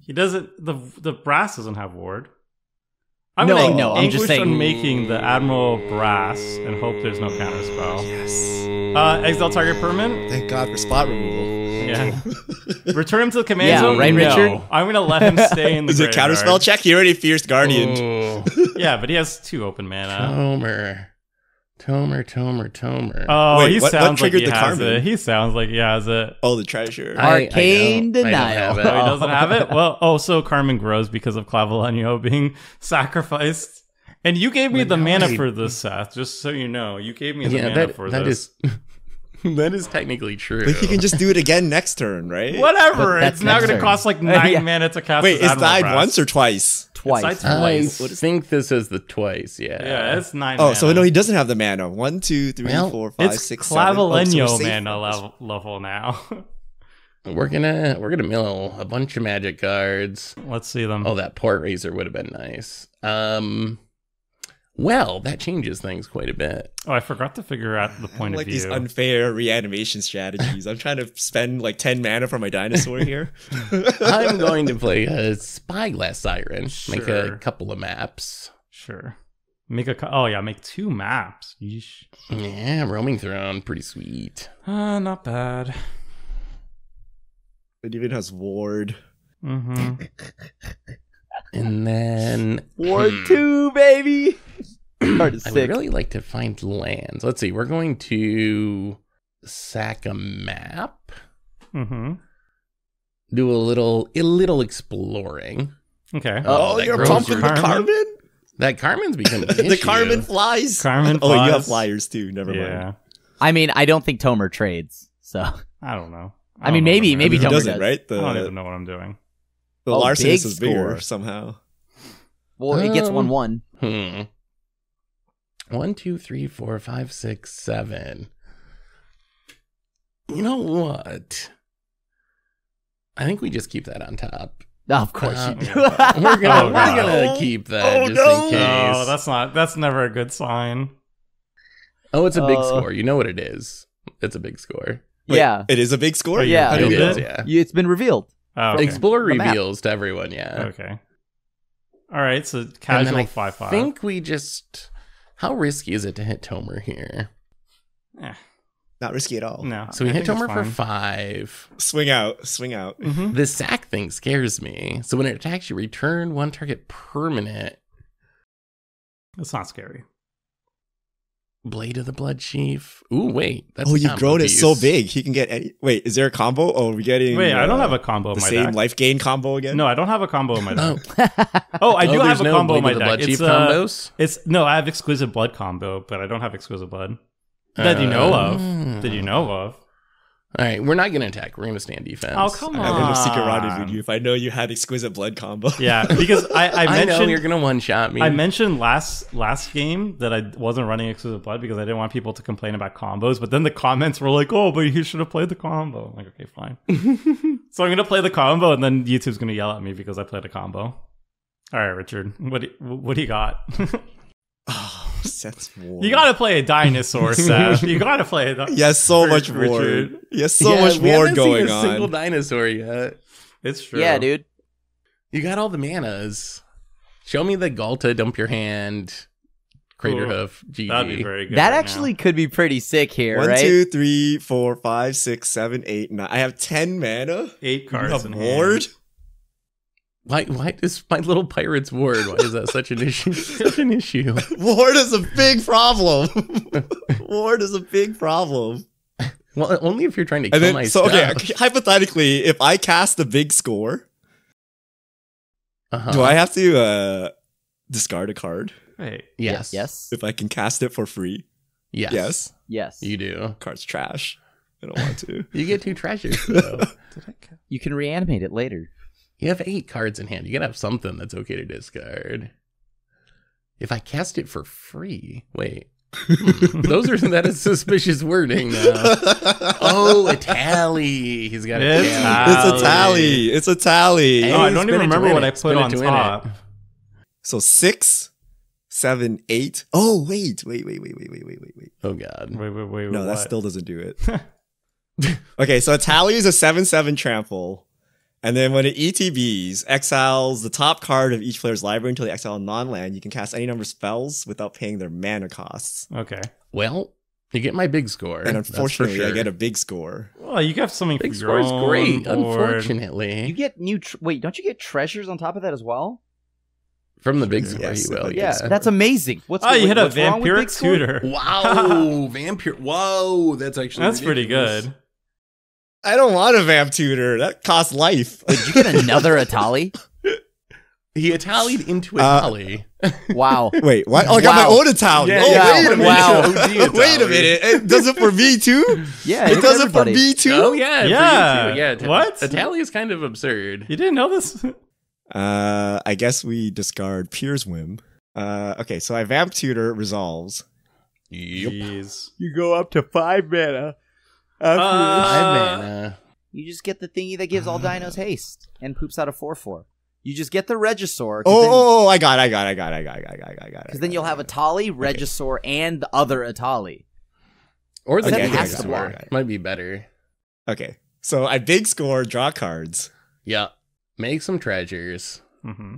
Speaker 1: He doesn't. The the brass doesn't have ward. I'm
Speaker 4: No,
Speaker 1: gonna
Speaker 4: no, I'm just
Speaker 1: anguish
Speaker 4: saying-
Speaker 1: on making the admiral brass and hope there's no counter spell.
Speaker 3: Yes.
Speaker 1: Uh, exile target permanent.
Speaker 3: Thank God for spot removal.
Speaker 1: Yeah. Return him to the command
Speaker 4: Yeah,
Speaker 1: zone.
Speaker 4: right,
Speaker 1: no.
Speaker 4: Richard?
Speaker 1: I'm gonna let him stay in the.
Speaker 3: Is it counter spell check? He already fierce guardian.
Speaker 1: Yeah, but he has two open mana.
Speaker 2: Tomer. Tomer, Tomer, Tomer.
Speaker 1: Oh,
Speaker 3: Wait,
Speaker 1: he
Speaker 3: what- what
Speaker 1: sounds like
Speaker 3: triggered
Speaker 1: he
Speaker 3: the
Speaker 1: has
Speaker 3: Carmen?
Speaker 1: it. He sounds like he has it.
Speaker 3: Oh, the treasure.
Speaker 2: I- I
Speaker 4: Arcane
Speaker 2: I don't
Speaker 4: denial.
Speaker 2: have it.
Speaker 1: Oh, he doesn't have it? Well, oh, so Carmen grows because of Clavileño being sacrificed. And you gave me
Speaker 2: But
Speaker 1: the
Speaker 2: now
Speaker 1: mana
Speaker 2: I-
Speaker 1: for this, Seth, just so you know. You gave me the
Speaker 2: yeah,
Speaker 1: mana
Speaker 2: that,
Speaker 1: for
Speaker 2: that
Speaker 1: this.
Speaker 2: is that is technically true.
Speaker 3: but he can just do it again next turn, right?
Speaker 1: Whatever.
Speaker 4: But
Speaker 1: It's now going to cost like nine
Speaker 4: Yeah.
Speaker 1: mana to cast
Speaker 3: Wait,
Speaker 1: this
Speaker 3: it's died
Speaker 1: Brass.
Speaker 3: once or twice?
Speaker 4: Twice.
Speaker 1: It's
Speaker 2: I
Speaker 1: twice.
Speaker 2: think this is the twice. Yeah.
Speaker 1: Yeah, it's nine
Speaker 3: Oh,
Speaker 1: mana.
Speaker 3: so no, he doesn't have the mana. One, two, three,
Speaker 2: Well,
Speaker 3: four, five,
Speaker 1: It's
Speaker 3: six, seven. Oh, so we're
Speaker 1: Clavileño
Speaker 3: safe
Speaker 1: mana level, level now.
Speaker 2: We're gonna we're gonna mill a bunch of magic cards.
Speaker 1: Let's see them.
Speaker 2: Oh, that port razor would have been nice. Um, well, that changes things quite a bit.
Speaker 1: Oh, I forgot to figure out the
Speaker 3: I
Speaker 1: point
Speaker 3: like
Speaker 1: of
Speaker 3: these
Speaker 1: view.
Speaker 3: unfair reanimation strategies. I'm trying to spend like 10 mana for my dinosaur here.
Speaker 2: I'm going to play a spyglass siren. Make a couple of maps.
Speaker 1: sure. Make a. co- Oh yeah, make two maps. Yeesh.
Speaker 2: Yeah, roaming throne, pretty sweet.
Speaker 1: Uh, not bad.
Speaker 3: It even has ward.
Speaker 1: Mm-hmm.
Speaker 2: And then
Speaker 4: War
Speaker 2: hmm,
Speaker 4: two, baby. Card is
Speaker 2: I would really like to find lands. Let's see. We're going to sack a map.
Speaker 1: Mm-hmm.
Speaker 2: Do a little a little exploring.
Speaker 1: Okay.
Speaker 4: Oh,
Speaker 3: Oh, you're
Speaker 2: grows
Speaker 3: pumping the
Speaker 1: Carmen?
Speaker 3: Carmen?
Speaker 2: That Carmen's become an
Speaker 3: the
Speaker 2: issue.
Speaker 3: Carmen flies.
Speaker 1: Carmen
Speaker 3: Oh, you have flyers too. Never
Speaker 1: yeah.
Speaker 3: mind.
Speaker 4: I mean, I don't think Tomer trades. So
Speaker 1: I don't know.
Speaker 4: I
Speaker 1: don't
Speaker 4: mean,
Speaker 1: know
Speaker 4: maybe- maybe Tomer
Speaker 3: doesn't,
Speaker 4: does.
Speaker 3: right?
Speaker 1: I don't even know what I'm doing.
Speaker 3: The
Speaker 4: Oh,
Speaker 3: larcenous
Speaker 4: big
Speaker 3: is bigger
Speaker 4: score.
Speaker 3: somehow.
Speaker 4: well, it gets
Speaker 2: Um,
Speaker 4: one one.
Speaker 2: Hmm. One, two, three, four, five, six, seven. You know what? I think we just keep that on top.
Speaker 4: of course
Speaker 2: Uh,
Speaker 4: you do.
Speaker 2: We're gonna,
Speaker 1: Oh,
Speaker 2: we're
Speaker 1: God.
Speaker 2: gonna keep that
Speaker 3: Oh,
Speaker 2: just
Speaker 3: no.
Speaker 2: in case.
Speaker 1: Oh, that's not. That's never a good sign.
Speaker 2: oh, it's a big
Speaker 4: Uh,
Speaker 2: score. You know what it is. It's a big score.
Speaker 3: Wait,
Speaker 4: yeah,
Speaker 3: It is a big score?
Speaker 1: Oh,
Speaker 4: Yeah.
Speaker 3: How do
Speaker 2: It
Speaker 3: you
Speaker 1: revealed
Speaker 2: is,
Speaker 3: know?
Speaker 2: yeah.
Speaker 4: It's been revealed.
Speaker 1: Oh, okay.
Speaker 2: Explore reveals to everyone, yeah.
Speaker 1: Okay. All right. So casual
Speaker 2: I
Speaker 1: five five.
Speaker 2: think we just. How risky is it to hit Tomer here?
Speaker 1: Eh,
Speaker 3: Not risky at all.
Speaker 1: no.
Speaker 2: So we
Speaker 1: I
Speaker 2: hit Tomer for five.
Speaker 3: Swing out. Swing out.
Speaker 1: Mhm.
Speaker 2: The sack thing scares me. So when it attacks you, return one target permanent.
Speaker 1: It's not scary.
Speaker 2: Blade of the Bloodchief. Ooh, wait. That's
Speaker 3: oh, you've
Speaker 2: combo
Speaker 3: grown it so big. He can get any. Wait, is there a combo? Oh, are we getting.
Speaker 1: Wait, I don't
Speaker 3: uh,
Speaker 1: have a combo in
Speaker 3: the
Speaker 1: my
Speaker 3: same
Speaker 1: deck.
Speaker 3: life gain combo again?
Speaker 1: No, I don't have a combo in my
Speaker 2: Oh,
Speaker 1: deck. Oh, I do
Speaker 2: oh,
Speaker 1: have a
Speaker 2: no
Speaker 1: combo in my
Speaker 2: of the
Speaker 1: deck.
Speaker 2: Blood
Speaker 1: It's uh,
Speaker 2: combos?
Speaker 1: It's no, I have exquisite blood combo, but I don't have exquisite blood that you know of. That you know of.
Speaker 2: All right, we're not going to attack. We're going to stand defense.
Speaker 1: Oh, come on!
Speaker 3: I wouldn't have secret
Speaker 1: on.
Speaker 3: rendezvoused you if I know you had exquisite blood combo.
Speaker 1: Yeah, because I, I
Speaker 2: I, know
Speaker 1: mentioned
Speaker 2: you're going to one shot me.
Speaker 1: I mentioned last last game that I wasn't running exquisite blood because I didn't want people to complain about combos. But then the comments were like, "Oh, but you should have played the combo." I'm like, okay, fine. so I'm gonna play the combo, and then YouTube's gonna yell at me because I played a combo. All right, Richard, what do, what do you got?
Speaker 3: oh, Seth's war.
Speaker 1: you gotta play a dinosaur, Seth. You gotta play a di-
Speaker 3: Yes, so much war.
Speaker 1: Richard.
Speaker 3: Yes, so
Speaker 2: Yeah,
Speaker 3: much
Speaker 2: we
Speaker 3: war
Speaker 2: haven't seen
Speaker 3: going
Speaker 2: a single dinosaur yet.
Speaker 1: It's true.
Speaker 4: yeah, dude.
Speaker 2: You got all the manas. Show me the Ghalta, dump your hand, Crater
Speaker 1: Ooh,
Speaker 2: Hoof, GG.
Speaker 1: That'd be very good.
Speaker 4: That
Speaker 1: right
Speaker 4: actually could be pretty sick here,
Speaker 3: One,
Speaker 4: right?
Speaker 3: two, three, four, five, six, seven, eight, nine. I have ten mana.
Speaker 1: now. eight
Speaker 3: You
Speaker 1: cards
Speaker 3: have
Speaker 1: in
Speaker 3: ward.
Speaker 1: hand.
Speaker 2: Why? Why is my little pirate's ward? Why is that such an issue? such an issue.
Speaker 3: Ward is a big problem. ward is a big problem.
Speaker 2: Well, only if you're trying to kill
Speaker 3: And then,
Speaker 2: my
Speaker 3: so okay, hypothetically, if I cast a big score,
Speaker 2: Uh-huh.
Speaker 3: do I have to uh discard a card
Speaker 1: Wait,
Speaker 2: Yes.
Speaker 4: Yes.
Speaker 3: if I can cast it for free?
Speaker 2: Yes.
Speaker 3: Yes.
Speaker 4: Yes.
Speaker 2: You do.
Speaker 3: Card's trash. I don't want to.
Speaker 2: You get two treasures though.
Speaker 1: did I?
Speaker 4: You can reanimate it later.
Speaker 2: You have eight cards in hand. You gotta have something that's okay to discard. If I cast it for free, wait. Hmm, those are that is suspicious wording now. Oh, Etali. He's got a
Speaker 1: It's
Speaker 2: tally.
Speaker 3: It's Etali. It's Etali.
Speaker 2: Hey,
Speaker 1: Oh, I don't even remember what
Speaker 2: it.
Speaker 1: I put on
Speaker 2: to win it.
Speaker 1: top.
Speaker 3: So six, seven, eight. Oh wait, wait, wait, wait, wait, wait, wait, wait, wait.
Speaker 2: Oh god.
Speaker 1: Wait, wait, wait.
Speaker 3: No,
Speaker 1: what?
Speaker 3: that still doesn't do it. okay, so Etali is a seven-seven trample, and then when it ETBs, exiles the top card of each player's library until they exile a non-land. You can cast any number of spells without paying their mana costs.
Speaker 1: Okay.
Speaker 2: Well, you get my big score.
Speaker 3: And
Speaker 2: that's for
Speaker 3: unfortunately, I get a big score.
Speaker 1: Well, you got something
Speaker 2: big
Speaker 1: for
Speaker 2: score is great.
Speaker 1: board.
Speaker 2: Unfortunately,
Speaker 4: You get new. Tr- wait, don't you get treasures on top of that as well?
Speaker 2: from the big score,
Speaker 3: yes,
Speaker 2: you will. Yeah.
Speaker 3: score.
Speaker 4: That's amazing. What's
Speaker 1: Oh, you
Speaker 4: wait,
Speaker 1: hit a
Speaker 4: what's
Speaker 1: vampiric
Speaker 4: big
Speaker 1: tutor.
Speaker 2: Wow, vampire! Whoa, that's actually
Speaker 1: That's pretty good.
Speaker 3: I don't want a vamp tutor. That costs life.
Speaker 4: Did you get another Etali?
Speaker 2: He Italied into a
Speaker 3: Uh.
Speaker 4: Wow.
Speaker 3: Wait, what? Oh, I got
Speaker 4: Wow.
Speaker 3: my own Italian.
Speaker 2: Yeah,
Speaker 3: oh,
Speaker 4: yeah.
Speaker 3: wait a minute.
Speaker 4: Wow.
Speaker 3: Wait a minute. It does it for me too?
Speaker 4: Yeah,
Speaker 3: it
Speaker 4: it's
Speaker 3: does it for
Speaker 4: everybody.
Speaker 3: me too?
Speaker 2: Oh yeah, for you
Speaker 1: Yeah.
Speaker 2: too. yeah.
Speaker 1: What?
Speaker 2: A tally is kind of absurd.
Speaker 1: You didn't know this?
Speaker 3: Uh, I guess we discard Pier's whim. Uh, okay, so I vamp tutor resolves.
Speaker 2: Yep.
Speaker 1: Jeez.
Speaker 4: You go up to five mana.
Speaker 1: Uh,
Speaker 2: Five mana.
Speaker 4: You just get the thingy that gives all dinos haste and poops out a four four. You just get the Regisaur.
Speaker 3: Oh, oh, oh, I got, it, I got, it, I got, it, I got, it, I got, it, I got.
Speaker 4: Because then you'll have Etali, Regisaur, and the other Etali.
Speaker 2: Or the
Speaker 3: Okay,
Speaker 4: has to
Speaker 2: score
Speaker 3: block.
Speaker 2: might be better.
Speaker 3: Okay, so I big score, draw cards.
Speaker 2: Yeah. Make some treasures.
Speaker 1: hmm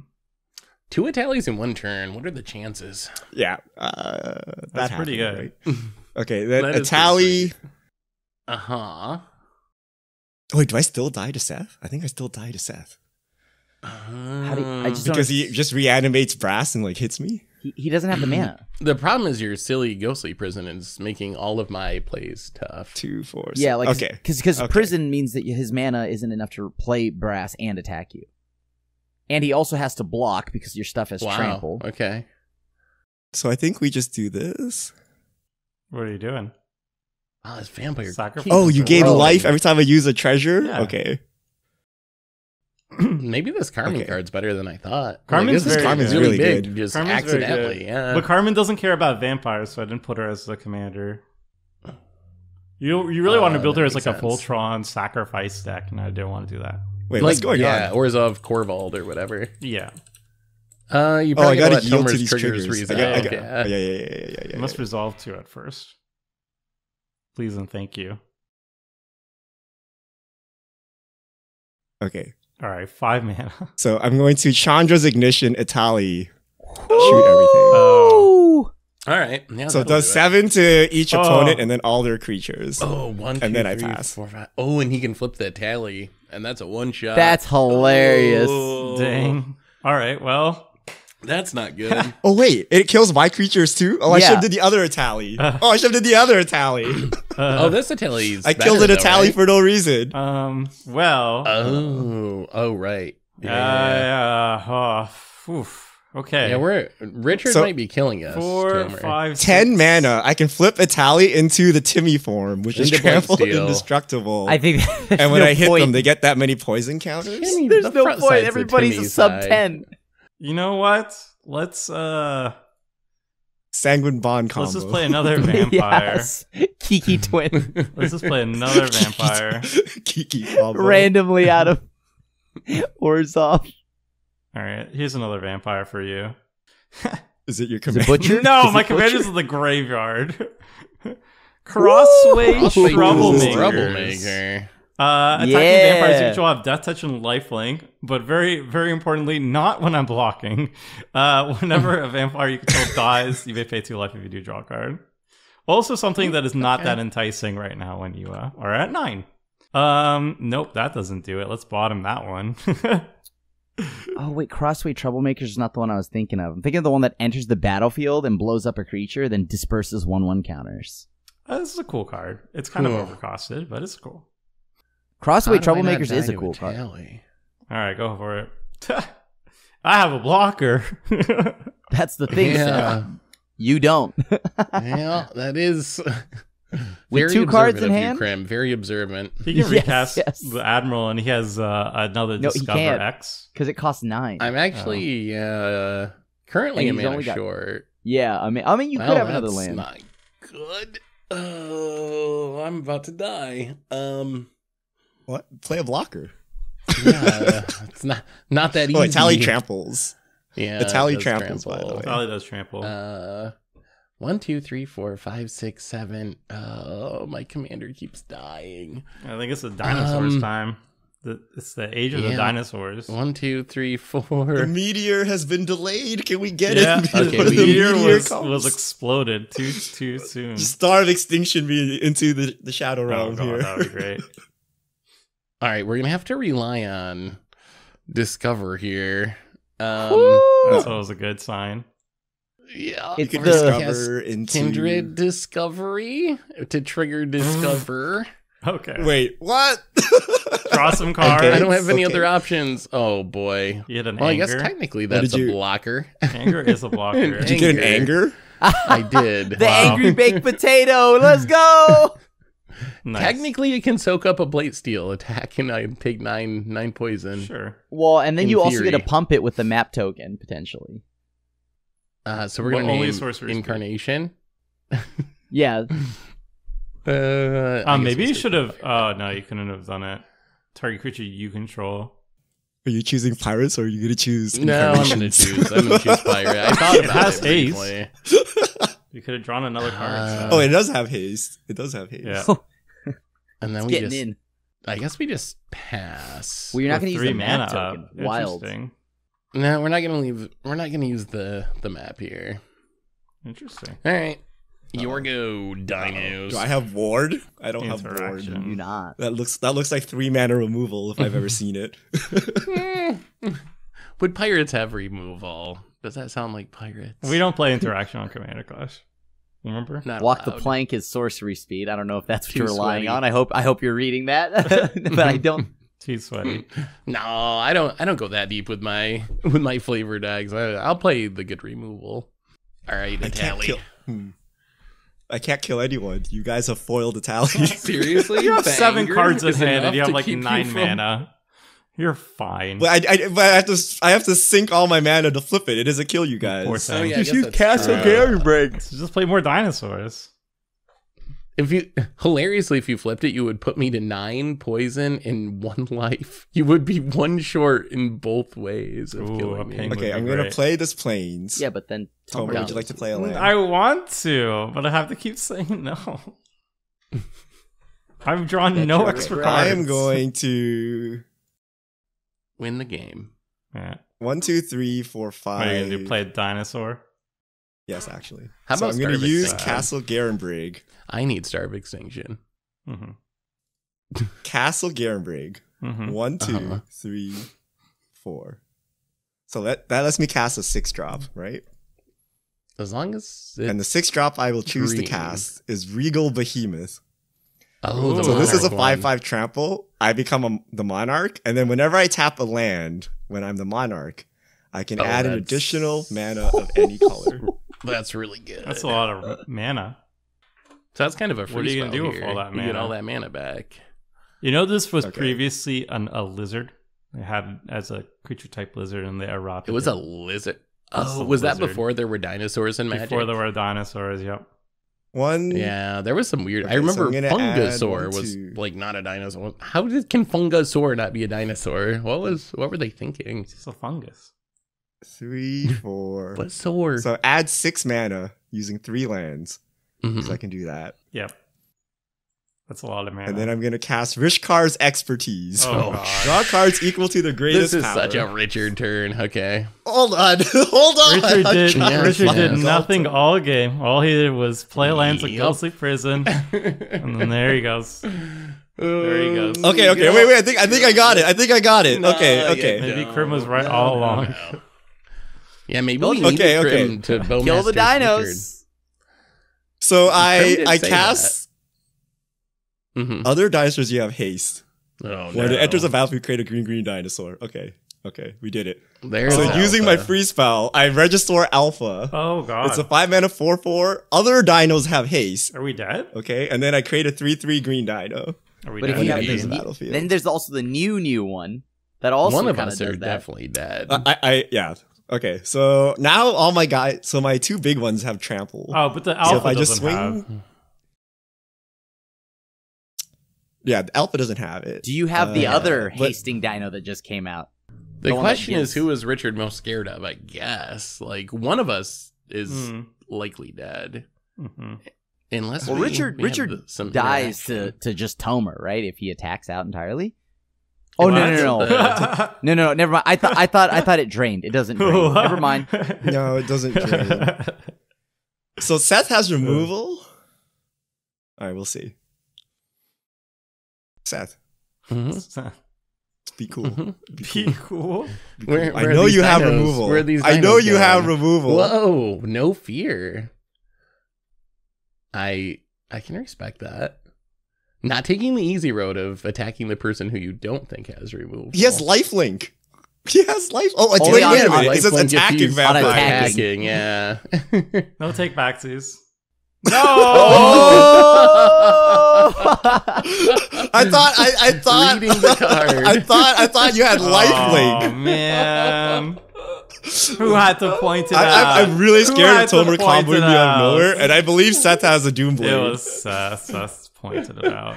Speaker 2: Two Etalis in one turn. What are the chances?
Speaker 3: Yeah, uh, that
Speaker 1: That's pretty good.
Speaker 3: right? Okay, then
Speaker 2: That
Speaker 3: a
Speaker 2: is
Speaker 3: tally.
Speaker 2: Uh huh.
Speaker 3: Oh, wait, do I still die to Seth? I think I still die to Seth
Speaker 4: How do you, I just don't
Speaker 3: because he just reanimates brass and like hits me.
Speaker 4: he, he doesn't have the mana.
Speaker 2: The problem is your silly ghostly prison is making all of my plays tough.
Speaker 3: Two, four.
Speaker 4: Yeah, like
Speaker 3: okay.
Speaker 4: because because
Speaker 3: Okay.
Speaker 4: prison means that his mana isn't enough to play brass and attack you, and he also has to block because your stuff has
Speaker 2: wow.
Speaker 4: trample.
Speaker 2: Okay.
Speaker 3: So I think we just do this.
Speaker 1: What are you doing?
Speaker 2: Wow, this vampire.
Speaker 1: Sacrifice.
Speaker 3: Oh, you gain
Speaker 2: Bro.
Speaker 3: life every time I use a treasure.
Speaker 1: Yeah.
Speaker 3: Okay.
Speaker 2: Maybe this Carmen
Speaker 3: Okay.
Speaker 2: card's better than I thought.
Speaker 1: Carmen's
Speaker 2: this
Speaker 1: very
Speaker 3: Carmen's
Speaker 2: really,
Speaker 3: really
Speaker 2: big,
Speaker 3: good.
Speaker 2: just
Speaker 1: Carmen's very
Speaker 2: accidentally.
Speaker 1: good.
Speaker 2: Yeah.
Speaker 1: But Carmen doesn't care about vampires, so I didn't put her as the commander. You you really
Speaker 2: Uh,
Speaker 1: want to build her as
Speaker 2: makes
Speaker 1: like a. Voltron sacrifice deck, and I didn't want to do that.
Speaker 3: Wait,
Speaker 2: like,
Speaker 3: what's going
Speaker 2: yeah,
Speaker 3: on?
Speaker 2: Orzhov, Korvold, or whatever.
Speaker 1: Yeah,
Speaker 2: Uh, you
Speaker 3: Oh, I
Speaker 2: probably
Speaker 3: gotta yield to these
Speaker 2: triggers,
Speaker 3: triggers. I got, I got,
Speaker 2: yeah.
Speaker 3: yeah, yeah, yeah, yeah, yeah, yeah.
Speaker 1: you must resolve two at first. Please and thank you.
Speaker 3: Okay,
Speaker 1: All right, five mana.
Speaker 3: so I'm going to Chandra's ignition, Etali, shoot everything.
Speaker 1: Oh,
Speaker 2: All right. Yeah,
Speaker 3: So it does
Speaker 2: do it.
Speaker 3: seven to each
Speaker 1: Oh.
Speaker 3: opponent, and then all their creatures.
Speaker 2: Oh, one,
Speaker 3: And
Speaker 2: two,
Speaker 3: then I pass.
Speaker 2: four, five. Oh, and he can flip the tally, and that's a one shot.
Speaker 4: That's hilarious.
Speaker 2: Oh,
Speaker 1: dang. All right, well,
Speaker 2: That's not good.
Speaker 3: Oh wait, it kills my creatures too. Oh, I
Speaker 4: Yeah.
Speaker 3: should have did the other Etali.
Speaker 1: Uh.
Speaker 3: oh, I should have did the other Etali.
Speaker 1: uh,
Speaker 2: oh, this Etali's.
Speaker 3: I
Speaker 2: better,
Speaker 3: killed an
Speaker 2: though,
Speaker 3: Etali
Speaker 2: right?
Speaker 3: for no reason.
Speaker 1: um, well,
Speaker 2: Oh, oh, right.
Speaker 1: yeah,
Speaker 2: Yeah.
Speaker 1: yeah, oh, oof. Okay,
Speaker 2: yeah, we're Richard
Speaker 3: So-
Speaker 2: might be killing us.
Speaker 1: four,
Speaker 2: Tomer.
Speaker 1: five,
Speaker 3: Ten
Speaker 1: six.
Speaker 3: mana. I can flip Etali into the Timmy form, which is
Speaker 2: Into
Speaker 3: trampled
Speaker 2: Bloodsteel.
Speaker 3: indestructible.
Speaker 4: I think.
Speaker 3: and when
Speaker 4: no
Speaker 3: I hit
Speaker 4: point.
Speaker 3: them, they get that many poison counters.
Speaker 2: Timmy,
Speaker 4: there's
Speaker 2: the
Speaker 4: no point. Everybody's a
Speaker 2: Timmy
Speaker 4: sub
Speaker 2: side.
Speaker 4: ten.
Speaker 1: You know what? Let's uh,
Speaker 3: Sanguine Bond combo.
Speaker 1: let's just play another vampire.
Speaker 4: yes, Kiki twin
Speaker 1: Let's just play another vampire.
Speaker 3: Kiki combo.
Speaker 4: randomly out of Orzhov.
Speaker 1: All right, here's another vampire for you.
Speaker 3: Is it your
Speaker 4: Is it butcher?
Speaker 1: No,
Speaker 4: Is
Speaker 1: my
Speaker 4: it
Speaker 1: commander's in the graveyard. Crossway
Speaker 2: Crossway
Speaker 1: troublemakers.
Speaker 2: Troublemaker.
Speaker 1: Uh, attacking
Speaker 4: Yeah.
Speaker 1: vampires usually have death touch and lifelink, but very, very importantly, not when I'm blocking. Uh, whenever a vampire you control dies, you may pay two life if you do draw a card. Also, something that is not
Speaker 2: Okay.
Speaker 1: that enticing right now when you uh, are at nine. Um, nope, that doesn't do it. Let's bottom that one.
Speaker 4: Oh wait, Crossway Troublemaker is not the one I was thinking of. I'm thinking of the one that enters the battlefield and blows up a creature, then disperses one-one counters.
Speaker 1: Uh, this is a cool card. It's kind of overcosted, but it's cool.
Speaker 4: Crossway
Speaker 2: How do I not
Speaker 4: Troublemakers is a cool card.
Speaker 1: All right, go for it. I have a blocker.
Speaker 4: That's the thing.
Speaker 2: Yeah.
Speaker 4: You don't.
Speaker 2: yeah, that is.
Speaker 4: With
Speaker 2: very
Speaker 4: two cards in hand?
Speaker 2: Crim. Very observant.
Speaker 1: he can
Speaker 4: Yes,
Speaker 1: recast
Speaker 4: yes.
Speaker 1: the admiral, and he has uh, another
Speaker 4: No, he
Speaker 1: discover
Speaker 4: can't.
Speaker 1: X.
Speaker 4: Because it costs nine.
Speaker 2: I'm actually uh, currently a
Speaker 4: And he's
Speaker 2: mana
Speaker 4: got-
Speaker 2: short.
Speaker 5: Yeah, I mean, I mean, you
Speaker 2: Well,
Speaker 5: could have another land.
Speaker 2: Not good. Oh, I'm about to die. Um,
Speaker 3: What? Play a blocker.
Speaker 2: yeah, it's not not that easy.
Speaker 3: Oh, tally tramples.
Speaker 2: Yeah,
Speaker 3: The tally
Speaker 2: it does
Speaker 3: tramples, by the way.
Speaker 1: Probably does trample.
Speaker 2: Uh, one, two, three, four, five, six, seven. Oh, my commander keeps dying.
Speaker 1: I think it's the dinosaurs'
Speaker 2: um,
Speaker 1: time. The, it's the age of the dinosaurs.
Speaker 2: One, two, three,
Speaker 3: The meteor has been delayed. Can we get
Speaker 1: yeah,
Speaker 3: it?
Speaker 2: Okay,
Speaker 1: the
Speaker 2: we-
Speaker 1: meteor was, was exploded too too soon.
Speaker 3: Star of extinction be into the, the shadow
Speaker 1: oh
Speaker 3: realm
Speaker 1: god,
Speaker 3: here.
Speaker 1: that would be great.
Speaker 2: All right, we're gonna have to rely on discover here. Um,
Speaker 1: That's always a good sign.
Speaker 2: yeah,
Speaker 5: It's
Speaker 3: you can
Speaker 5: the-
Speaker 3: discover into
Speaker 2: kindred discovery to trigger discover.
Speaker 1: Okay.
Speaker 3: Wait, what?
Speaker 1: Draw some cards.
Speaker 3: Okay.
Speaker 2: I don't have any
Speaker 3: okay.
Speaker 2: other options. Oh boy.
Speaker 1: You had an
Speaker 2: Well, I guess technically that's
Speaker 3: did
Speaker 2: a blocker.
Speaker 1: anger is a blocker.
Speaker 3: Did you get an
Speaker 2: Anger.
Speaker 3: anger?
Speaker 2: I did.
Speaker 5: The
Speaker 1: Wow.
Speaker 5: angry baked potato. Let's go.
Speaker 1: Nice.
Speaker 2: Technically, it can soak up a blade steel attack, and I take nine nine poison.
Speaker 1: sure.
Speaker 5: Well, and then
Speaker 2: In
Speaker 5: you also get to pump it with the map token potentially.
Speaker 2: Uh, so we're
Speaker 1: Well,
Speaker 2: gonna
Speaker 1: only
Speaker 2: name
Speaker 1: sorcery
Speaker 2: incarnation.
Speaker 5: Yeah,
Speaker 2: Uh,
Speaker 1: Um, maybe you should have. Oh no, you couldn't have done it. Target creature you control.
Speaker 3: Are you choosing pirates or are you gonna choose?
Speaker 2: that. No, I'm gonna choose. I'm gonna choose pirate. I thought
Speaker 1: It
Speaker 2: about
Speaker 1: has
Speaker 2: it
Speaker 1: haste.
Speaker 2: briefly.
Speaker 1: You could have drawn another card.
Speaker 2: Uh,
Speaker 1: so-
Speaker 3: oh, it does have haste. It does have haste.
Speaker 1: yeah.
Speaker 2: and then
Speaker 5: it's
Speaker 2: we
Speaker 5: getting
Speaker 2: just.
Speaker 5: in.
Speaker 2: I guess we just pass.
Speaker 5: Well, you're not going to use the map
Speaker 1: mana up.
Speaker 5: Wild.
Speaker 1: Interesting.
Speaker 2: No, we're not gonna leave. We're not gonna use the the map here.
Speaker 1: Interesting.
Speaker 2: All right, your
Speaker 3: Uh-oh.
Speaker 2: go, dinos.
Speaker 3: Do I have ward? I don't have ward.
Speaker 1: Interaction.
Speaker 5: You not.
Speaker 3: That looks that looks like three mana removal if I've ever seen it.
Speaker 2: Would pirates have removal? Does that sound like pirates?
Speaker 1: We don't play interaction on Commander Clash. Remember?
Speaker 2: Not
Speaker 4: Walk the plank is sorcery speed. I don't know if that's what
Speaker 2: Too
Speaker 4: you're relying
Speaker 2: sweaty.
Speaker 4: on. I hope I hope you're reading that, but I don't.
Speaker 1: Too sweaty.
Speaker 2: No, I don't. I don't go that deep with my with my flavor decks. I, I'll play the good removal. All right,
Speaker 3: I can't kill. Hmm. I can't kill anyone. You guys have foiled Italian.
Speaker 2: Seriously,
Speaker 1: You have seven cards in
Speaker 2: is
Speaker 1: hand
Speaker 2: enough
Speaker 1: and you have like nine
Speaker 2: from-
Speaker 1: mana. You're fine.
Speaker 3: but I, I, but I have to, I have to sink all my mana to flip it. It doesn't kill you guys.
Speaker 1: Poor
Speaker 2: Oh
Speaker 1: thing.
Speaker 2: yeah, I guess that's true.
Speaker 3: Garenbrig.
Speaker 1: So just play more dinosaurs.
Speaker 2: If you hilariously, if you flipped it, you would put me to nine poison in one life. You would be one short in both ways of
Speaker 1: Ooh,
Speaker 2: killing me.
Speaker 3: Okay, I'm
Speaker 1: be
Speaker 3: gonna
Speaker 1: great.
Speaker 3: play this planes.
Speaker 4: Yeah, but then
Speaker 3: Tomer, would you like to play a mm, land?
Speaker 1: I want to, but I have to keep saying no. I've drawn no extra
Speaker 4: Okay.
Speaker 1: cards.
Speaker 3: I am going to
Speaker 2: Win the game.
Speaker 1: Yeah.
Speaker 3: one, two, three, four,
Speaker 1: What are you gonna do? Play a dinosaur?
Speaker 3: Yes, actually.
Speaker 2: How
Speaker 3: so
Speaker 2: about
Speaker 3: I'm gonna use Castle Garenbrig.
Speaker 2: I need Star of Extinction.
Speaker 1: Mm-hmm.
Speaker 3: Castle Garenbrig.
Speaker 1: Mm-hmm.
Speaker 3: One, two,
Speaker 2: Uh-huh.
Speaker 3: three, four. So that that lets me cast a six drop, right?
Speaker 2: As long as it,
Speaker 3: and the six drop I will choose
Speaker 2: green.
Speaker 3: to cast is Regal Behemoth.
Speaker 2: Oh, the
Speaker 3: So this is a five-five trample. I become a, the monarch, and then whenever I tap a land when I'm the monarch, I can
Speaker 2: Oh,
Speaker 3: add an additional mana of any color.
Speaker 2: That's really good.
Speaker 1: That's a lot of mana.
Speaker 2: So that's kind of a free
Speaker 1: What are you gonna
Speaker 2: spell
Speaker 1: do with all that
Speaker 2: You get
Speaker 1: mana?
Speaker 2: all that mana back.
Speaker 1: You know, this was
Speaker 3: Okay.
Speaker 1: previously an, a lizard. It had as a creature type lizard, and they erupted.
Speaker 2: It was a lizard. Oh,
Speaker 1: a
Speaker 2: was that before there were dinosaurs in Magic?
Speaker 1: before there were dinosaurs. Yep.
Speaker 3: One,
Speaker 2: Yeah, there was some weird.
Speaker 3: Okay,
Speaker 2: I remember
Speaker 3: I'm gonna
Speaker 2: Fungasaur was
Speaker 3: two.
Speaker 2: like not a dinosaur. How did can Fungasaur not be a dinosaur? What was what were they thinking?
Speaker 1: It's just a fungus.
Speaker 3: three, four.
Speaker 2: What sword?
Speaker 3: So add six mana using three lands,
Speaker 2: Mhm.
Speaker 3: because I can do that.
Speaker 1: Yep. That's a lot of mana.
Speaker 3: And then I'm gonna cast Rishkar's Expertise.
Speaker 1: Oh,
Speaker 2: Oh,
Speaker 1: God.
Speaker 3: Draw cards equal to the greatest
Speaker 2: This is
Speaker 3: power.
Speaker 2: such a Richard turn. Okay.
Speaker 3: Hold on, hold on.
Speaker 1: Richard
Speaker 3: I'm
Speaker 1: did.
Speaker 3: trying to
Speaker 1: Richard
Speaker 3: find
Speaker 1: did
Speaker 3: the
Speaker 1: nothing all game. All he did was play lands like
Speaker 2: Yep.
Speaker 1: Ghostly Prison, and then there he goes.
Speaker 2: there
Speaker 1: he goes.
Speaker 3: Okay, okay, wait, wait. I think I think I got it. I think I got it. okay, okay.
Speaker 1: Maybe Crim was right all along.
Speaker 2: Yeah, maybe we
Speaker 3: Okay,
Speaker 2: needed
Speaker 3: okay.
Speaker 2: Crim to Bowmaster
Speaker 4: Kill the
Speaker 2: Richard.
Speaker 4: dinos.
Speaker 3: So I I
Speaker 2: say
Speaker 3: cast
Speaker 2: Mhm.
Speaker 3: other dinosaurs. You have haste.
Speaker 2: Oh,
Speaker 3: When
Speaker 2: no.
Speaker 3: it enters a battlefield, we create a green green dinosaur. Okay, okay, we did it.
Speaker 2: There's
Speaker 3: so
Speaker 2: Alpha.
Speaker 3: using my freeze spell, I register Alpha.
Speaker 1: Oh God.
Speaker 3: It's a five mana four four. Other dinos have haste.
Speaker 1: Are we dead?
Speaker 3: Okay, and then I create a three three green dino.
Speaker 1: Are we
Speaker 4: But if
Speaker 1: dead?
Speaker 4: you
Speaker 2: Yeah,
Speaker 4: have the
Speaker 3: a battlefield.
Speaker 4: then there's also the new new one that also
Speaker 2: one of us are
Speaker 4: that.
Speaker 2: definitely dead.
Speaker 3: I, I, I yeah. Okay, so now all my guys, so my two big ones have trample.
Speaker 1: Oh, but the
Speaker 3: so
Speaker 1: alpha
Speaker 3: if I just
Speaker 1: doesn't
Speaker 3: swing,
Speaker 1: have.
Speaker 3: Yeah, the alpha doesn't have it.
Speaker 4: Do you have the
Speaker 3: Uh,
Speaker 4: other
Speaker 3: but-
Speaker 4: hasting dino that just came out?
Speaker 2: The
Speaker 4: The one that
Speaker 2: question is, who is Richard most scared of? I guess like one of us is
Speaker 1: Mm,
Speaker 2: likely dead,
Speaker 1: mhm.
Speaker 2: unless
Speaker 4: Well,
Speaker 2: we-
Speaker 4: Richard
Speaker 2: we
Speaker 4: Richard
Speaker 2: the- some
Speaker 4: dies to to just Tomer, right? If he attacks out entirely. Oh no
Speaker 1: What?
Speaker 4: no no no no no! Never mind. I thought I thought I thought it drained. It doesn't drain. Never mind.
Speaker 3: No, it doesn't drain. so Seth has removal. All right, we'll see. Seth,
Speaker 2: Mhm,
Speaker 3: be cool.
Speaker 2: mhm.
Speaker 3: Be
Speaker 1: Be
Speaker 3: cool.
Speaker 1: cool.
Speaker 3: Be cool.
Speaker 2: Where-
Speaker 3: I
Speaker 2: where are
Speaker 3: know
Speaker 2: these
Speaker 3: you have removal.
Speaker 2: Where are these
Speaker 3: I know
Speaker 2: dinos
Speaker 3: you have removal.
Speaker 2: Whoa, no fear. I I can respect that. Not taking the easy road of attacking the person who you don't think has removal.
Speaker 3: He has lifelink. He has life. Oh, it's,
Speaker 4: Oh,
Speaker 3: wait,
Speaker 4: yeah,
Speaker 3: wait a
Speaker 4: on
Speaker 3: minute. It says attacking
Speaker 2: he's
Speaker 4: on
Speaker 3: vampire.
Speaker 4: attacking.
Speaker 2: attacking, yeah.
Speaker 1: No take backsies. No. Oh!
Speaker 3: I thought I, I thought
Speaker 2: the card.
Speaker 3: I thought I thought you had
Speaker 1: Oh
Speaker 3: lifelink.
Speaker 1: man. Who had to point it
Speaker 3: I,
Speaker 1: out?
Speaker 3: I'm, I'm really scared of Tomer
Speaker 1: point
Speaker 3: comboing me out
Speaker 1: out?
Speaker 3: of nowhere, and I believe Seth has a Doom
Speaker 1: It
Speaker 3: Blade.
Speaker 1: was Seth. Seth pointed it out.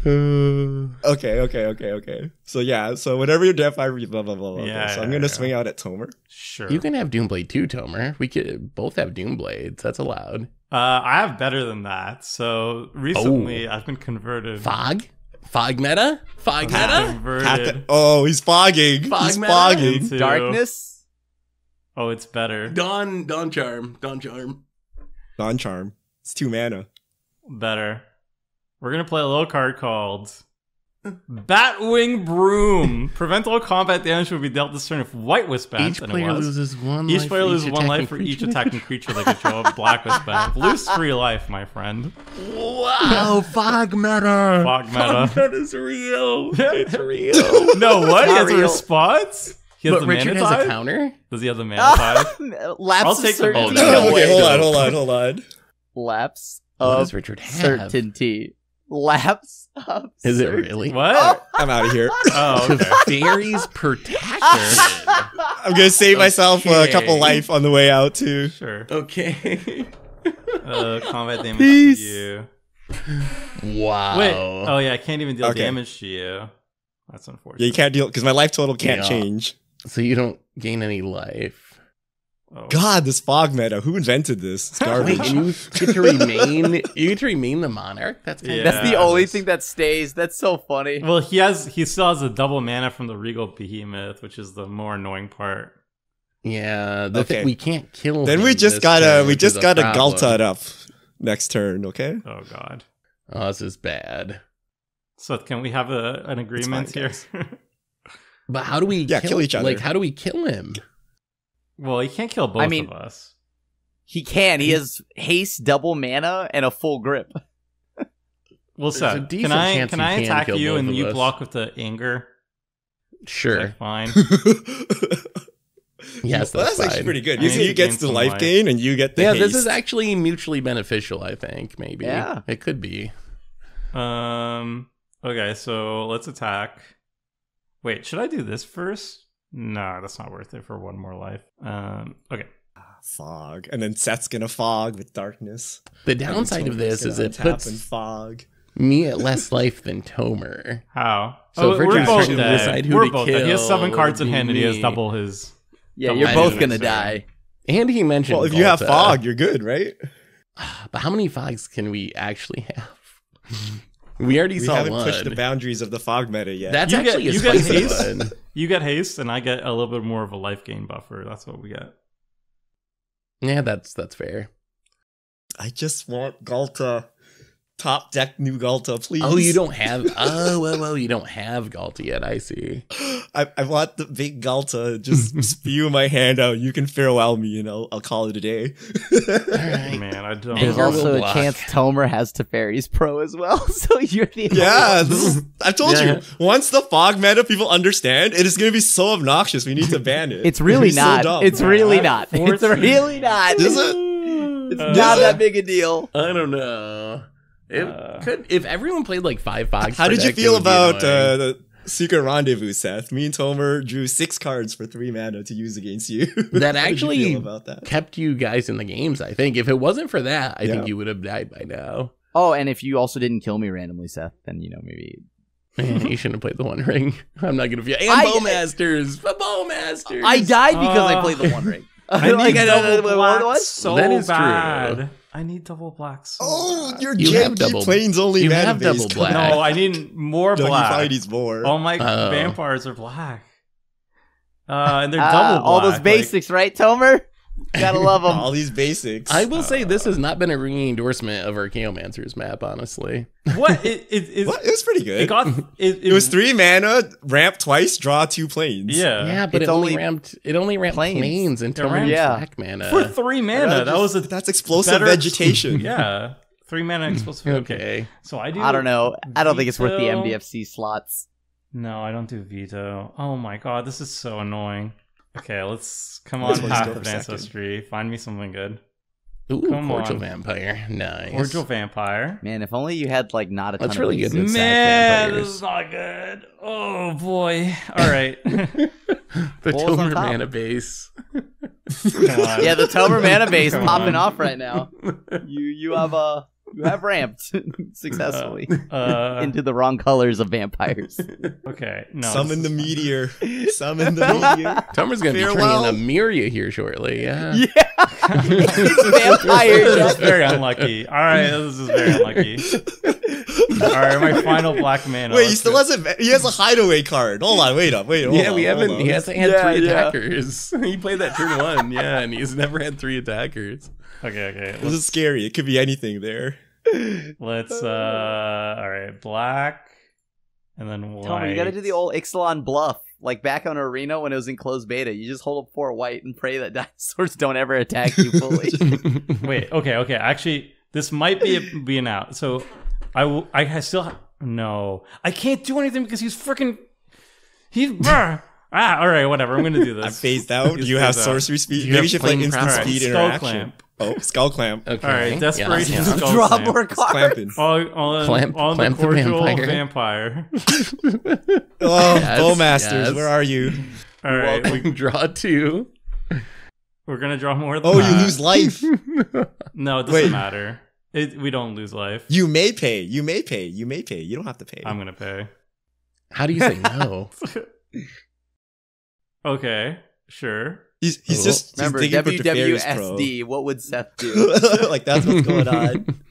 Speaker 3: okay, okay, okay, okay. So yeah, so whenever you're deaf, I read blah blah blah blah.
Speaker 1: Yeah,
Speaker 3: so I'm gonna
Speaker 1: yeah.
Speaker 3: swing out at Tomer.
Speaker 1: Sure.
Speaker 2: You can have Doomblade too, Tomer. We could both have Doomblades. That's allowed.
Speaker 1: Uh, I have better than that. So recently, I've been converted.
Speaker 2: Fog? Fog meta? Fog meta?
Speaker 1: Converted
Speaker 3: oh, he's fogging.
Speaker 2: Fog
Speaker 3: he's
Speaker 2: meta?
Speaker 3: fogging.
Speaker 1: into-
Speaker 4: Darkness.
Speaker 1: Oh, it's better.
Speaker 2: Dawn, Dawn Charm, Dawn Charm.
Speaker 3: Non charm. It's two mana.
Speaker 1: Better. We're gonna play a little card called Batwing Brume. Prevent all combat damage will be dealt this turn if White Wisp bent,
Speaker 2: Each
Speaker 1: and
Speaker 2: player
Speaker 1: it was.
Speaker 2: loses one
Speaker 1: Each
Speaker 2: life
Speaker 1: player
Speaker 2: for
Speaker 1: loses one
Speaker 2: attacking
Speaker 1: life for each
Speaker 2: creature.
Speaker 1: attacking creature they control. Black Wisp bent. Lose three life, my friend.
Speaker 2: Wow, fog meta.
Speaker 1: Fog meta.
Speaker 2: Fog meta's real. It's real.
Speaker 1: No, what? He
Speaker 4: Not
Speaker 1: has a response? He has
Speaker 2: but
Speaker 1: the
Speaker 2: Richard
Speaker 1: mana
Speaker 2: has a counter?
Speaker 1: Does he have the mana ah, type?
Speaker 4: Lapse
Speaker 1: I'll take the
Speaker 4: certainty.
Speaker 1: ball.
Speaker 2: No
Speaker 3: okay, hold on, hold on, hold on.
Speaker 4: Lapse
Speaker 2: What
Speaker 4: of
Speaker 2: does Richard have?
Speaker 4: certainty. Lapse of
Speaker 2: Is it really?
Speaker 1: What?
Speaker 3: I'm out of here.
Speaker 1: Oh, okay.
Speaker 2: Fairies protection.
Speaker 3: I'm gonna save myself a
Speaker 2: Okay.
Speaker 3: couple life on the way out too.
Speaker 1: Sure.
Speaker 2: okay.
Speaker 1: Uh, combat damage
Speaker 4: Peace.
Speaker 1: to you.
Speaker 2: Wow.
Speaker 1: Wait. Oh yeah, I can't even deal
Speaker 3: Okay.
Speaker 1: damage to you. That's unfortunate.
Speaker 3: Yeah, you can't deal because my life total can't
Speaker 2: Yeah.
Speaker 3: change.
Speaker 2: So you don't gain any life.
Speaker 1: Oh.
Speaker 3: God, this fog meta. Who invented this? It's garbage.
Speaker 2: and you get to remain. You get to remain the monarch. That's kind
Speaker 1: Yeah.
Speaker 2: of
Speaker 4: That's the only
Speaker 1: that's-
Speaker 4: thing that stays. That's so funny.
Speaker 1: Well, he has he still has a double mana from the Regal Behemoth, which is the more annoying part.
Speaker 2: Yeah, the
Speaker 3: Okay.
Speaker 2: thing, we can't kill.
Speaker 3: then
Speaker 2: him
Speaker 3: we just gotta
Speaker 2: turn,
Speaker 3: we just gotta
Speaker 2: problem.
Speaker 3: Ghalta it up next turn, okay?
Speaker 1: Oh God.
Speaker 2: Oh, this is bad.
Speaker 1: So can we have a an agreement
Speaker 3: fine,
Speaker 1: here?
Speaker 2: But how do we?
Speaker 3: Yeah, kill each other.
Speaker 2: Like, how do we kill him?
Speaker 1: Well, he can't kill both
Speaker 4: I mean-
Speaker 1: of us.
Speaker 4: He can. He has haste, double mana, and a full grip.
Speaker 1: Well,
Speaker 2: There's
Speaker 1: so can I can I attack
Speaker 2: kill
Speaker 1: you and you
Speaker 2: us.
Speaker 1: block with the anger? Is
Speaker 2: Sure.
Speaker 1: that fine.
Speaker 2: Yes,
Speaker 3: Well,
Speaker 2: that's,
Speaker 3: that's actually pretty good.
Speaker 1: I
Speaker 3: You
Speaker 1: need
Speaker 3: see, he gets the life
Speaker 1: life.
Speaker 3: gain, and you get the
Speaker 2: Yeah,
Speaker 3: haste.
Speaker 2: this is actually mutually beneficial. I think maybe.
Speaker 4: Yeah.
Speaker 2: it could be.
Speaker 1: Um. Okay, so let's attack. Wait, should I do this first? No, that's not worth it for one more life. Um. Okay.
Speaker 3: fog, and then Seth's gonna fog with darkness.
Speaker 2: The downside of this is it
Speaker 3: untap
Speaker 2: puts
Speaker 3: and fog.
Speaker 2: me at less life than Tomer.
Speaker 1: How?
Speaker 2: So
Speaker 1: oh,
Speaker 2: if
Speaker 1: we're
Speaker 2: Richard's
Speaker 1: both dead.
Speaker 2: decide who
Speaker 1: we're
Speaker 2: to
Speaker 1: both dead. He has seven cards in hand, and he has double his.
Speaker 4: Yeah,
Speaker 1: Double
Speaker 4: you're both gonna
Speaker 1: say.
Speaker 4: die.
Speaker 2: And he mentioned.
Speaker 3: Well, if you have fog, you're good, right?
Speaker 2: but how many fogs can we actually have? we already
Speaker 3: We
Speaker 2: saw
Speaker 3: haven't
Speaker 2: one.
Speaker 3: pushed the boundaries of the fog meta yet.
Speaker 2: That's
Speaker 1: You
Speaker 2: actually a
Speaker 1: you get
Speaker 2: spicy
Speaker 1: haste?
Speaker 2: one.
Speaker 1: You get haste, and I get a little bit more of a life gain buffer. That's what we get.
Speaker 2: Yeah, that's that's fair.
Speaker 3: I just want Ghalta. Top deck new Ghalta, please.
Speaker 2: Oh, you don't have. Oh, well, well, you don't have Ghalta yet. I see.
Speaker 3: I, I want the big Ghalta. Just spew my hand out. You can farewell me, and I'll, I'll call it a day.
Speaker 2: All right.
Speaker 1: Man, I don't.
Speaker 2: There's
Speaker 4: There's also
Speaker 2: will
Speaker 4: a
Speaker 2: block.
Speaker 4: chance Tomer has Teferi's Pro as well, so you're the
Speaker 3: yeah,
Speaker 4: one.
Speaker 3: this is, I told
Speaker 2: Yeah.
Speaker 3: you. Once the fog meta people understand, it is going to be so obnoxious. We need to ban it.
Speaker 4: It's really
Speaker 3: It's
Speaker 4: not.
Speaker 3: dumb.
Speaker 4: it's really
Speaker 1: Yeah.
Speaker 4: not. It's really not.
Speaker 3: Is it?
Speaker 4: It's
Speaker 1: Uh,
Speaker 4: not that big a deal.
Speaker 2: I don't know. It
Speaker 1: Uh,
Speaker 2: could if everyone played like five fogs.
Speaker 3: How did you
Speaker 2: deck, it
Speaker 3: feel about uh, the Secret rendezvous, Seth. Me and Tomer drew six cards for three mana to use against you.
Speaker 2: That
Speaker 3: How did you
Speaker 2: actually
Speaker 3: about that.
Speaker 2: kept you guys in the games. I think if it wasn't for that, I
Speaker 3: Yeah.
Speaker 2: think you would have died by now.
Speaker 4: Oh, and if you also didn't kill me randomly, Seth, then you know maybe.
Speaker 2: Man, you shouldn't have played the One Ring. I'm not gonna feel. And
Speaker 4: I-
Speaker 2: Bowmasters, the Bowmasters.
Speaker 4: I died because I
Speaker 1: Uh,
Speaker 4: played the One Ring.
Speaker 1: I need
Speaker 4: Like, I don't know
Speaker 1: double
Speaker 4: what-
Speaker 1: black
Speaker 4: what?
Speaker 1: so
Speaker 2: That is true.
Speaker 1: Bad. I need double black. So
Speaker 3: Oh,
Speaker 1: bad.
Speaker 3: your
Speaker 2: You have double-
Speaker 3: planes only
Speaker 2: you have double
Speaker 3: Come
Speaker 2: black.
Speaker 1: No, I need more
Speaker 3: No, you
Speaker 1: black.
Speaker 3: probably more.
Speaker 1: All my
Speaker 2: Oh.
Speaker 1: vampires are black. Uh, and they're
Speaker 4: Ah,
Speaker 1: double black.
Speaker 4: all those
Speaker 1: like-
Speaker 4: basics, right, Tomer? Gotta love them.
Speaker 3: All these basics.
Speaker 2: I will say this uh, has not been a ringing endorsement of our Chaomancer's map, honestly.
Speaker 1: what? It, it, it,
Speaker 3: what? It was pretty good.
Speaker 1: it got. It,
Speaker 3: It was three mana, ramp twice, draw two planes.
Speaker 1: Yeah.
Speaker 2: yeah, but
Speaker 4: It's
Speaker 2: it only
Speaker 4: only
Speaker 2: ramped. It only ramped
Speaker 4: planes.
Speaker 2: planes, until
Speaker 1: It ramped-
Speaker 2: yeah.
Speaker 4: Yeah.
Speaker 2: black mana.
Speaker 1: For three mana. That was a
Speaker 3: That's explosive
Speaker 1: better-
Speaker 3: vegetation.
Speaker 1: yeah. Three mana explosive. Okay.
Speaker 2: okay.
Speaker 1: So I do.
Speaker 4: I don't know. I don't think it's worth the
Speaker 1: Veto.
Speaker 4: MDFC slots.
Speaker 1: No, I don't do veto. Oh my god, this is so annoying. Okay, let's come
Speaker 3: This
Speaker 1: on,
Speaker 3: one's
Speaker 1: Path of. Ancestry. Find me something good.
Speaker 2: Ooh,
Speaker 1: Come
Speaker 2: cordial
Speaker 1: on.
Speaker 2: vampire. Nice.
Speaker 1: Cordial Vampire.
Speaker 4: Man, if only you had like not a
Speaker 2: That's
Speaker 4: of
Speaker 2: really
Speaker 4: these.
Speaker 2: good. With
Speaker 1: Man,
Speaker 2: vampires.
Speaker 1: this is not good. Oh boy. All right.
Speaker 2: the
Speaker 4: Balls on
Speaker 2: Tomer mana base.
Speaker 4: Yeah, the Tomer mana base
Speaker 1: Come
Speaker 4: popping
Speaker 1: on.
Speaker 4: off right now. You you have uh you have ramped successfully
Speaker 1: Uh,
Speaker 4: into the wrong colors of vampires.
Speaker 1: okay. No.
Speaker 3: Summon
Speaker 1: this
Speaker 3: the
Speaker 1: is
Speaker 3: meteor. Summon the meteor.
Speaker 2: Tomer's gonna
Speaker 3: Farewell.
Speaker 2: be turning into Miria here shortly. Yeah.
Speaker 4: yeah, it's vampires.
Speaker 1: Very unlucky. All right, this is very unlucky. All right, my final black mana.
Speaker 3: Wait, he still hasn't. He has a hideaway card. Hold on, wait up, wait. Hold
Speaker 2: yeah,
Speaker 3: on,
Speaker 2: we
Speaker 3: hold
Speaker 2: haven't. He hasn't had
Speaker 4: Yeah,
Speaker 2: three
Speaker 4: yeah.
Speaker 2: attackers. he played that turn one, yeah, and he's never had three attackers.
Speaker 1: Okay, okay.
Speaker 3: This is scary. It could be anything there.
Speaker 1: let's uh. All right, black, and then white.
Speaker 4: Tomer, you gotta do the old Ixalan bluff. Like back on Arena when it was in closed beta, you just hold up four white and pray that dinosaurs don't ever attack you fully.
Speaker 1: Wait, okay, okay. Actually, this might be a, be an out. So, I will. I still ha- no. I can't do anything because he's freaking. He's brr. ah. All right, whatever. I'm gonna do this.
Speaker 3: I'm phased out.
Speaker 1: He's
Speaker 3: you have
Speaker 1: out.
Speaker 3: sorcery speed.
Speaker 2: You
Speaker 3: Maybe you should play instant
Speaker 2: prowess.
Speaker 3: speed
Speaker 1: Skull
Speaker 3: interaction.
Speaker 1: clamp.
Speaker 3: Oh, skull clamp.
Speaker 2: Okay.
Speaker 1: All right, desperation
Speaker 2: Yeah.
Speaker 1: skull
Speaker 4: Draw
Speaker 1: clamp.
Speaker 4: more
Speaker 3: It's
Speaker 4: cards.
Speaker 3: clamping.
Speaker 1: All, all,
Speaker 2: Clamp-
Speaker 1: all
Speaker 2: clamp
Speaker 1: the
Speaker 2: the
Speaker 1: cordial
Speaker 2: vampire.
Speaker 1: vampire.
Speaker 3: Oh,
Speaker 2: Yes,
Speaker 3: Bowmasters,
Speaker 2: yes.
Speaker 3: where are you?
Speaker 1: All right, we,
Speaker 2: Welcome, draw two.
Speaker 1: we're gonna draw more than
Speaker 3: Oh,
Speaker 1: that.
Speaker 3: you lose life.
Speaker 1: No, it doesn't
Speaker 3: Wait.
Speaker 1: matter. It, we don't lose life.
Speaker 3: You may pay. You may pay. You may pay. You don't have to pay.
Speaker 1: I'm gonna pay.
Speaker 2: How do you say no?
Speaker 1: okay, sure.
Speaker 3: He's he's just he's
Speaker 4: Remember,
Speaker 3: digging for
Speaker 4: WWSD. What would Seth do?
Speaker 3: like that's what's going on.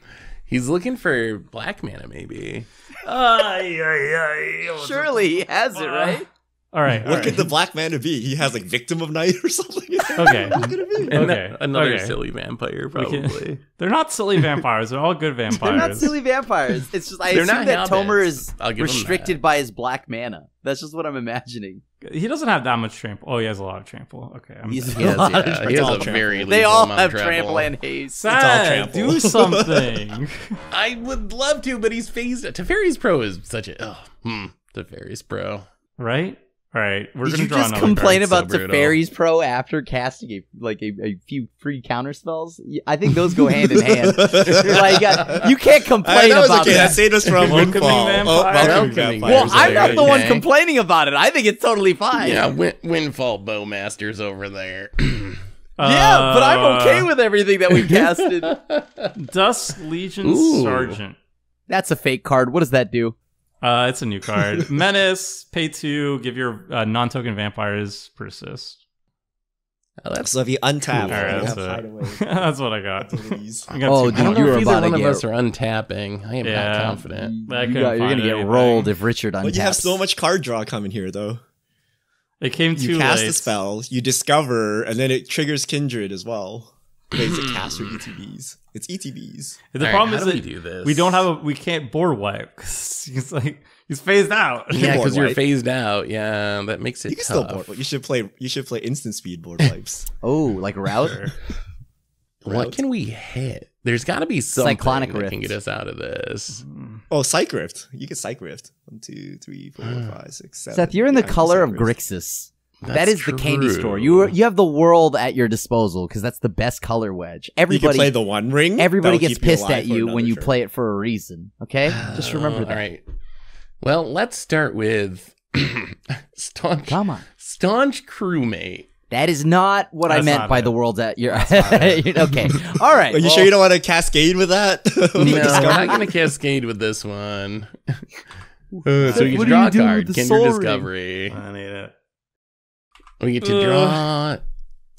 Speaker 2: He's looking for black mana, maybe.
Speaker 1: Ay, ay, ay.
Speaker 4: Surely he has it, ah. right?
Speaker 1: All right. all
Speaker 3: What
Speaker 1: right.
Speaker 3: could the black mana be? He has like victim of night or something.
Speaker 1: Okay.
Speaker 3: What be?
Speaker 1: Okay,
Speaker 2: Another
Speaker 1: okay.
Speaker 2: silly vampire,
Speaker 1: We can-
Speaker 2: probably.
Speaker 1: They're not silly vampires. They're all good vampires.
Speaker 4: They're not silly vampires. It's just I
Speaker 2: They're
Speaker 4: assume
Speaker 2: not
Speaker 4: that Tomer is
Speaker 2: I'll give him
Speaker 4: restricted
Speaker 2: that.
Speaker 4: by his black mana. That's just what I'm imagining.
Speaker 1: He doesn't have that much trample. Oh, he has a lot of trample. Okay. I'm
Speaker 4: He's-
Speaker 2: He has,
Speaker 4: A lot of
Speaker 2: yeah, he has a
Speaker 3: trample.
Speaker 2: very
Speaker 4: They all have
Speaker 2: of
Speaker 4: trample and haste.
Speaker 1: Sad.
Speaker 3: trample.
Speaker 1: Do something.
Speaker 2: I would love to, but he's phased. Teferi's Pro is such a. Oh, hmm. Teferi's Pro.
Speaker 1: right? All right. We're
Speaker 4: Did
Speaker 1: gonna
Speaker 4: you
Speaker 1: draw
Speaker 4: just
Speaker 1: another
Speaker 4: complain
Speaker 1: card.
Speaker 2: so
Speaker 4: about
Speaker 2: brutal.
Speaker 4: Teferi's Pro after casting a, like a, a few free counter spells? Y- I think those go hand in hand. like uh, you can't
Speaker 3: Uh,
Speaker 4: complain
Speaker 3: that
Speaker 4: about
Speaker 3: okay. That
Speaker 4: that.
Speaker 3: saved us from
Speaker 1: Welcoming
Speaker 3: windfall.
Speaker 1: vampire.
Speaker 3: Oh, welcoming
Speaker 2: Welcoming.
Speaker 4: Well, I'm not
Speaker 2: are
Speaker 4: the one complaining about it. I think it's totally fine.
Speaker 2: Yeah, win- Windfall Bowmasters over there.
Speaker 4: Yeah, but I'm
Speaker 1: Uh,
Speaker 4: okay with everything that we casted.
Speaker 1: Dusk Legion
Speaker 2: Ooh.
Speaker 1: Sergeant.
Speaker 4: That's a fake card. What does that do?
Speaker 1: Uh, it's a new card. Menace. Pay two. Give your uh, non-token vampires persist.
Speaker 2: Oh, that's.
Speaker 3: So if you untap,
Speaker 1: All right,
Speaker 3: you
Speaker 1: that's
Speaker 3: have
Speaker 1: That's what I got.
Speaker 3: abilities.
Speaker 1: I got
Speaker 4: Oh,
Speaker 1: two
Speaker 4: dude,
Speaker 2: I don't
Speaker 1: more.
Speaker 4: you
Speaker 2: know
Speaker 4: were
Speaker 2: if
Speaker 4: about
Speaker 2: either
Speaker 4: to
Speaker 2: one of
Speaker 4: get-
Speaker 2: us are untapping. I am
Speaker 1: Yeah.
Speaker 2: not confident.
Speaker 4: You got, you're gonna get
Speaker 1: anything.
Speaker 4: rolled if Richard untaps.
Speaker 3: But you have so much card draw coming here, though.
Speaker 1: It came too
Speaker 3: You cast
Speaker 1: late.
Speaker 3: a spell, you discover, and then it triggers Kindred as well. But it's a cast or ETBs. It's ETBs.
Speaker 1: The
Speaker 2: All right,
Speaker 1: problem
Speaker 2: how
Speaker 1: is
Speaker 2: do
Speaker 1: that
Speaker 2: we do this?
Speaker 1: we don't have a we can't board wipe 'cause he's like he's phased out.
Speaker 2: Yeah, because you're phased out. Yeah, that makes it
Speaker 3: You can
Speaker 2: tough.
Speaker 3: still board. You should play. You should play instant speed board wipes.
Speaker 4: Oh, like route?
Speaker 2: What
Speaker 3: Route.
Speaker 2: can we hit? There's got to be something
Speaker 4: Cyclonic
Speaker 2: that can get us out of this. Mm-hmm.
Speaker 3: oh, Psych Rift. You get Psych Rift. One, two, three, four, five, six, seven.
Speaker 4: Seth, you're in the
Speaker 3: Yeah, you
Speaker 4: color of
Speaker 3: Psych Rift.
Speaker 4: Grixis.
Speaker 2: That's
Speaker 4: that is the candy
Speaker 2: true.
Speaker 4: store. You you have the world at your disposal because that's the best color wedge.
Speaker 3: You can
Speaker 4: Everybody
Speaker 3: play the One Ring.
Speaker 4: everybody
Speaker 3: That'll
Speaker 4: gets
Speaker 3: keep you
Speaker 4: pissed at you when you
Speaker 3: turn.
Speaker 4: play it for a reason. Okay, just remember that.
Speaker 2: All right. Well, let's start with staunch,
Speaker 4: Come on.
Speaker 2: staunch crewmate.
Speaker 4: That is not what I meant by
Speaker 1: it.
Speaker 4: the world at your.
Speaker 1: not
Speaker 4: okay. All right.
Speaker 3: Are you
Speaker 4: well,
Speaker 3: sure you don't want to cascade with that?
Speaker 2: No, we're
Speaker 3: Discover-
Speaker 2: not going to cascade with this one. Uh, so you
Speaker 4: What
Speaker 2: can draw
Speaker 4: you
Speaker 2: a card,
Speaker 4: the
Speaker 2: Kindred
Speaker 4: ring?
Speaker 2: Discovery.
Speaker 1: I need it.
Speaker 2: We get to
Speaker 1: Ugh.
Speaker 2: draw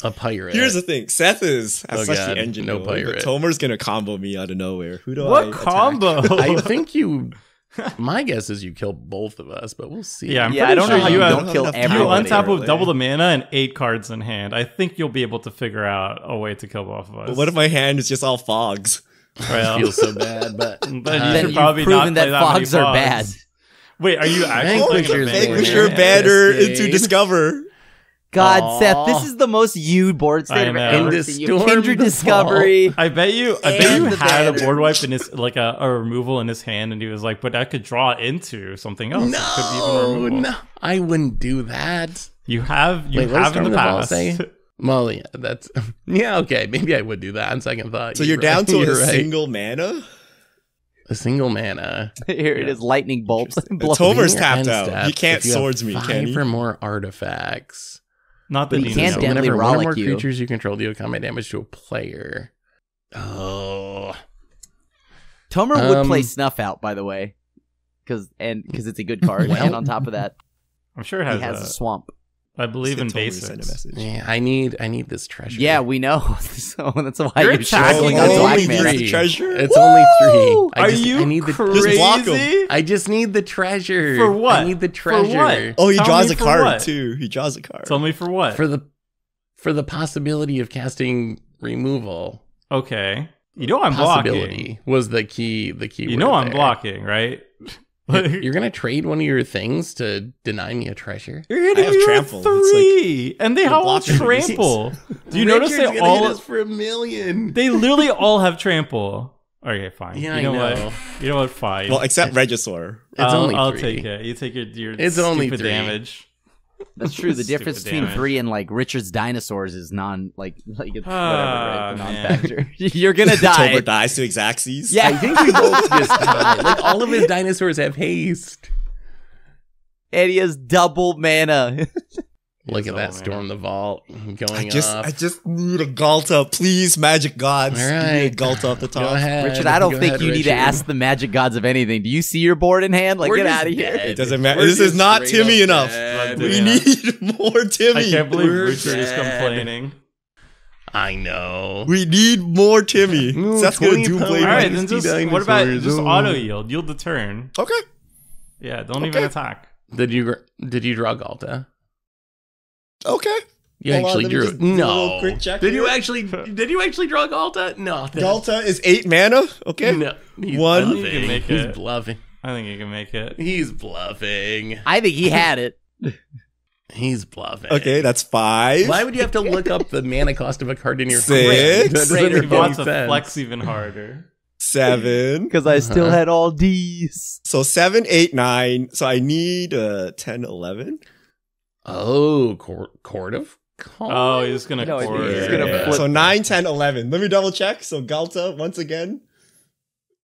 Speaker 2: a pirate.
Speaker 3: Here's the thing. Seth is
Speaker 2: Oh,
Speaker 3: such
Speaker 2: God,
Speaker 3: the engine
Speaker 2: no
Speaker 3: going,
Speaker 2: pirate.
Speaker 3: but Tomer's gonna combo me out of nowhere. Who do I
Speaker 1: What combo?
Speaker 2: I think you. My guess is you kill both of us, but we'll see.
Speaker 1: Yeah, I'm
Speaker 4: Yeah, I
Speaker 1: pretty
Speaker 4: don't
Speaker 1: sure
Speaker 4: know how
Speaker 1: you
Speaker 4: you don't kill
Speaker 3: enough
Speaker 1: You
Speaker 4: everybody.
Speaker 1: untap with
Speaker 3: early.
Speaker 1: double the mana and eight cards in hand. I think you'll be able to figure out a way to kill both of us.
Speaker 3: But what if my hand is just all fogs?
Speaker 1: Well,
Speaker 2: feels so bad, but
Speaker 1: Then you
Speaker 2: uh,
Speaker 4: Then
Speaker 1: should
Speaker 4: you've
Speaker 1: probably
Speaker 4: proven
Speaker 1: not
Speaker 4: that
Speaker 1: play that many
Speaker 4: fogs are bad.
Speaker 1: fogs. Wait, are you actually
Speaker 2: Vanquisher's
Speaker 1: playing a
Speaker 3: Vanquish
Speaker 1: Vanquisher?
Speaker 3: banner
Speaker 2: Cascade.
Speaker 3: into Discover.
Speaker 4: God,
Speaker 2: Aw.
Speaker 4: Seth, this is the most you board state
Speaker 1: I
Speaker 4: I've
Speaker 1: know.
Speaker 4: ever
Speaker 2: And
Speaker 4: seen. You
Speaker 2: Storm
Speaker 4: Kindred
Speaker 2: the
Speaker 4: Discovery.
Speaker 1: I bet you. I bet you
Speaker 4: the
Speaker 1: had a
Speaker 4: banner.
Speaker 1: board wipe in his like a, a removal in his hand, and he was like, "But I could draw into something else. It could be
Speaker 2: no, no, I wouldn't do that.
Speaker 1: You have. You
Speaker 2: Wait,
Speaker 1: have in the
Speaker 2: Storm the
Speaker 1: past.
Speaker 2: say? Well, yeah, that's yeah, okay. Maybe I would do that on second thought.
Speaker 3: So you're,
Speaker 2: right.
Speaker 3: down to a
Speaker 2: You're right.
Speaker 3: single mana.
Speaker 2: a single mana.
Speaker 4: Here it
Speaker 1: Yeah.
Speaker 4: is, lightning bolt. Blow.
Speaker 3: Tomer's tapped out.
Speaker 2: step,
Speaker 3: He can't
Speaker 2: if you have
Speaker 3: swords me,
Speaker 2: five
Speaker 3: can he?
Speaker 2: or more artifacts.
Speaker 1: Not that
Speaker 4: But he
Speaker 1: he
Speaker 4: can't
Speaker 1: knows.
Speaker 2: whenever one or more
Speaker 4: rollick you.
Speaker 2: creatures you control deal combat damage to a player. Oh,
Speaker 4: Tomer would play
Speaker 2: Um,
Speaker 4: Snuff out, by the way, because and because it's a good card,
Speaker 2: Well-
Speaker 4: and on top of that,
Speaker 1: I'm sure it
Speaker 4: he
Speaker 1: has.
Speaker 4: has
Speaker 1: a,
Speaker 4: a swamp.
Speaker 1: I believe in
Speaker 3: Tomer to send a message.
Speaker 2: yeah. I need I need this treasure.
Speaker 4: Yeah, we know. so that's why
Speaker 1: You're
Speaker 4: you're
Speaker 1: tackling
Speaker 4: tackling on black
Speaker 2: only
Speaker 4: man.
Speaker 2: three.
Speaker 3: the treasure?
Speaker 2: It's only three. I
Speaker 1: Are
Speaker 2: just,
Speaker 1: you
Speaker 2: I need the
Speaker 1: crazy?
Speaker 3: Just.
Speaker 2: I just need the treasure
Speaker 1: For what?
Speaker 2: I need the
Speaker 1: For
Speaker 2: treasure
Speaker 1: what?
Speaker 3: Oh, he
Speaker 1: Tell
Speaker 3: draws a card
Speaker 1: what?
Speaker 3: too. He draws a card.
Speaker 1: Tell me for what?
Speaker 2: for the for the possibility of casting removal.
Speaker 1: okay. You know I'm blocking.
Speaker 2: Possibility was the key. The key.
Speaker 1: You know I'm
Speaker 2: there.
Speaker 1: blocking, right?
Speaker 2: You're, you're gonna trade one of your things to deny me a treasure.
Speaker 1: You're
Speaker 3: I
Speaker 1: hitting
Speaker 3: have
Speaker 1: me
Speaker 3: trample.
Speaker 1: with
Speaker 3: It's
Speaker 1: three, and they
Speaker 3: the
Speaker 1: all
Speaker 3: blocking
Speaker 1: trample. Do you notice
Speaker 2: Richard's
Speaker 1: they
Speaker 2: gonna hit
Speaker 1: all?
Speaker 2: us for a million?
Speaker 1: They literally all have trample. Okay, fine.
Speaker 2: Yeah,
Speaker 1: you know,
Speaker 2: I know.
Speaker 1: what? You know what? Fine.
Speaker 3: well, except Regisaur.
Speaker 2: It's
Speaker 1: I'll,
Speaker 2: only
Speaker 1: I'll
Speaker 2: three.
Speaker 1: take it. You take your your
Speaker 2: It's
Speaker 1: stupid
Speaker 2: only three.
Speaker 1: damage.
Speaker 4: That's true. The difference between
Speaker 1: damage.
Speaker 4: three and like Richard's dinosaurs is non like like it's
Speaker 1: Ah,
Speaker 4: whatever, right? Non-factor. You're gonna die.
Speaker 3: Tomer dies to Xaxes.
Speaker 4: Yeah.
Speaker 2: I think we both just die. like all of his dinosaurs have haste.
Speaker 4: and he has double mana.
Speaker 2: Look at that
Speaker 1: oh,
Speaker 2: storm the vault going
Speaker 3: I just,
Speaker 2: off.
Speaker 3: I just need a Ghalta, please, Magic Gods.
Speaker 2: All
Speaker 3: Give me a
Speaker 2: right.
Speaker 3: Ghalta off the top.
Speaker 2: Go ahead.
Speaker 4: Richard, I don't think
Speaker 2: ahead,
Speaker 4: you need to ask the magic gods of anything. Do you see your board in hand? Like,
Speaker 2: We're
Speaker 4: get out of here.
Speaker 2: dead.
Speaker 3: It doesn't matter.
Speaker 2: We're
Speaker 3: This is not Timmy enough.
Speaker 2: dead.
Speaker 3: We
Speaker 1: Yeah.
Speaker 3: need more Timmy.
Speaker 1: I can't believe
Speaker 2: We're
Speaker 1: Richard is complaining.
Speaker 2: I know.
Speaker 3: We need more Timmy.
Speaker 2: Ooh,
Speaker 3: That's gonna
Speaker 2: 20
Speaker 3: do
Speaker 2: power.
Speaker 1: All right, then just what about just
Speaker 2: Ooh.
Speaker 1: auto yield? Yield the turn.
Speaker 3: Okay.
Speaker 1: Yeah, don't even attack.
Speaker 2: Did you gr- did you draw Ghalta?
Speaker 3: Okay.
Speaker 2: You
Speaker 3: Hold
Speaker 2: actually
Speaker 3: let me
Speaker 2: drew it.
Speaker 3: do a little
Speaker 2: No.
Speaker 3: quick check
Speaker 2: Did you
Speaker 3: here.
Speaker 2: actually did you actually draw Ghalta? No. that's-
Speaker 3: Ghalta is eight mana. Okay.
Speaker 2: No. He's
Speaker 3: One.
Speaker 2: bluffing.
Speaker 1: You can make
Speaker 2: He's
Speaker 1: it.
Speaker 2: bluffing.
Speaker 1: I think he can make it.
Speaker 2: He's bluffing.
Speaker 4: I think he had it.
Speaker 2: He's bluffing.
Speaker 3: Okay, that's five.
Speaker 2: Why would you have to look up the mana cost of a card in your
Speaker 3: Six.
Speaker 2: hand? That doesn't
Speaker 4: Raider
Speaker 1: He
Speaker 2: make any
Speaker 1: wants to
Speaker 2: sense.
Speaker 1: flex even harder.
Speaker 3: Seven.
Speaker 4: Because I still
Speaker 2: Uh-huh.
Speaker 4: had all D's.
Speaker 3: So seven, eight, nine. So I need uh 10, 11.
Speaker 2: Oh, court, court of call.
Speaker 1: Oh, he's gonna
Speaker 4: No, he's
Speaker 1: quarter.
Speaker 4: gonna
Speaker 1: Yeah.
Speaker 4: flip.
Speaker 3: So 9, 10, 11. Let me double check. So Ghalta, once again,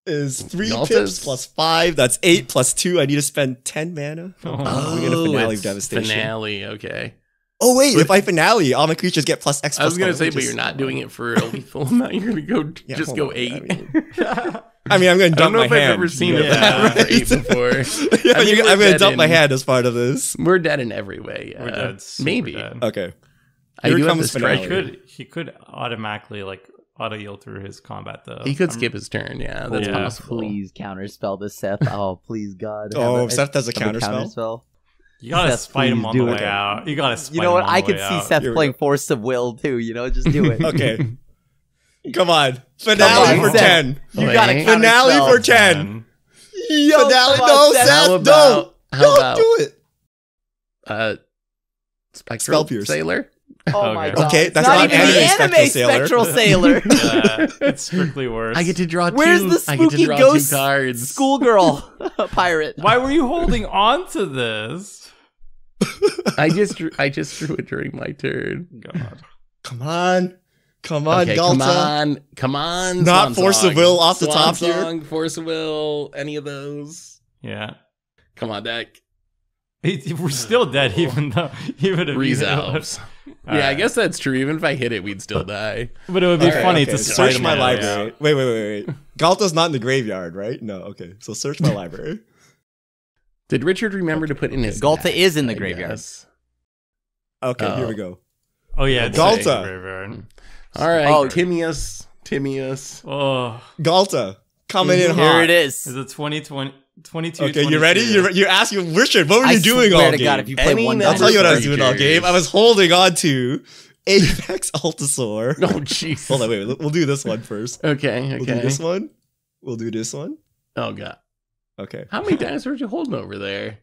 Speaker 3: is three
Speaker 2: Ghalta's-
Speaker 3: pips plus five. That's eight plus two. I need to spend 10 mana.
Speaker 1: Oh,
Speaker 2: Oh,
Speaker 3: We're gonna finale
Speaker 2: it's
Speaker 3: devastation.
Speaker 2: Finale, okay.
Speaker 3: Oh, wait. If I finale, all my creatures get plus X
Speaker 2: I was gonna
Speaker 3: one,
Speaker 2: say, but
Speaker 3: is-
Speaker 2: you're not doing it for a lethal amount. You're gonna go
Speaker 3: Yeah,
Speaker 2: just go
Speaker 3: on.
Speaker 2: eight.
Speaker 3: I mean, I mean, I'm going to dump
Speaker 2: I don't know
Speaker 3: my
Speaker 2: if
Speaker 3: hand.
Speaker 2: I've ever seen
Speaker 1: Yeah.
Speaker 2: it that for eight
Speaker 3: Right.
Speaker 2: before.
Speaker 3: yeah,
Speaker 2: I mean,
Speaker 3: you, I'm going to
Speaker 2: dead
Speaker 3: dump my hand as part of this.
Speaker 2: We're dead in every way.
Speaker 1: We're
Speaker 2: uh,
Speaker 1: dead.
Speaker 2: Maybe.
Speaker 1: dead.
Speaker 3: Okay.
Speaker 2: I
Speaker 3: Here
Speaker 2: do have this
Speaker 3: finale.
Speaker 1: He could he could automatically like auto yield through his combat though.
Speaker 2: He could
Speaker 1: I'm-
Speaker 2: skip his turn. Yeah, that's
Speaker 1: Yeah.
Speaker 2: possible.
Speaker 4: Please counterspell this, Seth. Oh, please, God.
Speaker 3: Oh,
Speaker 4: Have a-
Speaker 3: Seth does a
Speaker 4: have
Speaker 3: counterspell?
Speaker 1: You gotta
Speaker 4: Seth,
Speaker 1: spite him
Speaker 4: please
Speaker 1: on the way
Speaker 4: it.
Speaker 1: out. You gotta spite
Speaker 4: You know
Speaker 1: him
Speaker 4: what?
Speaker 1: on
Speaker 4: I
Speaker 1: the
Speaker 4: could see
Speaker 1: out.
Speaker 4: Seth
Speaker 3: Here
Speaker 4: playing. Force of Will too. You know, just do it.
Speaker 3: Okay. Come on. Finale
Speaker 4: Come on,
Speaker 3: for
Speaker 4: Seth.
Speaker 3: 10.
Speaker 4: You got to
Speaker 2: Wait.
Speaker 3: Finale for 10.
Speaker 1: Man.
Speaker 4: Yo,
Speaker 3: Finale.
Speaker 4: come
Speaker 3: No,
Speaker 4: on, Seth.
Speaker 3: Seth,
Speaker 2: How
Speaker 3: don't. Don't
Speaker 2: about
Speaker 3: do it.
Speaker 2: uh, spectral
Speaker 3: Spell pierce.
Speaker 2: sailor?
Speaker 4: Oh my
Speaker 1: Okay.
Speaker 4: God.
Speaker 3: Okay, that's
Speaker 4: not
Speaker 3: not
Speaker 4: even
Speaker 3: anime
Speaker 4: the
Speaker 3: Spectral
Speaker 4: anime
Speaker 3: Sailor.
Speaker 4: Spectral Sailor.
Speaker 1: Yeah, it's strictly worse.
Speaker 2: I get to draw
Speaker 4: Where's
Speaker 2: two.
Speaker 4: the
Speaker 2: I get to
Speaker 4: spooky
Speaker 2: draw
Speaker 4: ghost
Speaker 2: two cards.
Speaker 4: Schoolgirl pirate.
Speaker 1: Why were you holding on to this?
Speaker 2: I just drew, I just drew it during my turn.
Speaker 1: God.
Speaker 3: Come on. Come on,
Speaker 2: okay,
Speaker 3: Ghalta.
Speaker 2: come on, come on.
Speaker 3: Not
Speaker 2: Swan
Speaker 3: Force of Will off the
Speaker 2: Swan
Speaker 3: top here.
Speaker 2: Song, Force of Will, any of those.
Speaker 1: Yeah.
Speaker 2: Come on, deck.
Speaker 1: We're still dead, even though even if
Speaker 2: Breeze
Speaker 1: you-
Speaker 2: elves. Yeah, I guess that's true. Even if I hit it, we'd still die.
Speaker 1: But it would be
Speaker 3: Okay,
Speaker 1: funny
Speaker 3: okay,
Speaker 1: to
Speaker 3: search my library.
Speaker 1: out.
Speaker 3: Wait, wait, wait, wait. Ghalta's not in the graveyard, right? No. Okay, so search my library.
Speaker 2: Did Richard remember to put in his
Speaker 4: Ghalta
Speaker 2: deck,
Speaker 4: is in the
Speaker 2: I
Speaker 4: graveyard.
Speaker 2: guess?
Speaker 3: Okay, here
Speaker 2: Oh.
Speaker 3: we go.
Speaker 1: Oh yeah, it's Ghalta. Mm.
Speaker 2: All right,
Speaker 4: Oh.
Speaker 2: Timius, Timius.
Speaker 1: Oh,
Speaker 3: Ghalta, coming in hard.
Speaker 4: Here
Speaker 3: hot.
Speaker 4: it is.
Speaker 1: is it 2020, 22?
Speaker 3: Okay, you ready?
Speaker 1: 22?
Speaker 3: You're, you're asking Richard, what were
Speaker 4: I
Speaker 3: you doing
Speaker 4: swear
Speaker 3: all
Speaker 4: to
Speaker 3: game?
Speaker 4: God, if you play
Speaker 2: Any
Speaker 4: one
Speaker 3: I'll tell you what I was doing all game. I was holding on to Apex Altasaur.
Speaker 2: Oh, jeez.
Speaker 3: Hold on, wait, wait, we'll do this one first.
Speaker 2: Okay,
Speaker 3: We'll do
Speaker 2: okay.
Speaker 3: this one. We'll do this one.
Speaker 2: Oh god,
Speaker 3: Okay.
Speaker 2: how many dinosaurs are you holding over there?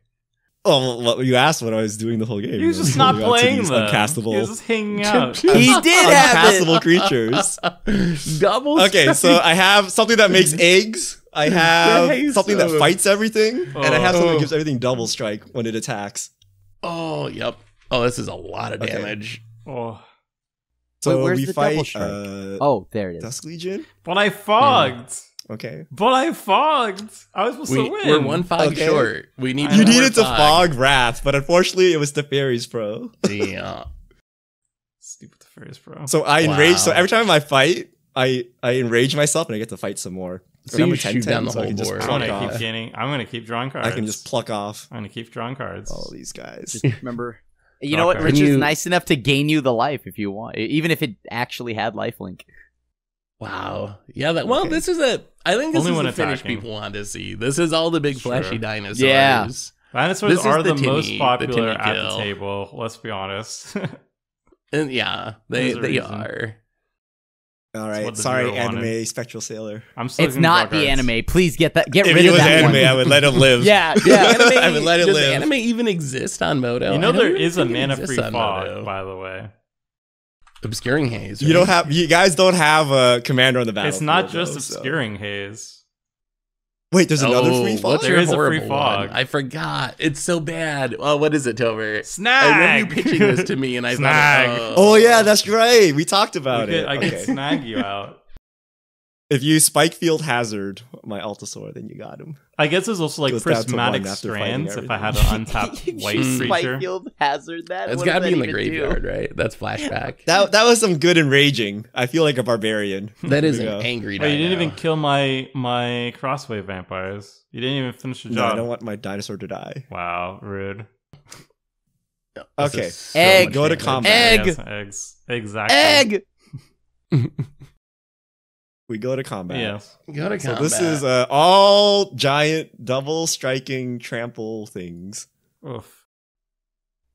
Speaker 3: Oh, well, you asked what I was doing the whole game.
Speaker 1: He was
Speaker 3: I was
Speaker 1: just not
Speaker 3: holding on to
Speaker 1: playing
Speaker 3: these
Speaker 1: them.
Speaker 3: Uncastable,
Speaker 1: He was just hanging out.
Speaker 4: He did have it.
Speaker 3: uncastable creatures.
Speaker 2: Double.
Speaker 3: Okay, so. I have something that makes eggs. I have
Speaker 2: Nice.
Speaker 3: something that fights everything, and I have something
Speaker 2: Oh.
Speaker 3: that gives everything double strike when it attacks.
Speaker 2: Oh, yep. Oh, this is a lot of
Speaker 3: Okay.
Speaker 2: damage.
Speaker 1: Oh.
Speaker 3: So
Speaker 4: where's
Speaker 3: we
Speaker 4: the
Speaker 3: fight
Speaker 4: double strike?
Speaker 3: uh,
Speaker 4: Oh, there it is.
Speaker 3: Dusk Legion.
Speaker 1: But I fogged.
Speaker 3: Okay.
Speaker 1: But I fogged. I was supposed
Speaker 2: We,
Speaker 1: to win.
Speaker 2: we're one fog
Speaker 3: Okay.
Speaker 2: short. We need.
Speaker 3: You needed to fog Wrath, but unfortunately it was the fairies, bro.
Speaker 2: Yeah.
Speaker 1: Stupid the first, bro.
Speaker 3: So I enrage. So every time I fight, I I enrage myself and I get to fight some more.
Speaker 2: So
Speaker 3: And
Speaker 2: you
Speaker 3: a
Speaker 2: shoot
Speaker 3: 10-10,
Speaker 2: down the
Speaker 3: so
Speaker 2: whole board.
Speaker 1: I'm gonna
Speaker 3: off.
Speaker 1: keep gaining. I'm gonna keep drawing cards.
Speaker 3: I can just pluck off
Speaker 1: I'm gonna keep drawing cards.
Speaker 3: all these guys.
Speaker 4: Remember, you know what?
Speaker 1: Okay.
Speaker 4: Richard's
Speaker 2: Can you-
Speaker 4: nice enough to gain you the life if you want, even if it actually had lifelink.
Speaker 2: Wow. Yeah. That. Well,
Speaker 3: Okay.
Speaker 2: this is a. I think this
Speaker 1: Only
Speaker 2: is the finish people want to see. This is all the big
Speaker 1: Sure.
Speaker 2: flashy dinosaurs.
Speaker 4: Yeah.
Speaker 1: Dinosaurs
Speaker 2: This
Speaker 1: are
Speaker 2: the
Speaker 1: the,
Speaker 2: Timmy-
Speaker 1: most
Speaker 2: the
Speaker 1: popular
Speaker 2: Timmy
Speaker 1: at the table. Let's be honest.
Speaker 2: And yeah, they they
Speaker 1: reason.
Speaker 2: are.
Speaker 3: All
Speaker 1: what
Speaker 3: right,
Speaker 1: the
Speaker 3: sorry, anime
Speaker 1: wanted.
Speaker 3: spectral sailor.
Speaker 1: I'm still
Speaker 4: It's not the
Speaker 1: cards.
Speaker 4: anime. Please get that. Get
Speaker 3: If
Speaker 4: rid
Speaker 3: it was anime,
Speaker 4: one.
Speaker 3: I would let him live.
Speaker 4: yeah, yeah.
Speaker 2: Anime,
Speaker 3: I would let it
Speaker 2: does
Speaker 3: live.
Speaker 2: anime even exist on Moto?
Speaker 1: You know
Speaker 2: don't
Speaker 1: there
Speaker 2: even
Speaker 1: is a
Speaker 2: think it
Speaker 1: mana
Speaker 2: exists
Speaker 1: free
Speaker 2: on
Speaker 1: fog,
Speaker 2: Moto.
Speaker 1: by the way.
Speaker 2: Obscuring haze.
Speaker 3: You don't have. You guys don't have a commander on the battlefield.
Speaker 1: It's not just
Speaker 3: though, so-
Speaker 1: obscuring haze.
Speaker 3: Wait, there's another
Speaker 2: Oh,
Speaker 3: free fog.
Speaker 2: What's
Speaker 1: There
Speaker 2: your
Speaker 1: is a free fog.
Speaker 2: one? I forgot. It's so bad. Oh, what is it, Tover?
Speaker 1: Snag.
Speaker 2: I remember you pitching this to me, and I
Speaker 1: Snag.
Speaker 2: thought,
Speaker 3: Oh yeah, that's right. We talked about
Speaker 1: We
Speaker 3: it.
Speaker 1: could- I
Speaker 3: okay.
Speaker 1: could snag you out.
Speaker 3: If you spike field hazard my Altasaur, then you got him.
Speaker 1: I guess there's also like
Speaker 3: Goes down to
Speaker 1: prismatic
Speaker 3: one after fighting
Speaker 1: strands if I had an untapped
Speaker 4: You
Speaker 1: white
Speaker 2: Mm.
Speaker 1: creature.
Speaker 4: Spikefield hazard that.
Speaker 2: It's
Speaker 4: What
Speaker 2: got to
Speaker 4: does
Speaker 2: be in the
Speaker 4: even do?
Speaker 2: graveyard, right? That's flashback.
Speaker 3: That that was some good enraging. I feel like a barbarian.
Speaker 2: that is an angry.
Speaker 1: Wait, you didn't
Speaker 2: dino.
Speaker 1: even kill my my crossway vampires. You didn't even finish the job.
Speaker 3: No, I don't want my dinosaur to die.
Speaker 1: wow, rude.
Speaker 2: This
Speaker 3: Okay.
Speaker 2: is so
Speaker 4: Egg.
Speaker 2: much
Speaker 3: Go to
Speaker 2: damage.
Speaker 3: combat.
Speaker 4: Egg.
Speaker 1: Yes, eggs. Exactly.
Speaker 4: Egg.
Speaker 3: We go to combat.
Speaker 1: Yes.
Speaker 2: Go to combat.
Speaker 3: So this is uh, all giant double striking trample things.
Speaker 1: Oof.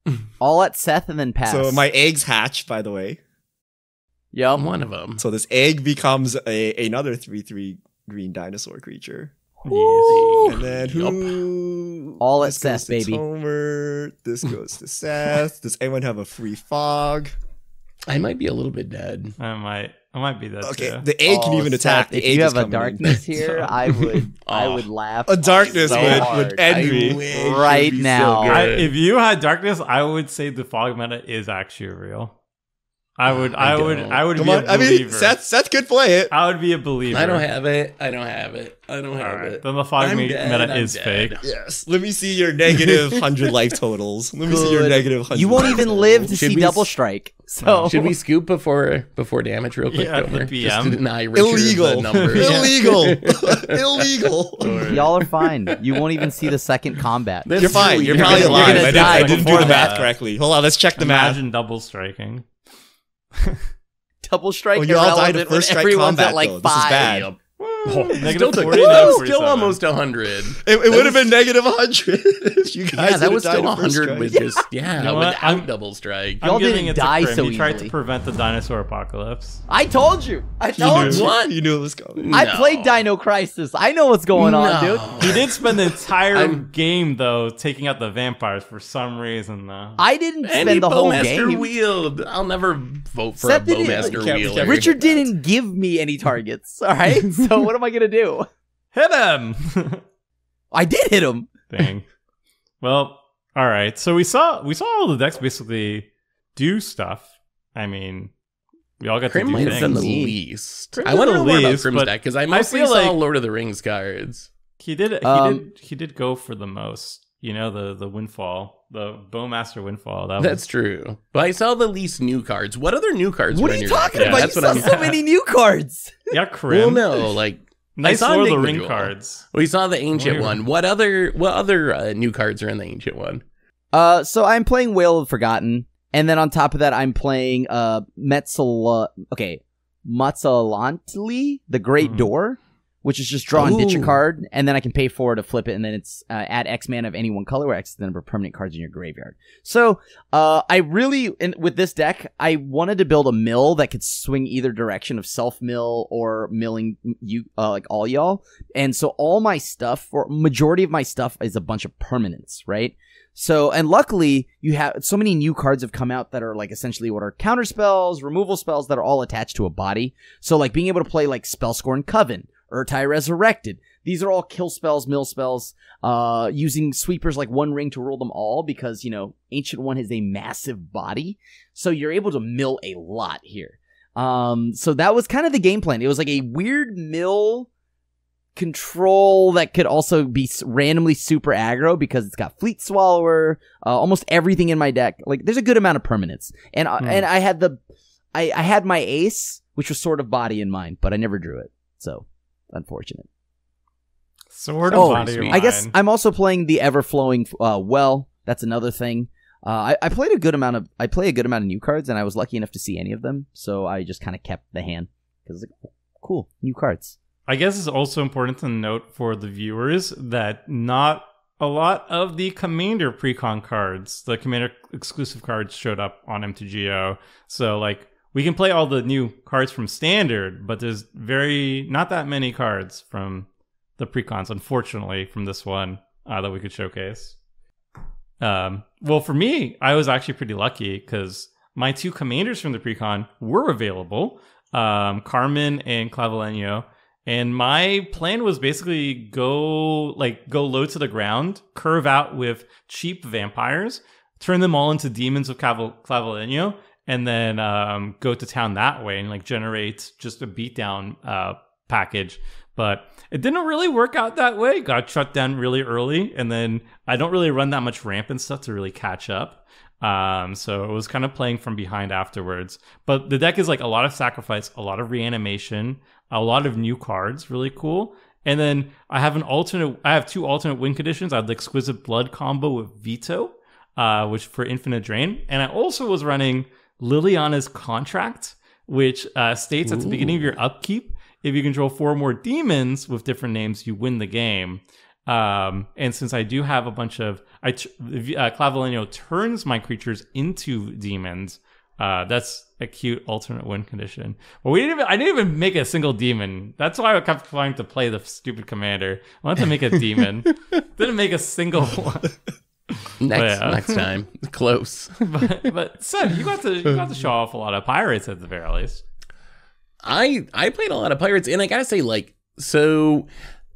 Speaker 4: All at Seth and then pass.
Speaker 3: So my eggs hatch, by the way.
Speaker 4: Yeah, I'm
Speaker 2: one of them.
Speaker 3: So this egg becomes a another three three green dinosaur creature.
Speaker 1: Yes.
Speaker 3: And then who?
Speaker 4: All at
Speaker 3: this goes
Speaker 4: Seth,
Speaker 3: to
Speaker 4: baby.
Speaker 3: Tomer. This goes to Seth. Does anyone have a free fog?
Speaker 2: I might be a little bit dead.
Speaker 1: I might I might be that
Speaker 3: Okay,
Speaker 1: too.
Speaker 3: the egg can
Speaker 4: Oh,
Speaker 3: even
Speaker 4: Seth,
Speaker 3: attack. The
Speaker 4: if
Speaker 3: egg
Speaker 4: you have a
Speaker 3: coming in.
Speaker 4: darkness here, I would, I
Speaker 2: Oh.
Speaker 4: would laugh.
Speaker 3: A darkness
Speaker 4: so
Speaker 3: would,
Speaker 4: hard.
Speaker 3: would end
Speaker 2: I
Speaker 3: me.
Speaker 4: Right
Speaker 2: be so
Speaker 4: now.
Speaker 1: I, if you had darkness, I would say the fog meta is actually real. I would
Speaker 2: I
Speaker 1: I, would. I would
Speaker 3: Come
Speaker 1: be
Speaker 3: on,
Speaker 1: a
Speaker 3: I
Speaker 1: believer.
Speaker 3: mean, Seth, Seth could play it.
Speaker 1: I would be a believer.
Speaker 2: I don't have it. I don't have it. I don't have
Speaker 1: right,
Speaker 2: it.
Speaker 1: then the fog
Speaker 2: I'm
Speaker 1: me- meta
Speaker 2: I'm
Speaker 1: is
Speaker 2: dead.
Speaker 1: fake.
Speaker 3: Yes. Let me see your negative hundred life totals. Let me see your
Speaker 4: Good.
Speaker 3: negative hundred.
Speaker 4: You won't even live to
Speaker 2: Should
Speaker 4: see
Speaker 2: we
Speaker 4: double
Speaker 2: s-
Speaker 4: strike. So
Speaker 2: Should we scoop before before damage real quick?
Speaker 1: Yeah, the
Speaker 2: Just
Speaker 1: PM.
Speaker 2: to deny Richard
Speaker 3: illegal.
Speaker 2: the number.
Speaker 3: illegal. illegal.
Speaker 4: y'all are fine. You won't even see the second combat.
Speaker 2: That's
Speaker 3: You're fine. You're
Speaker 2: you're
Speaker 3: probably
Speaker 2: gonna-
Speaker 3: alive. I didn't, I didn't do the math correctly. Hold on. Let's check the math.
Speaker 1: Imagine double striking.
Speaker 4: Double strike.
Speaker 3: Oh, you all died
Speaker 4: irrelevant
Speaker 3: of first strike
Speaker 4: everyone's
Speaker 3: combat,
Speaker 4: at like
Speaker 3: though. This is
Speaker 4: five.
Speaker 3: bad.
Speaker 2: Yep.
Speaker 1: Oh, Negative
Speaker 2: Still, took-
Speaker 1: 49, 47.
Speaker 2: still almost hundred.
Speaker 3: It, it would have been negative 100 if you guys
Speaker 2: Yeah, that was still
Speaker 3: of
Speaker 2: hundred
Speaker 3: strike.
Speaker 2: with just yeah,
Speaker 1: You know
Speaker 2: without
Speaker 1: I'm-
Speaker 2: double strike.
Speaker 4: Y'all
Speaker 1: I'm giving
Speaker 4: didn't
Speaker 1: it
Speaker 4: die
Speaker 1: Grim.
Speaker 4: so
Speaker 1: he tried to prevent the dinosaur apocalypse.
Speaker 4: I told you. I told
Speaker 3: You
Speaker 4: you.
Speaker 3: knew,
Speaker 2: What?
Speaker 3: you knew it was coming.
Speaker 4: I played Dino Crisis. I know what's going on, dude.
Speaker 1: He did spend the entire
Speaker 2: I'm-
Speaker 1: game though taking out the vampires for some reason though.
Speaker 4: I didn't
Speaker 2: Any
Speaker 4: spend the whole
Speaker 2: bowmaster
Speaker 4: game.
Speaker 2: wield. I'll never vote for
Speaker 4: Seth
Speaker 2: a bowmaster
Speaker 3: Can't-
Speaker 2: wheel.
Speaker 3: can't-
Speaker 4: Richard didn't give me any targets. All right. so what am I gonna do?
Speaker 1: Hit him!
Speaker 4: I did hit him.
Speaker 1: Dang. Well, all right. So we saw we saw all the decks basically do stuff. I mean, we all got
Speaker 2: Crim
Speaker 1: to do
Speaker 2: have done the
Speaker 1: things.
Speaker 2: least.
Speaker 1: Crim
Speaker 2: I want to
Speaker 1: did
Speaker 2: know
Speaker 1: the
Speaker 2: more about
Speaker 1: least,
Speaker 2: Crim's deck because I mostly
Speaker 1: feel
Speaker 2: saw
Speaker 1: like-
Speaker 2: Lord of the Rings cards.
Speaker 1: He did. He
Speaker 4: Um,
Speaker 1: did. He did go for the most. You know, the the windfall. the Bowmaster Windfall. That
Speaker 2: That's
Speaker 1: was,
Speaker 2: true. But I saw the least new cards. What other new cards?
Speaker 4: What
Speaker 2: were
Speaker 4: are you talking
Speaker 2: deck?
Speaker 1: Yeah,
Speaker 4: about? You saw
Speaker 2: I'm.
Speaker 4: so many new cards.
Speaker 1: yeah,
Speaker 2: Well, no, like
Speaker 1: nice
Speaker 2: I saw
Speaker 1: Lord of the Ring cards.
Speaker 2: we saw the ancient
Speaker 1: Weird.
Speaker 2: one. What other what other uh, new cards are in the ancient one?
Speaker 4: Uh, so I'm playing Whale of Forgotten, and then on top of that, I'm playing uh Metzala. Okay, Matzalantli, the Great
Speaker 1: Mhm.
Speaker 4: Door, which is just draw and ditch a card, and then I can pay for it to flip it, and then it's uh, add X mana of any one color, where X is the number of permanent cards in your graveyard. So, uh, I really in, with this deck, I wanted to build a mill that could swing either direction of self mill or milling you, uh, like all y'all, and so all my stuff, or majority of my stuff, is a bunch of permanents, right? So, and luckily, you have so many new cards have come out that are like essentially what are counter spells, removal spells that are all attached to a body. So, like being able to play like Spell Spellscorn Coven, Urtai Resurrected. These are all kill spells, mill spells, uh, using sweepers like One Ring to rule them all because, you know, Ancient One has a massive body. So you're able to mill a lot here. Um, so that was kind of the game plan. It was like a weird mill control that could also be randomly super aggro because it's got Fleet Swallower, uh, almost everything in my deck. Like there's a good amount of permanents, and
Speaker 1: Hmm.
Speaker 4: and I had the, I I had my ace, which was Sword of Body and Mind, but I never drew it, so unfortunate.
Speaker 1: Sword of
Speaker 2: Oh,
Speaker 1: Body.
Speaker 2: sweet.
Speaker 1: of
Speaker 4: I guess I'm also playing the ever flowing uh, well. That's another thing. Uh, I, I played a good amount of I play a good amount of new cards, and I was lucky enough to see any of them. So I just kind of kept the hand because like, cool new cards.
Speaker 1: I guess it's also important to note for the viewers that not a lot of the Commander precon cards, the Commander exclusive cards, showed up on MTGO. So, like, we can play all the new cards from Standard, but there's very not that many cards from the precons, unfortunately, from this one uh, that we could showcase. Um, well, for me, I was actually pretty lucky because my two commanders from the precon were available, um, Carmen and Clavileño. And my plan was basically go like go low to the ground, curve out with cheap vampires, turn them all into demons of Clavileño, and then um, go to town that way and like generate just a beatdown uh, package. But it didn't really work out that way. Got shut down really early, and then I don't really run that much ramp and stuff to really catch up. Um, so it was kind of playing from behind afterwards. But the deck is like a lot of sacrifice, a lot of reanimation, a lot of new cards, really cool. And then I have an alternate. I have two alternate win conditions. I have the exquisite blood combo with Vito, uh, which for infinite drain, and I also was running Liliana's contract, which uh, states at the beginning of your upkeep, if you control four more demons with different names, you win the game. Um, and since I do have a bunch of, I uh, Clavileño turns my creatures into demons. Uh, that's a cute alternate win condition. But we didn't even, I didn't even make a single demon. That's why I kept trying to play the stupid commander. I wanted to make a demon. didn't make a single one.
Speaker 2: Next
Speaker 1: yeah.
Speaker 2: next time. Close.
Speaker 1: But, but Seb, you got to, you got to show off a lot of pirates at the very least.
Speaker 2: I I played a lot of pirates, and I gotta say, like, so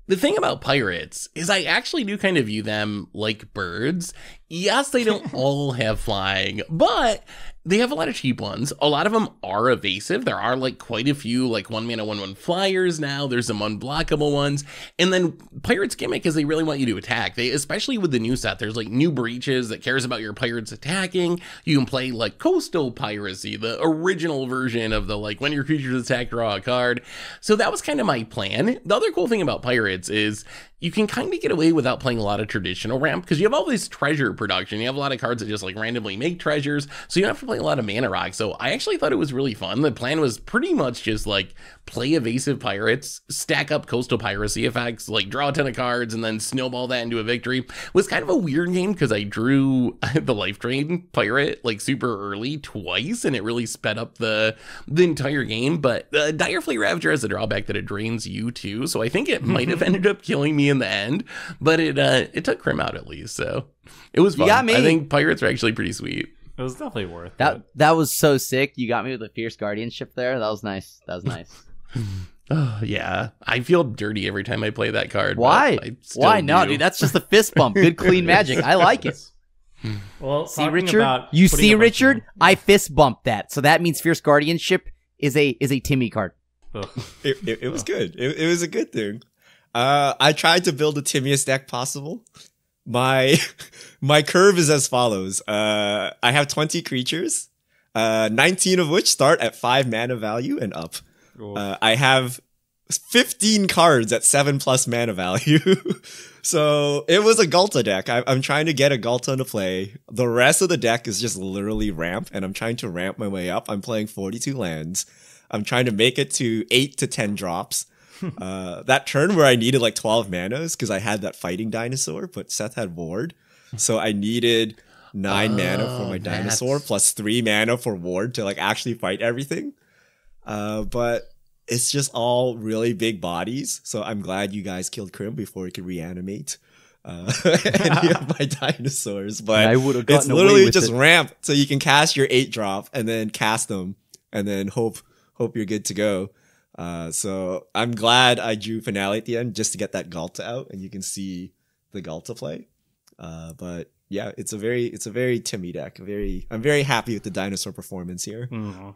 Speaker 2: the thing about pirates is I actually do kind of view them like birds. Yes, they don't all have flying, but they have a lot of cheap ones. A lot of them are evasive. There are like quite a few like one mana one one flyers now. There's some unblockable ones, and then pirates gimmick is they really want you to attack. They especially with the new set. There's like new Breeches that cares about your pirates attacking. You can play like coastal piracy, the original version of the like when your creatures attack, draw a card. So that was kind of my plan. The other cool thing about pirates is you can kind of get away without playing a lot of traditional ramp because you have all this treasure production. You have a lot of cards that just like randomly make treasures, so you don't have to play a lot of mana rock. So I actually thought it was really fun. The plan was pretty much just like play evasive pirates, stack up coastal piracy effects, like draw a ton of cards, and then snowball that into a victory. It was kind of a weird game because I drew the life drain pirate like super early twice, and it really sped up the the entire game. But uh, Dire Fleet Ravager has a drawback that it drains you too, so I think it might have ended up killing me in the end. But it uh, it took Crim out at least, so it was
Speaker 4: You
Speaker 2: fun.
Speaker 4: got me.
Speaker 2: I think pirates are actually pretty sweet.
Speaker 1: It was definitely worth
Speaker 4: That
Speaker 1: it.
Speaker 4: that was so sick. You got me with the fierce guardianship there. That was nice. That was nice.
Speaker 2: Oh yeah, I feel dirty every time I play that card. but
Speaker 4: Why?
Speaker 2: I
Speaker 4: Why? No, dude. That's just a fist bump. Good clean magic. I like it.
Speaker 1: Well,
Speaker 4: See, Richard.
Speaker 1: about
Speaker 4: You see, Richard.
Speaker 1: of-
Speaker 4: I fist bumped that. So that means fierce guardianship is a is a Timmy card.
Speaker 1: Ugh.
Speaker 3: It, it, it was good. It, it was a good thing. Uh, I tried to build the timiest deck possible, my my curve is as follows. Uh, I have 20 creatures, uh, 19 of which start at five mana value and up. Uh, I have 15 cards at seven plus mana value. so it was a Ghalta deck. I, am trying to get a Ghalta into play. The rest of the deck is just literally ramp, and I'm trying to ramp my way up. I'm playing 42 lands. I'm trying to make it to eight to 10 drops. uh, that turn where I needed like 12 manas because I had that fighting dinosaur, but Seth had ward. So I needed nine mana for my
Speaker 2: Oh,
Speaker 3: dinosaur
Speaker 2: that's-
Speaker 3: plus three mana for ward to like actually fight everything. Uh, but it's just all really big bodies. So I'm glad you guys killed Crim before he could reanimate uh, any of my dinosaurs. But
Speaker 4: I would have
Speaker 3: it's literally just
Speaker 4: it.
Speaker 3: ramp, so you can cast your eight drop and then cast them, and then hope hope you're good to go. Uh, so I'm glad I drew finale at the end just to get that Ghalta out, and you can see the Ghalta play. Uh, but yeah, it's a very it's a very Timmy deck. Very I'm very happy with the dinosaur performance here.
Speaker 1: Mhm.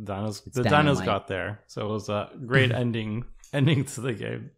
Speaker 1: Dinos,
Speaker 4: It's
Speaker 1: the dinos
Speaker 4: dynamite.
Speaker 1: got there, so it was a great ending ending to the game.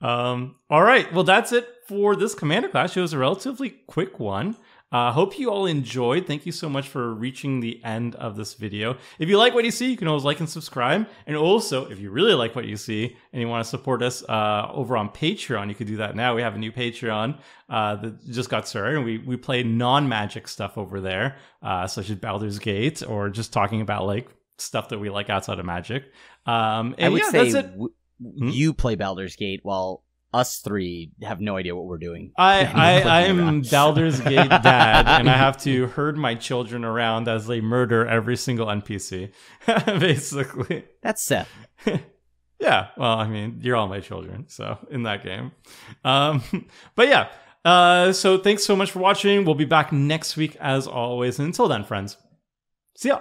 Speaker 1: Um, all right, well that's it for this Commander Clash. It was a relatively quick one. I uh, hope you all enjoyed. Thank you so much for reaching the end of this video. If you like what you see, you can always like and subscribe. And also, if you really like what you see and you want to support us uh, over on Patreon, you can do that now. We have a new Patreon uh, that just got started, and we we play non magic stuff over there, uh, such as Baldur's Gate, or just talking about like stuff that we like outside of Magic. Um, and
Speaker 4: I would
Speaker 1: yeah,
Speaker 4: say w- you play Baldur's Gate while us three have no idea what we're doing.
Speaker 1: I, I,
Speaker 4: I'm.
Speaker 1: Baldur's Gate dad, and I have to herd my children around as they murder every single NPC, basically.
Speaker 4: That's Seth.
Speaker 1: Yeah, well, I mean, you're all my children, so in that game. Um, but yeah, uh, so thanks so much for watching. We'll be back next week as always. And until then, friends, see ya.